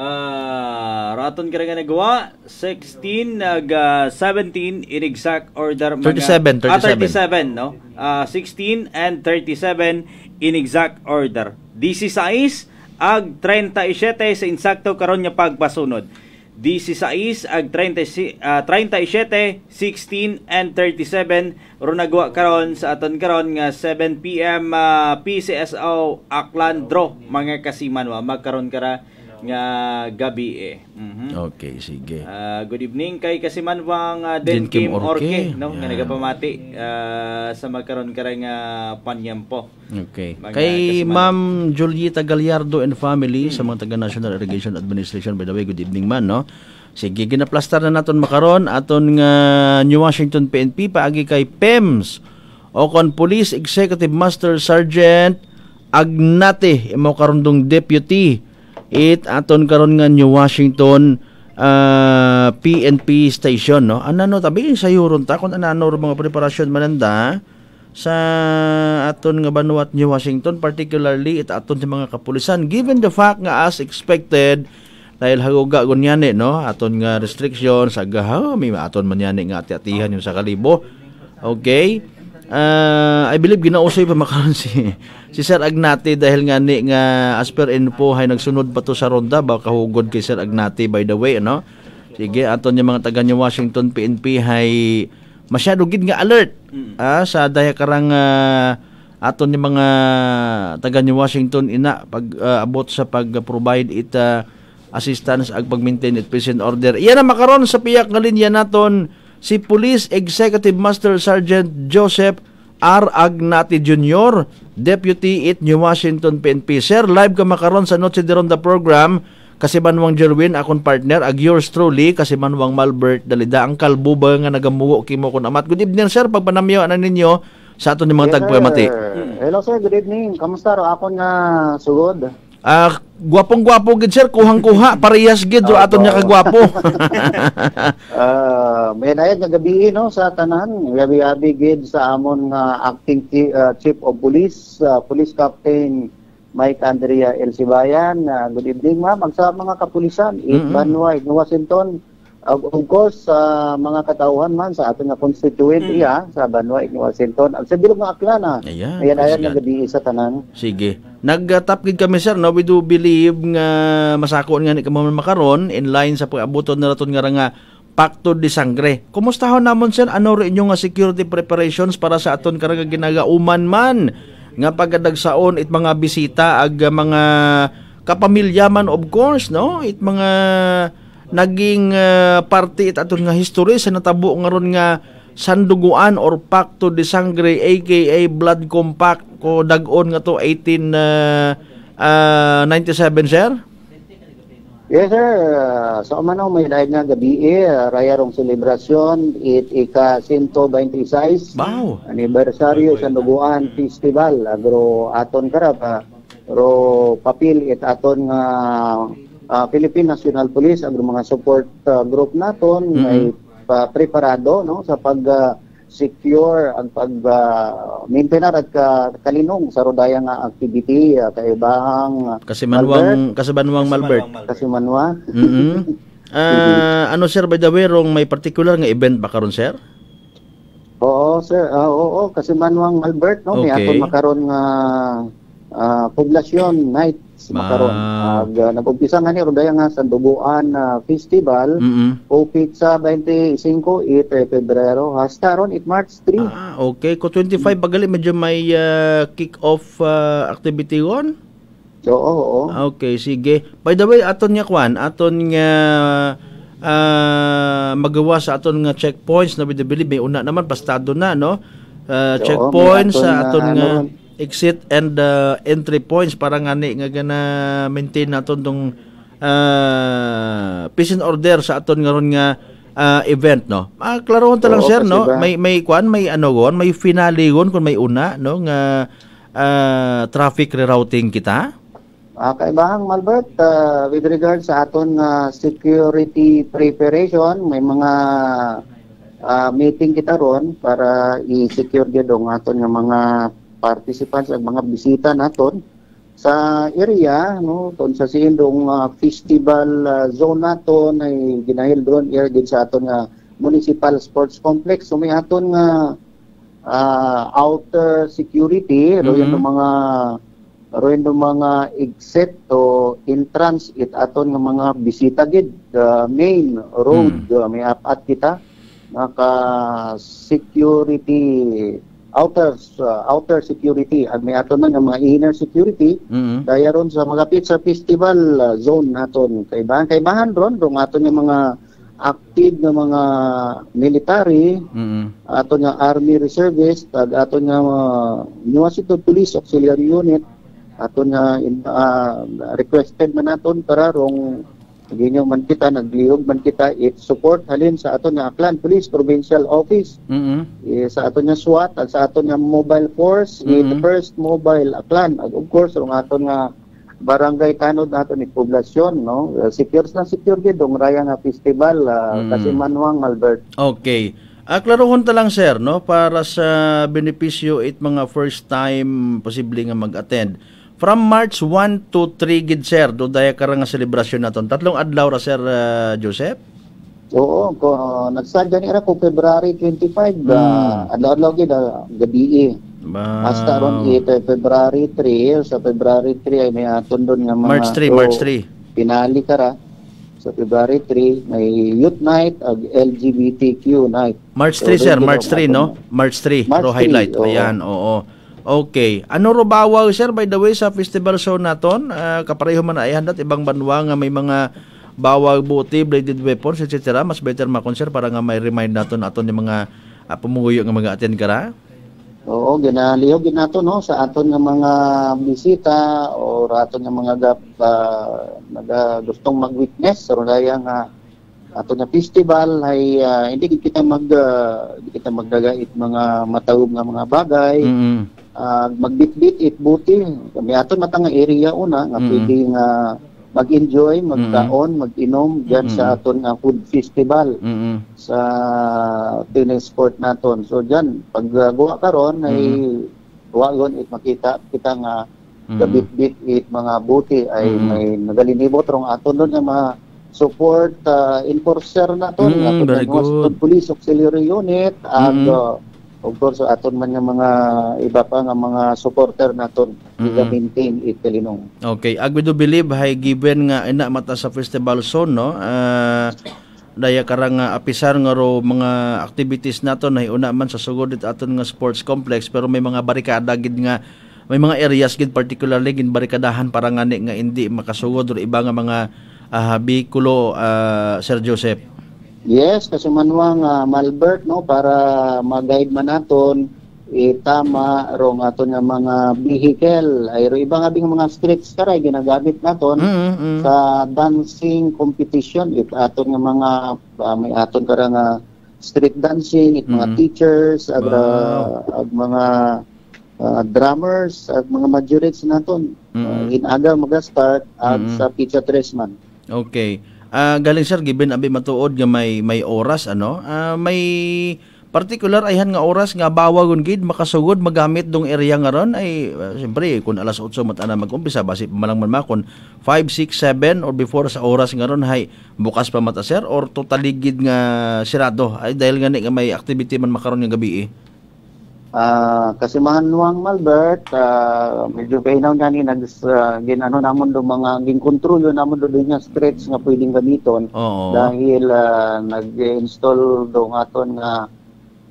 Uh, raton ka nga nagawa. 16 nag uh, 17 in exact order mga 37 37 ah, 37 no? Uh, 16 and 37 in exact order 16 ag 37 sa insakto karon nga pagpasunod 16 ag 30, uh, 37, 16 and 37 ro nagwa karon sa aton karon nga 7 PM uh, PCSO Aklan draw mga kasiman wa. Magkaron kara nga gabi eh. Mm-hmm. Okay, sige. Uh, good evening kay Kasimanwang uh, Den Kim, Orke, Orke no yeah. nga nagapamati uh, sa magkaron kara nga panyampo. Okay. Mga kay Ma'am Julieta Gallardo and family hmm. sa mga taga National Irrigation Administration by the way, good evening man no. Sige, ginaplastar na naton makaron aton nga New Washington PNP paagi kay PEMS o kon Police Executive Master Sergeant Agnate imo karundong deputy it aton karon nga New Washington uh, PNP station no? Anano tabi sa yuron ta kun anano mga preparasyon mananda sa aton nga Banuat New Washington particularly it aton sa mga kapulisan given the fact nga as expected dahil haguga gunyani no? Aton nga restrictions agaha may aton man yani nga ati-atihan yung sa kalibo. Okay uh, I believe ginausoy pa makaron si si Sir Agnati dahil nga ni nga as per info hay nagsunod pa to sa ronda. Ba kahugod kay Sir Agnati by the way ano? Sige aton yung mga taga New Washington PNP hay masyado gid nga alert ah, sa daya karang uh, aton yung mga taga New Washington ina pag uh, abot sa pag-provide it uh, assistance ag pag-maintain it present order. Iyan na makaron sa piyak nga linya naton si Police Executive Master Sergeant Joseph R. Agnati Jr., Deputy at New Washington PNP. Sir, live ka makaron sa Noche de Ronda program kasi manwang Jerwin akon partner ag yours truly kasi manwang Malbert dalida ang kalbo ba nga nagamuwo kimo kon amat good evening sir pagpanamyo ana ninyo sa aton ni mga tagpamati Hello sir, good evening. Kamusta ro ako nga sugod? Ah, gwapong-gwapo gid sir, kuhang-kuha, parehas gid ro aton niya kagwapo. Ah, may nayad nga gabi no sa tanan. Gabi-gabi gid sa amon nga acting chi- ah, chief of police, ah, police captain Mike Andrea El Sibayan. Ah, good evening ma'am. Sa mga kapulisan, mm Mm-mm. Banway, Washington. Of of course, sa mga katauhan man sa ating constituent iya sa Banway, Washington. Ang sa bilog nga aklana. Ayan, Ayan ayan gabi sa tanan. Sige. Nag-tap gid kami sir, no? We do believe nga masakon nga ni kamo makaron in line sa pag-abuton na raton nga nga Pacto de Sangre. Kumustahon namon sir, ano rin inyo nga security preparations para sa aton karang ginagauman man nga pagdagsaon it mga bisita ag uh, mga kapamilya man of course no it mga naging uh, party it aton nga history sa natabo nga ron nga sanduguan or pacto de sangre aka blood compact. Ko dag-on nga to 18 uh, uh, 97 sir? Yes sir, uh, sa umano may dahil nga gabi eh, uh, raya rong selebrasyon, it ika 126 wow. anibersaryo sa Nuguan Festival, agro aton karap, uh, ro papil it aton nga uh, Philippine National Police, agro mga support uh, group naton, Mhm. may pa preparado no sa pag uh, secure ang pag uh, maintain at ka, kalinong sa rodaya nga activity uh, kaibahang uh, kasi manwang kasi manwang Malbert kasi manwa. Mhm. Ah, ano sir by the way rong may particular nga event ba karon sir Oo, sir. Ah, oo, kasi Manwang Albert, no? May Okay. aton makaron nga ah, poblasyon nights makaron. Ag uh, nag-umpisa nga ni Rodaya nga Sandubuan na festival. Mhm. Upit sa 25 it eh, Pebrero. Hasta ron it March 3. Ah, okay ko 25 bagali medyo may uh, kick off uh, activity ron Oo, oo. Okay, sige. By the way, aton nga kwan, aton nga ah, magawa sa aton nga checkpoints na bidibili may una naman pastado na no. Ah, Oo, checkpoints aton sa nga, aton nga ano, exit and uh, entry points para nga ni nga gana maintain naton tong uh, peace and order sa aton nga ron nga ah, event no. Ah, klarohon ta lang sir no. ba- May may kwan, may ano gon, may finale gon kung may una no nga ah, traffic rerouting kita. Ah, kaibahang Malbert, ah, with regard sa aton nga security preparation, may mga ah, meeting kita ron para i-secure gyud ang aton nga mga participants ang mga bisita naton sa area no ton sa sindong ah, festival ah, zone naton ay ginahil drone air gid sa aton nga municipal sports complex so may aton nga ah, outer security ro Mhm. yung mga ron yung mga exit o entrance it aton nga mga bisita gid the main road uh, may apat kita naka security outer uh, outer security at may aton man nga mga inner security Mhm. daya ron sa mga pizza festival uh, zone naton kaibahan kaibahan ron ron aton nga mga active nga mga military Mhm. aton nga army reservist tag aton nga uh, New Police Auxiliary Unit aton nga ah, requested man naton para rong ginyo man kita naglihog man kita it support halin sa aton nga Aklan Police Provincial Office Mhm. eh, sa aton nga SWAT at sa aton nga mobile force eh, the first mobile Aklan Ag of course rong aton nga barangay kanod naton ni poblasyon no Uh, secure na secure gid dong raya nga festival ah, Mm. kasi Manwang Albert Okay. Ah, klarohon ta lang sir, no, para sa benepisyo it mga first time posible nga mag-attend. From March 1 to 3 gid sir, do daya ka nga selebrasyon naton. Tatlong adlaw ra sir ah, Joseph. Oo, ko uh, nagsadya ni ra ko February 25 uh, adlaw-adlaw gid uh, gabi eh. Ba- Hasta ron it eh, February 3 sa February 3 ay may aton doon nga mga March 3, so, March 3. Pinali ka ra sa February 3 may youth night ag LGBTQ night. March So, 3 sir, doon March gid 3 ang no? March 3 March ro 3, highlight. oo. Ayan, oo. Okay. Ano ro bawaw sir by the way sa festival show naton? Ah, kapareho man ay handat ibang banwa nga may mga bawag buti, bladed weapons, etc. Mas better makon sir para nga may remind naton aton yung mga uh, pumuyo nga mag-attend kara. Oo, ginalihog gid nato no sa aton nga mga bisita o aton nga mga gap, ah, naga gustong mag-witness sa raya nga ato nga festival ay ah, hindi kita mag ah, hindi kita magdagait mga matawog nga mga bagay. Mm. Ah, magbitbit it buti kami aton mata nga area una nga Mm. pwede nga mag-enjoy, magkaon, mag-inom diyan Mm. sa aton nga food festival Mm. sa tennis court naton. So diyan pag uh, guwa karon ay guwa gon it makita kita nga Mm. gabit-bit it mga buti ay Mm. may nagalinibot rong aton doon nga mga support uh, enforcer naton Mm, aton nga police auxiliary unit ag Mm. uh, of course aton man nga mga iba pa nga mga supporter naton Mm. mm maintain it kalinong. Okay, we do believe hay given nga ina mata sa festival zone no. ah, daya karang nga apisar nga ro mga activities naton ay una man sa sugod aton nga sports complex pero may mga barikada gid nga may mga areas gid particularly gin barikadahan para ngani nga hindi makasugod or iba nga mga ah, bikulo ah, Sir Joseph. Yes, kasi manwang uh, Malbert no para ma-guide man naton itama rong aton nga mga vehicle ay ro iba nga bing mga streets karay ginagamit naton Mm, sa dancing competition it aton nga mga ah, may aton kara nga street dancing it mga Mm. teachers ag, Wow. ag mga ah, drummers ag mga majorities naton Mm. uh, inaga mag-start ag Mm. sa pizza tres man Okay. Ah galing sir given abi matuod nga may may oras ano? Ah may particular ayhan nga oras nga bawagon gid makasugod magamit dong area nga ron ay uh, siyempre kun alas 8 mat ana mag-umpisa basi pa man makon 5 6 7 or before sa oras nga ron hay bukas pa mata sir or totally gid nga sirado ay dahil nga nga may activity man makaron nga gabi eh. Ah, kasi mahanwang Malbert, ah, medyo kainaw nga ni nag uh, ginano namon do mga ginkontrol namon do nga streets nga pwedeng gamiton Oo. dahil ah, nag-install do nga aton nga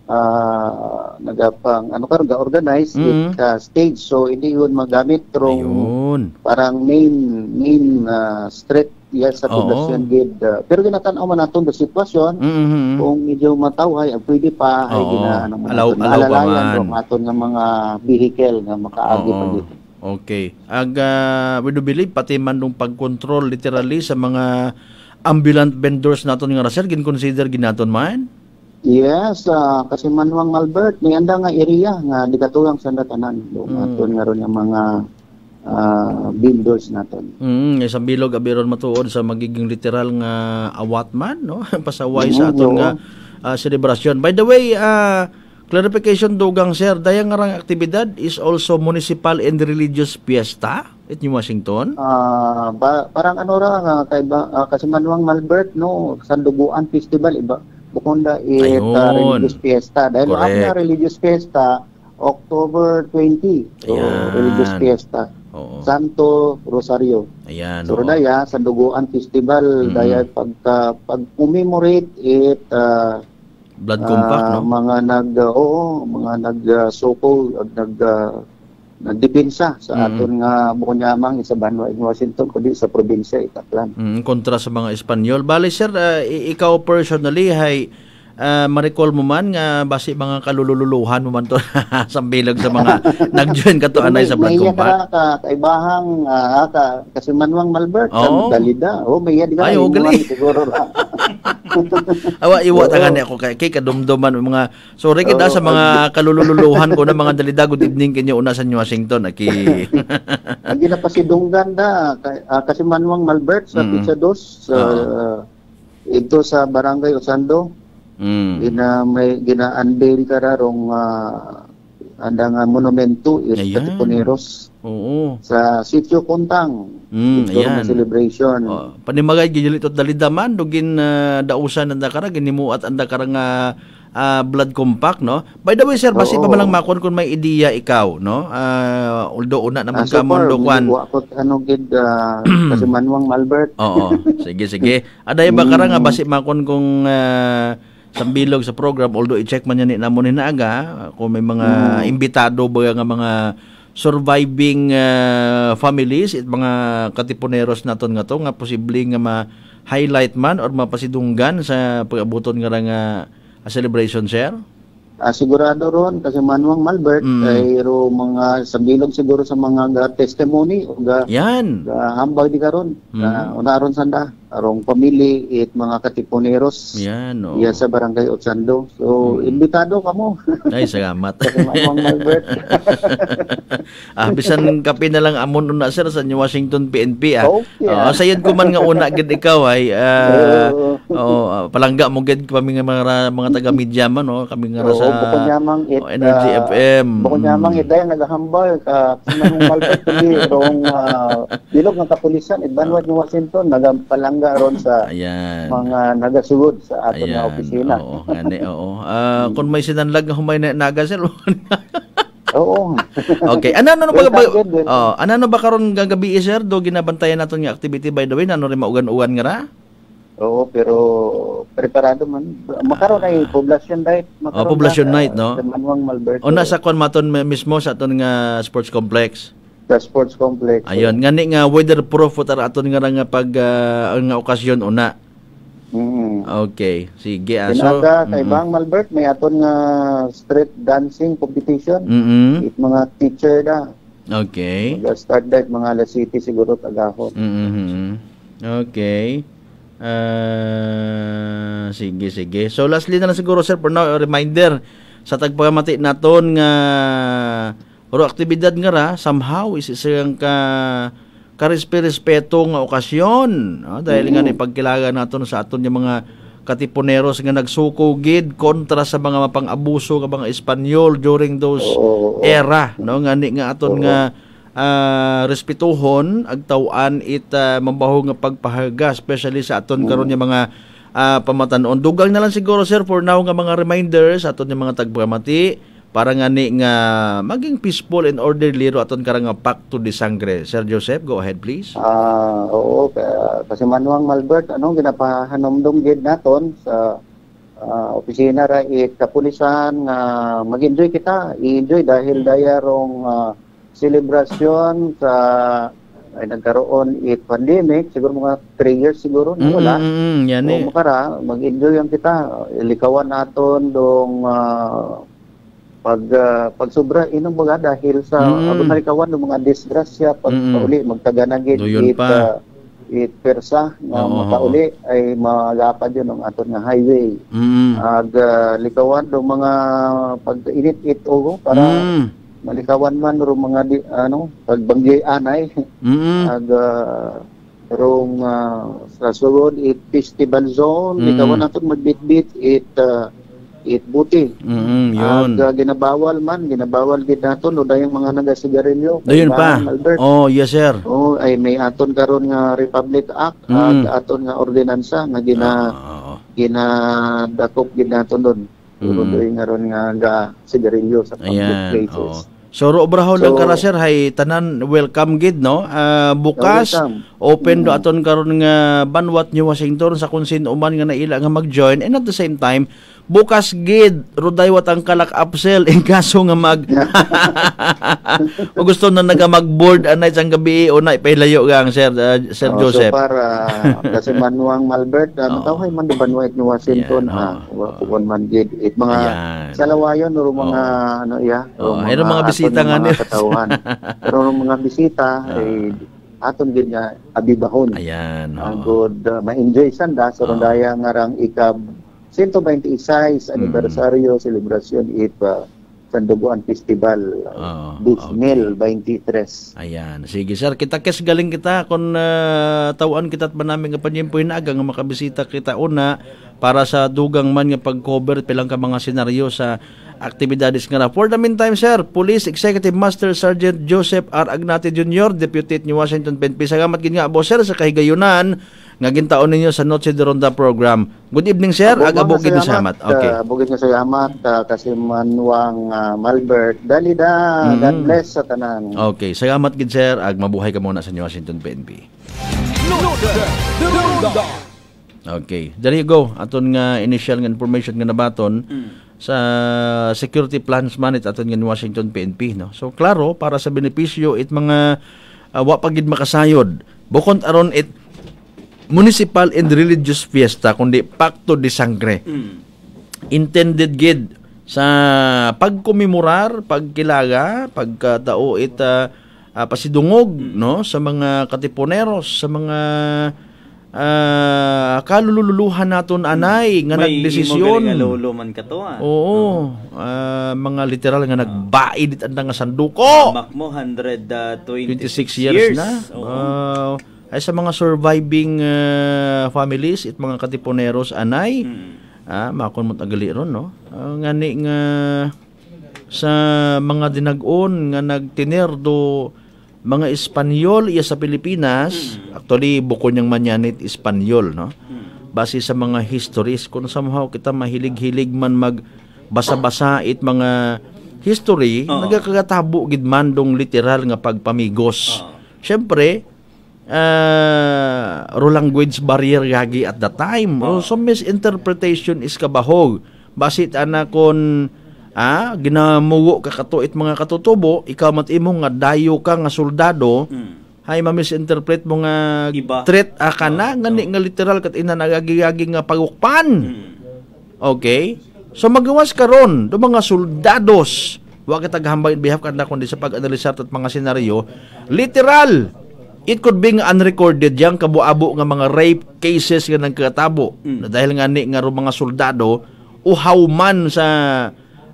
ah, nagapang ano karon ga organize Mhm. it ah, stage so hindi yun magamit rong Ayun. parang main main ah, street yes sa poblasyon gid Ah, pero ginatan-aw man naton do sitwasyon Mhm. kung medyo matawhay ang pwede pa ay Oo. ginaano man Alaw- pa man. aton nga mga vehicle nga makaagi pa dito. Okay. Ag uh, we do believe pati man nung pag-control literally sa mga ambulant vendors naton nga sir gin consider ginaton man. Yes, ah, kasi Manuang Albert, may anda nga area nga di katulang sa natanan do Mm. aton nga ron nga mga ah, vendors naton. Mm, isang bilog abiron matuod sa magiging literal nga awat man no pasaway sa Mm, aton oo. nga ah, selebrasyon. By the way, ah, clarification dugang sir, dayang nga rang aktibidad is also municipal and religious fiesta at New Washington. Ah, ba, parang ano ra nga kay ba, ah, kasi Manuang Malbert no, Sanduguan Festival iba bukunda it Ayun. ah, religious fiesta dahil ang religious fiesta October 20. So Ayan. religious fiesta. Oo. Santo Rosario. Ayan. So oo. daya sa Duguan Festival Mm. daya pagka pag commemorate it ah, Blood compact ah, no. mga nag ah, oo, mga nag uh, soko nag ah, nagdepensa sa Mm. aton nga bunyamang sa Banwa in Washington kundi sa probinsya Itaklan. Mm, kontra sa mga Espanyol. Bale sir, ah, i- ikaw personally hay ah, ma-recall mo man nga basi mga kalululuhan mo man to sa bilog sa mga nag-join ka to anay sa Blood May Compact. ka kaibahang ah, ka kasi Manuang Malbert ang dalida. Oh, may yad Ay, oh, gali. siguro ra. Awa iwa Oo. tangan ako kay kay kadumduman mga sorry kita Oo, sa mga kalululuhan ko na mga dalida good evening kinyo una sa New Washington aki. Lagi na pa si Dunggan da ah, kasi Manuang Malbert sa Mm. Pizza Dos sa ito sa Barangay Osando. Mm. Gina may gina-unveil ka ra rong ah, anda nga monumento is Ayan. Katipuneros Oo. sa Sitio Kuntang. Mm, Ito ayan. celebration. Panimagay gijulit at dalidaman dugin uh, dausan anda kara ginimuat anda kara nga ah, blood compact no. By the way sir, basi pa lang makon kung may ideya ikaw no. Ah, although una naman Ah, ka so mo far, do kwan. ko ano gid ah, kasi Manuang Malbert. Oo. Sige, sige. Aday ba kara nga basi makon kung ah, sambilog sa program although i-check man yan ni namon hinaaga kung may mga imbitado ba nga mga surviving ah, families at mga katipuneros naton nga to nga posible nga ma-highlight man or mapasidunggan sa pag-abuton nga nga ah, celebration sir. ah, sigurado ron kasi Manuang Malbert Mm. ay ro mga sa bilog siguro sa mga ga testimony o ga Yan. ga hambag di karon Mm. uh, unaron sanda arong pamili it mga katipuneros Yan, oh. iya sa barangay Otsando so imbitado kamo Ay, salamat. ah, bisan kape na lang amon una sir sa New Washington PNP ah. Okay, Oo, ah. sayod ko man nga una gid ikaw ay ah, oh, ah, palangga mo gid kami nga mga mga taga media man no, kami nga Oo, sa bukod nyamang it, oh, Energy ah, FM. Bukod nyamang it dahil nagahambal ka sa Manong Malbert kundi rong ah, bilog ng kapulisan it Banwat ni Washington nagampalangga ron sa Ayan. mga nagasugod sa nga Ayan, opisina. Oo, ngani, oo. Ah, kung may sinanlag nga humay na naga sir. Oo. okay. Ano ano ba Well, ba? well. Oh, ano ano ba karon gagabi sir do ginabantayan naton nga activity by the way ano rin maugan-ugan nga ra? Oo, pero preparado man. Makaroon ay poblasyon night. Oh, poblasyon night, no? Sa Manuang Malberto. O nasa kon maton mismo sa aton nga sports complex. Sa sports complex. Ayun, ngani nga weatherproof po tara aton nga nga pag ah, nga okasyon una. Mm. Okay, sige. ah. so, Kinaga kay mm-mm. Bang Malbert may aton nga street dancing competition. Mm-mm. It mga teacher na. Okay. Mag-start date mga alas city siguro tagahon. Mhm. Okay. Ah, sige, sige. So lastly na lang siguro sir for now a reminder sa tagpagamati naton nga oro aktibidad nga ra somehow is isang ka karespe-respeto nga okasyon no? dahil nga ni pagkilaga naton sa aton yung mga katipuneros nga nagsuko gid kontra sa mga mapang-abuso nga mga Espanyol during those era no? Nga ni nga aton nga ah, respetuhon agtawan it ah, mabaho nga pagpahaga especially sa aton karon nga mga ah, pamatanon. Dugang na lang siguro sir for now nga mga reminders aton nga mga tagpamati para nga ni nga maging peaceful and orderly ro aton karang nga pacto de sangre Sir Joseph go ahead please Ah, oo, ka- kasi Manuang Malbert, ano, ginapahanomdom gid naton sa ah, opisina ra it kapulisan nga mag-enjoy kita, i-enjoy dahil daya rong ah, selebrasyon sa ay nagkaroon it pandemic, siguro mga 3 years siguro na wala. Mm, mm, mm, yan So, eh. makara, mag-enjoy ang kita. Ilikawan naton dong ah, pag ah, pagsubra inong baga dahil sa Mm. mm. malikawan ng mga disgrasya pag Mm. pauli magtaganagid it pa. ah, it persa nga Oo, makauli ay magapad yun ang aton nga highway Mm. ag ah, likawan do mga pag init it ogo para Mm. malikawan man ro mga di, ano pagbanggi anay Mm. ag ah, rong ah, sa sugod it festival zone Mm. likawan naton magbitbit it ah, it buti Mm, yun. ag ah, ginabawal man ginabawal gid naton no dayang mga nagasigarilyo Ayun pa. Kailangan, Albert. Oh, yes sir. Oh, ay may aton karon nga Republic Act Mm. at aton nga ordinansa nga gina ginadakop gid naton. Puro Mm. doy nga ron nga ga sigarilyo sa public Ayan. places. oo. So ro obrahon lang So- kara sir hay tanan welcome gid no. Ah, bukas Welcome. open do Mm. aton karon nga banwat New Washington sa kung sino man nga naila nga mag-join and at the same time bukas gid ruday wat ang kalak upsell in kaso nga mag o gusto na naga mag-board anay sang gabi o na ipailayo gang sir ah, sir Oh, Joseph. So para kasi manuang Malbert, ano tao kay man di Banwait ni Washington ha. Wa kuwan man gid it mga sa lawayon o mga ano ya, Oh, o ayun ang mga bisita nga nila. katawhan. Pero ang mga bisita ay aton gid nga abibahon. Ayan. Ang good uh, ma-enjoy sanda sa rondaya nga rang ikab 126 anibersaryo selebrasyon it uh, Sanduguan Festival uh, 2023. Ayan. Sige sir, kita kes galing kita kung uh, tawaan kita at manaming nga panyempo hinaga nga makabisita kita una para sa dugang man nga pag-cover pilang ka mga senaryo sa aktibidades nga na. For the meantime, sir, Police Executive Master Sergeant Joseph R. Agnate Jr., Deputy ni Washington PNP. Salamat gid nga abo sir sa kahigayunan nga gintaon ninyo sa Noche de Ronda program. Good evening, sir. Agabo gid ni salamat. Okay. Uh, bugid nga salamat uh, kasi manwang uh, Malbert. Dali da. Mm. God bless sa tanan. Okay, salamat gid sir. Ag mabuhay ka muna sa New Washington PNP. Okay, there you go. Aton nga initial nga information nga nabaton sa security plans man it aton nga Washington PNP no. So klaro para sa benepisyo it mga uh, wa pa gid makasayod. Bukod aron it municipal and religious fiesta kundi pacto de sangre. Intended gid sa pagkumemorar, pagkilaga, pagkatao it ah, ah, pasidungog no sa mga katiponeros, sa mga ah, kalululuhan naton anay nga May nagdesisyon. nga lolo man ka to ah. Oo, ah, mga literal nga nagbaid it nga sanduko. Mak mo 126 26 years, na. Ah, ay sa mga surviving ah, families it mga katiponeros anay ah makon mo tagali ron no? Ah, ngani nga sa mga dinag-on nga nagtinerdo mga Espanyol iya sa Pilipinas actually buko niyang manyanit Espanyol no? Base sa mga histories kung somehow kita mahilig-hilig man mag basa-basa it mga history Oo. nagakatabo gid man dong literal nga pagpamigos. Syempre uh, ro language barrier gagi at the time. Oh. so misinterpretation is kabahog. Basit ana kon ah ginamuwo ka katuit mga katutubo ikaw mat imo nga dayo ka nga soldado hay ma-misinterpret mo nga threat ah, ka na ngani nga literal kat ina nagagigagi nga pagukpan. Okay? So magawas karon do mga soldados. Wa kita gahambay in behalf kada kundi sa pag-analisar at mga senaryo. Literal it could be nga unrecorded yang kabuabo nga mga rape cases nga nagkatabo. Na dahil nga ni nga mga soldado uhaw man sa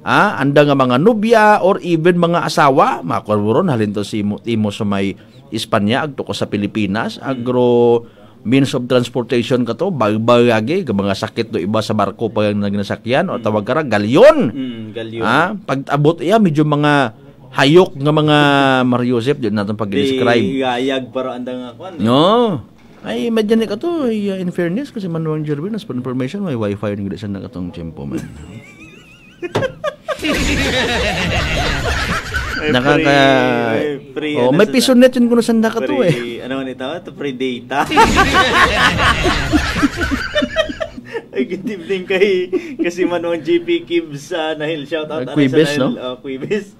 ah, anda nga mga nobya or even mga asawa makorburon halin to si mo, timo sa may Espanya agto ko sa Pilipinas agro means of transportation ka to bagbagagi mga sakit do iba sa barko pa yung nagnasakyan o tawag kara galyon Mm, galyon. ah pag abot iya medyo mga hayok nga mga Mariosep di natin pag-describe Di gayag pero andang nga kwan. No. Ay, medyo ni ka to. Ay, uh, in fairness, kasi Manuang Jervin, as per information, may wifi yung gilisan na katong tiyempo man. Nakaka... free oh, ano may piso net yun kung nasan na ka to eh. Ano man ito? Ito free data. Ay, good evening kay kasi Manuang GP Kibbs sa Nahil. Shout out. Uh, Quibis, no? Uh, Quibis.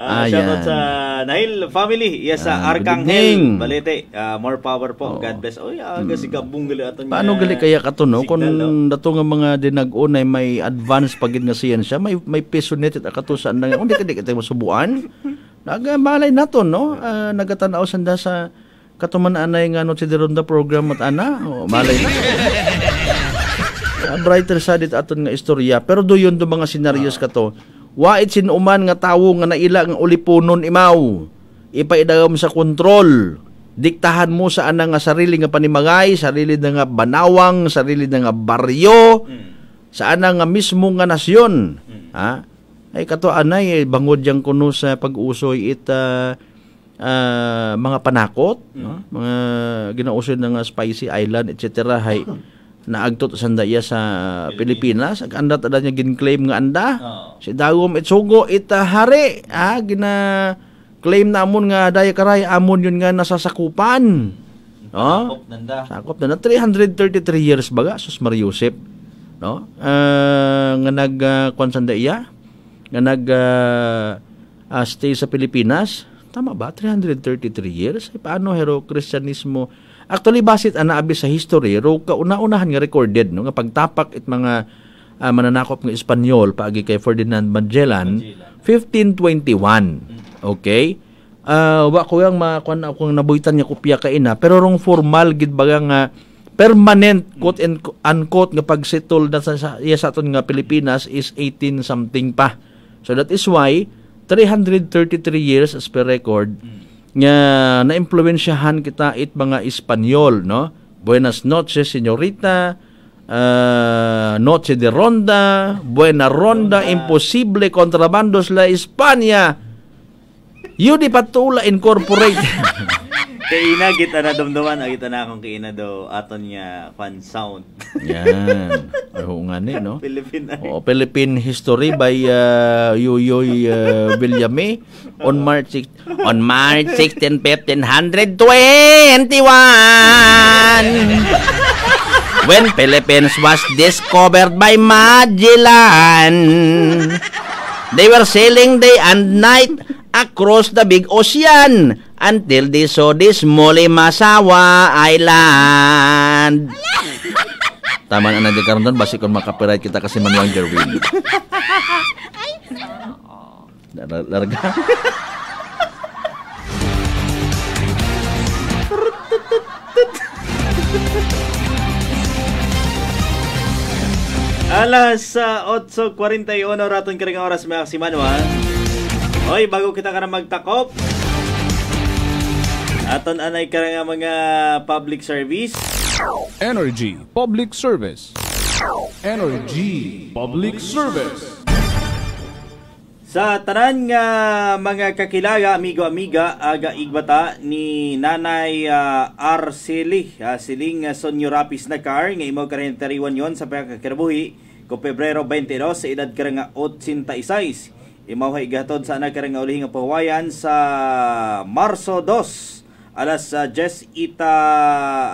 Uh, shout out yan. sa Nahil family. Yes, sa Arkanghel. evening. Balete. Uh, more power po. God bless. Oh, yeah, kasi kabung gali aton Paano gali kaya ka to, no? Kung dato nga mga dinag-on ay may advance pagid nga siyensya, may may piso net at kato saan na hindi ka di kita masubuan. Nagamalay nato, no? Uh, nagatanaw sanda sa katuman anay nga no si Deronda program at ana. Oh, malay na. Ah, brighter side aton nga istorya pero do yun do mga scenarios ka to wa it sinuman nga tawo nga naila nga ulipunon imaw. Ipaidagam sa kontrol. Diktahan mo sa ana nga sarili nga panimagay sarili na nga banawang sarili na nga baryo sa ana nga mismo nga nasyon. Ha? Ay kato anay eh, bangod yang kuno sa pag-usoy it ah, mga panakot no? mga ginausoy na nga spicy island etc hay naagtot sanda iya sa Pilipinas. Ag anda tada niya ginclaim nga anda. Si Dagom Itsugo ita hari ah gina claim namon nga daya karay. Amon yun nga nasasakupan. No? Nanda. sakop na na 333 years baga sus Mariusep no? Ah, nga nag uh, sanda iya? Nga nag ah, ah, stay sa Pilipinas? Tama ba? 333 years? Eh, paano hero Kristyanismo actually basit ana abi sa history ro kauna-unahan nga recorded no nga pagtapak it mga ah, mananakop nga Espanyol paagi kay Ferdinand Magellan 1521 okay Ah, wa ko yang makuan ako nabuitan niya kopya kaina pero rong formal gid baga nga permanent quote and unquote nga pagsettle na sa, iya sa aton nga Pilipinas is 18 something pa. So that is why 333 years as per record nga naimpluwensyahan kita it mga Espanyol, no? Buenas noches, señorita. Uh, noche de ronda, buena ronda, imposible contrabandos la España. Yudi Patula Incorporated. Kay ina kita na dumduman, agita na akong kay ina daw aton nga fan sound. Yan. Oo nga ni, no? Philippine Oh, Philippine History by uh, Yuyoy uh, Villame on March six- on March 16, 1521 when Philippines was discovered by Magellan. They were sailing day and night across the big ocean until they saw this Masawa Island. Tama na nandiyan karon doon, basi kung makapiright kita kasi Manuang Jerwin. Lar- Larga. Alas sa 8.41 raton ka oras mga si Manuel. Hoy, bago kita ka na magtakop, aton anay ka ang mga public service. Energy Public Service. Energy Public Service. Sa tanan nga mga kakilala, amigo-amiga, aga igbata ni Nanay uh, Arceli, uh, siling uh, Sonyo Rapis na car, nga imo karin tariwan yon sa pagkakirabuhi, ko Pebrero 22, sa edad ka nga 86. Imaw ha igatod sa anak ka nga pahuwayan sa Marso 2, alas uh, 10 ita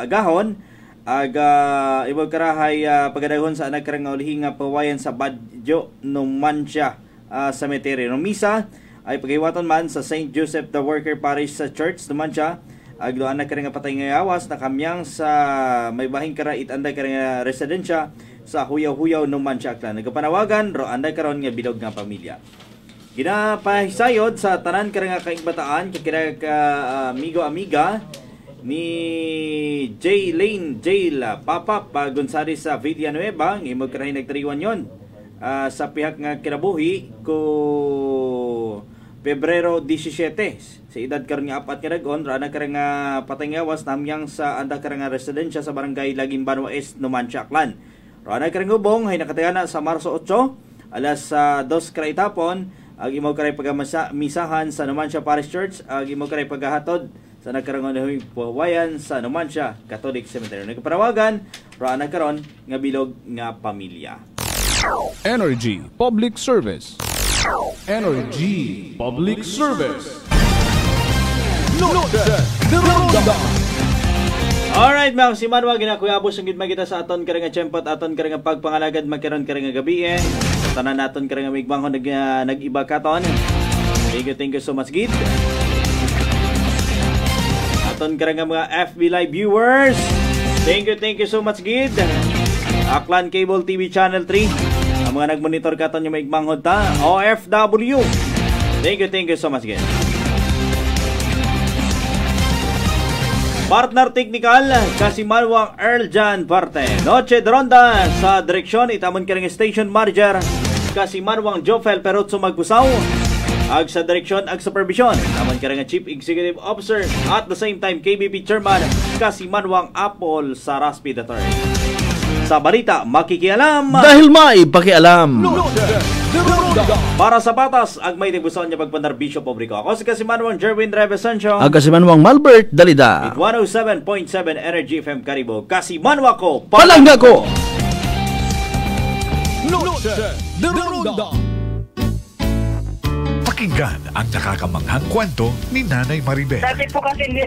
agahon, aga ibo karahay uh, pagadahon sa anak ka nga pahuwayan sa Badyo Numancia uh, Cemetery. No misa ay paghiwaton man sa St. Joseph the Worker Parish sa Church naman siya. Agloan na ka nga patay nga awas na kamyang sa may bahing kara itanda ka nga residensya sa huyaw-huyaw naman siya klan. Nagapanawagan ro anday karon nga bilog nga pamilya. Ginapahisayod sa tanan ka nga kaigbataan kakira ka uh, amigo amiga ni J. Lane Jail Papa pa Gonzales sa Villanueva ng imo karahin nagtariwan yon uh, sa pihak nga kinabuhi ko Pebrero 17 sa edad karon nga apat nga dagon rana ka nga patangawas namyang sa anda ka nga residensya sa barangay Laging Banwa East Numancia Clan rana ka ubong hay nakatayana sa Marso 8 alas uh, 2 kray tapon ag imo kay pagamisahan sa Numancia Parish Church ag imo kay paghahatod sa nagkaroon ng pawayan sa Numancia Catholic Cemetery nagparawagan rana karon nga bilog nga pamilya Energy Public Service. Energy Public Service. Noche de Ronda. Alright mga kasimanwa, ginakuyabos ang gitma kita sa aton karang nga tiyempot, aton karang nga pagpangalagad magkaroon karang nga gabi eh. Tanan naton karang nga migbangon nag, uh, nag-iba katon. Thank you, thank you so much, Gid. Aton karang nga mga FB Live viewers. Thank you, thank you so much, Gid. Aklan Cable TV Channel 3 ang mga nagmonitor katon yung maigmanghod ta OFW thank you thank you so much again Partner Technical, Kasimalwang Earl Jan Parte. Noche de Ronda sa direksyon, itamon ka station manager, Kasimalwang Jofel Perotso Magbusaw. Ag sa direksyon, ag supervision, itamon ka Chief Executive Officer at the same time KBP Chairman, Kasimalwang Apple Saraspi III. Sa balita, makikialam. Dahil may pakialam. Para sa batas, ag may tibuson niya pagpanarbisyo publiko. Ako si Kasimanwang Jerwin Revesancio. Ag Kasimanwang Malbert Dalida. With 107.7 Energy FM Karibo. Kasimanwa ko. Palangga ko. Noche de Ronda. Pakinggan ang nakakamanghang kwento ni Nanay Maribel. Dati po kasi hindi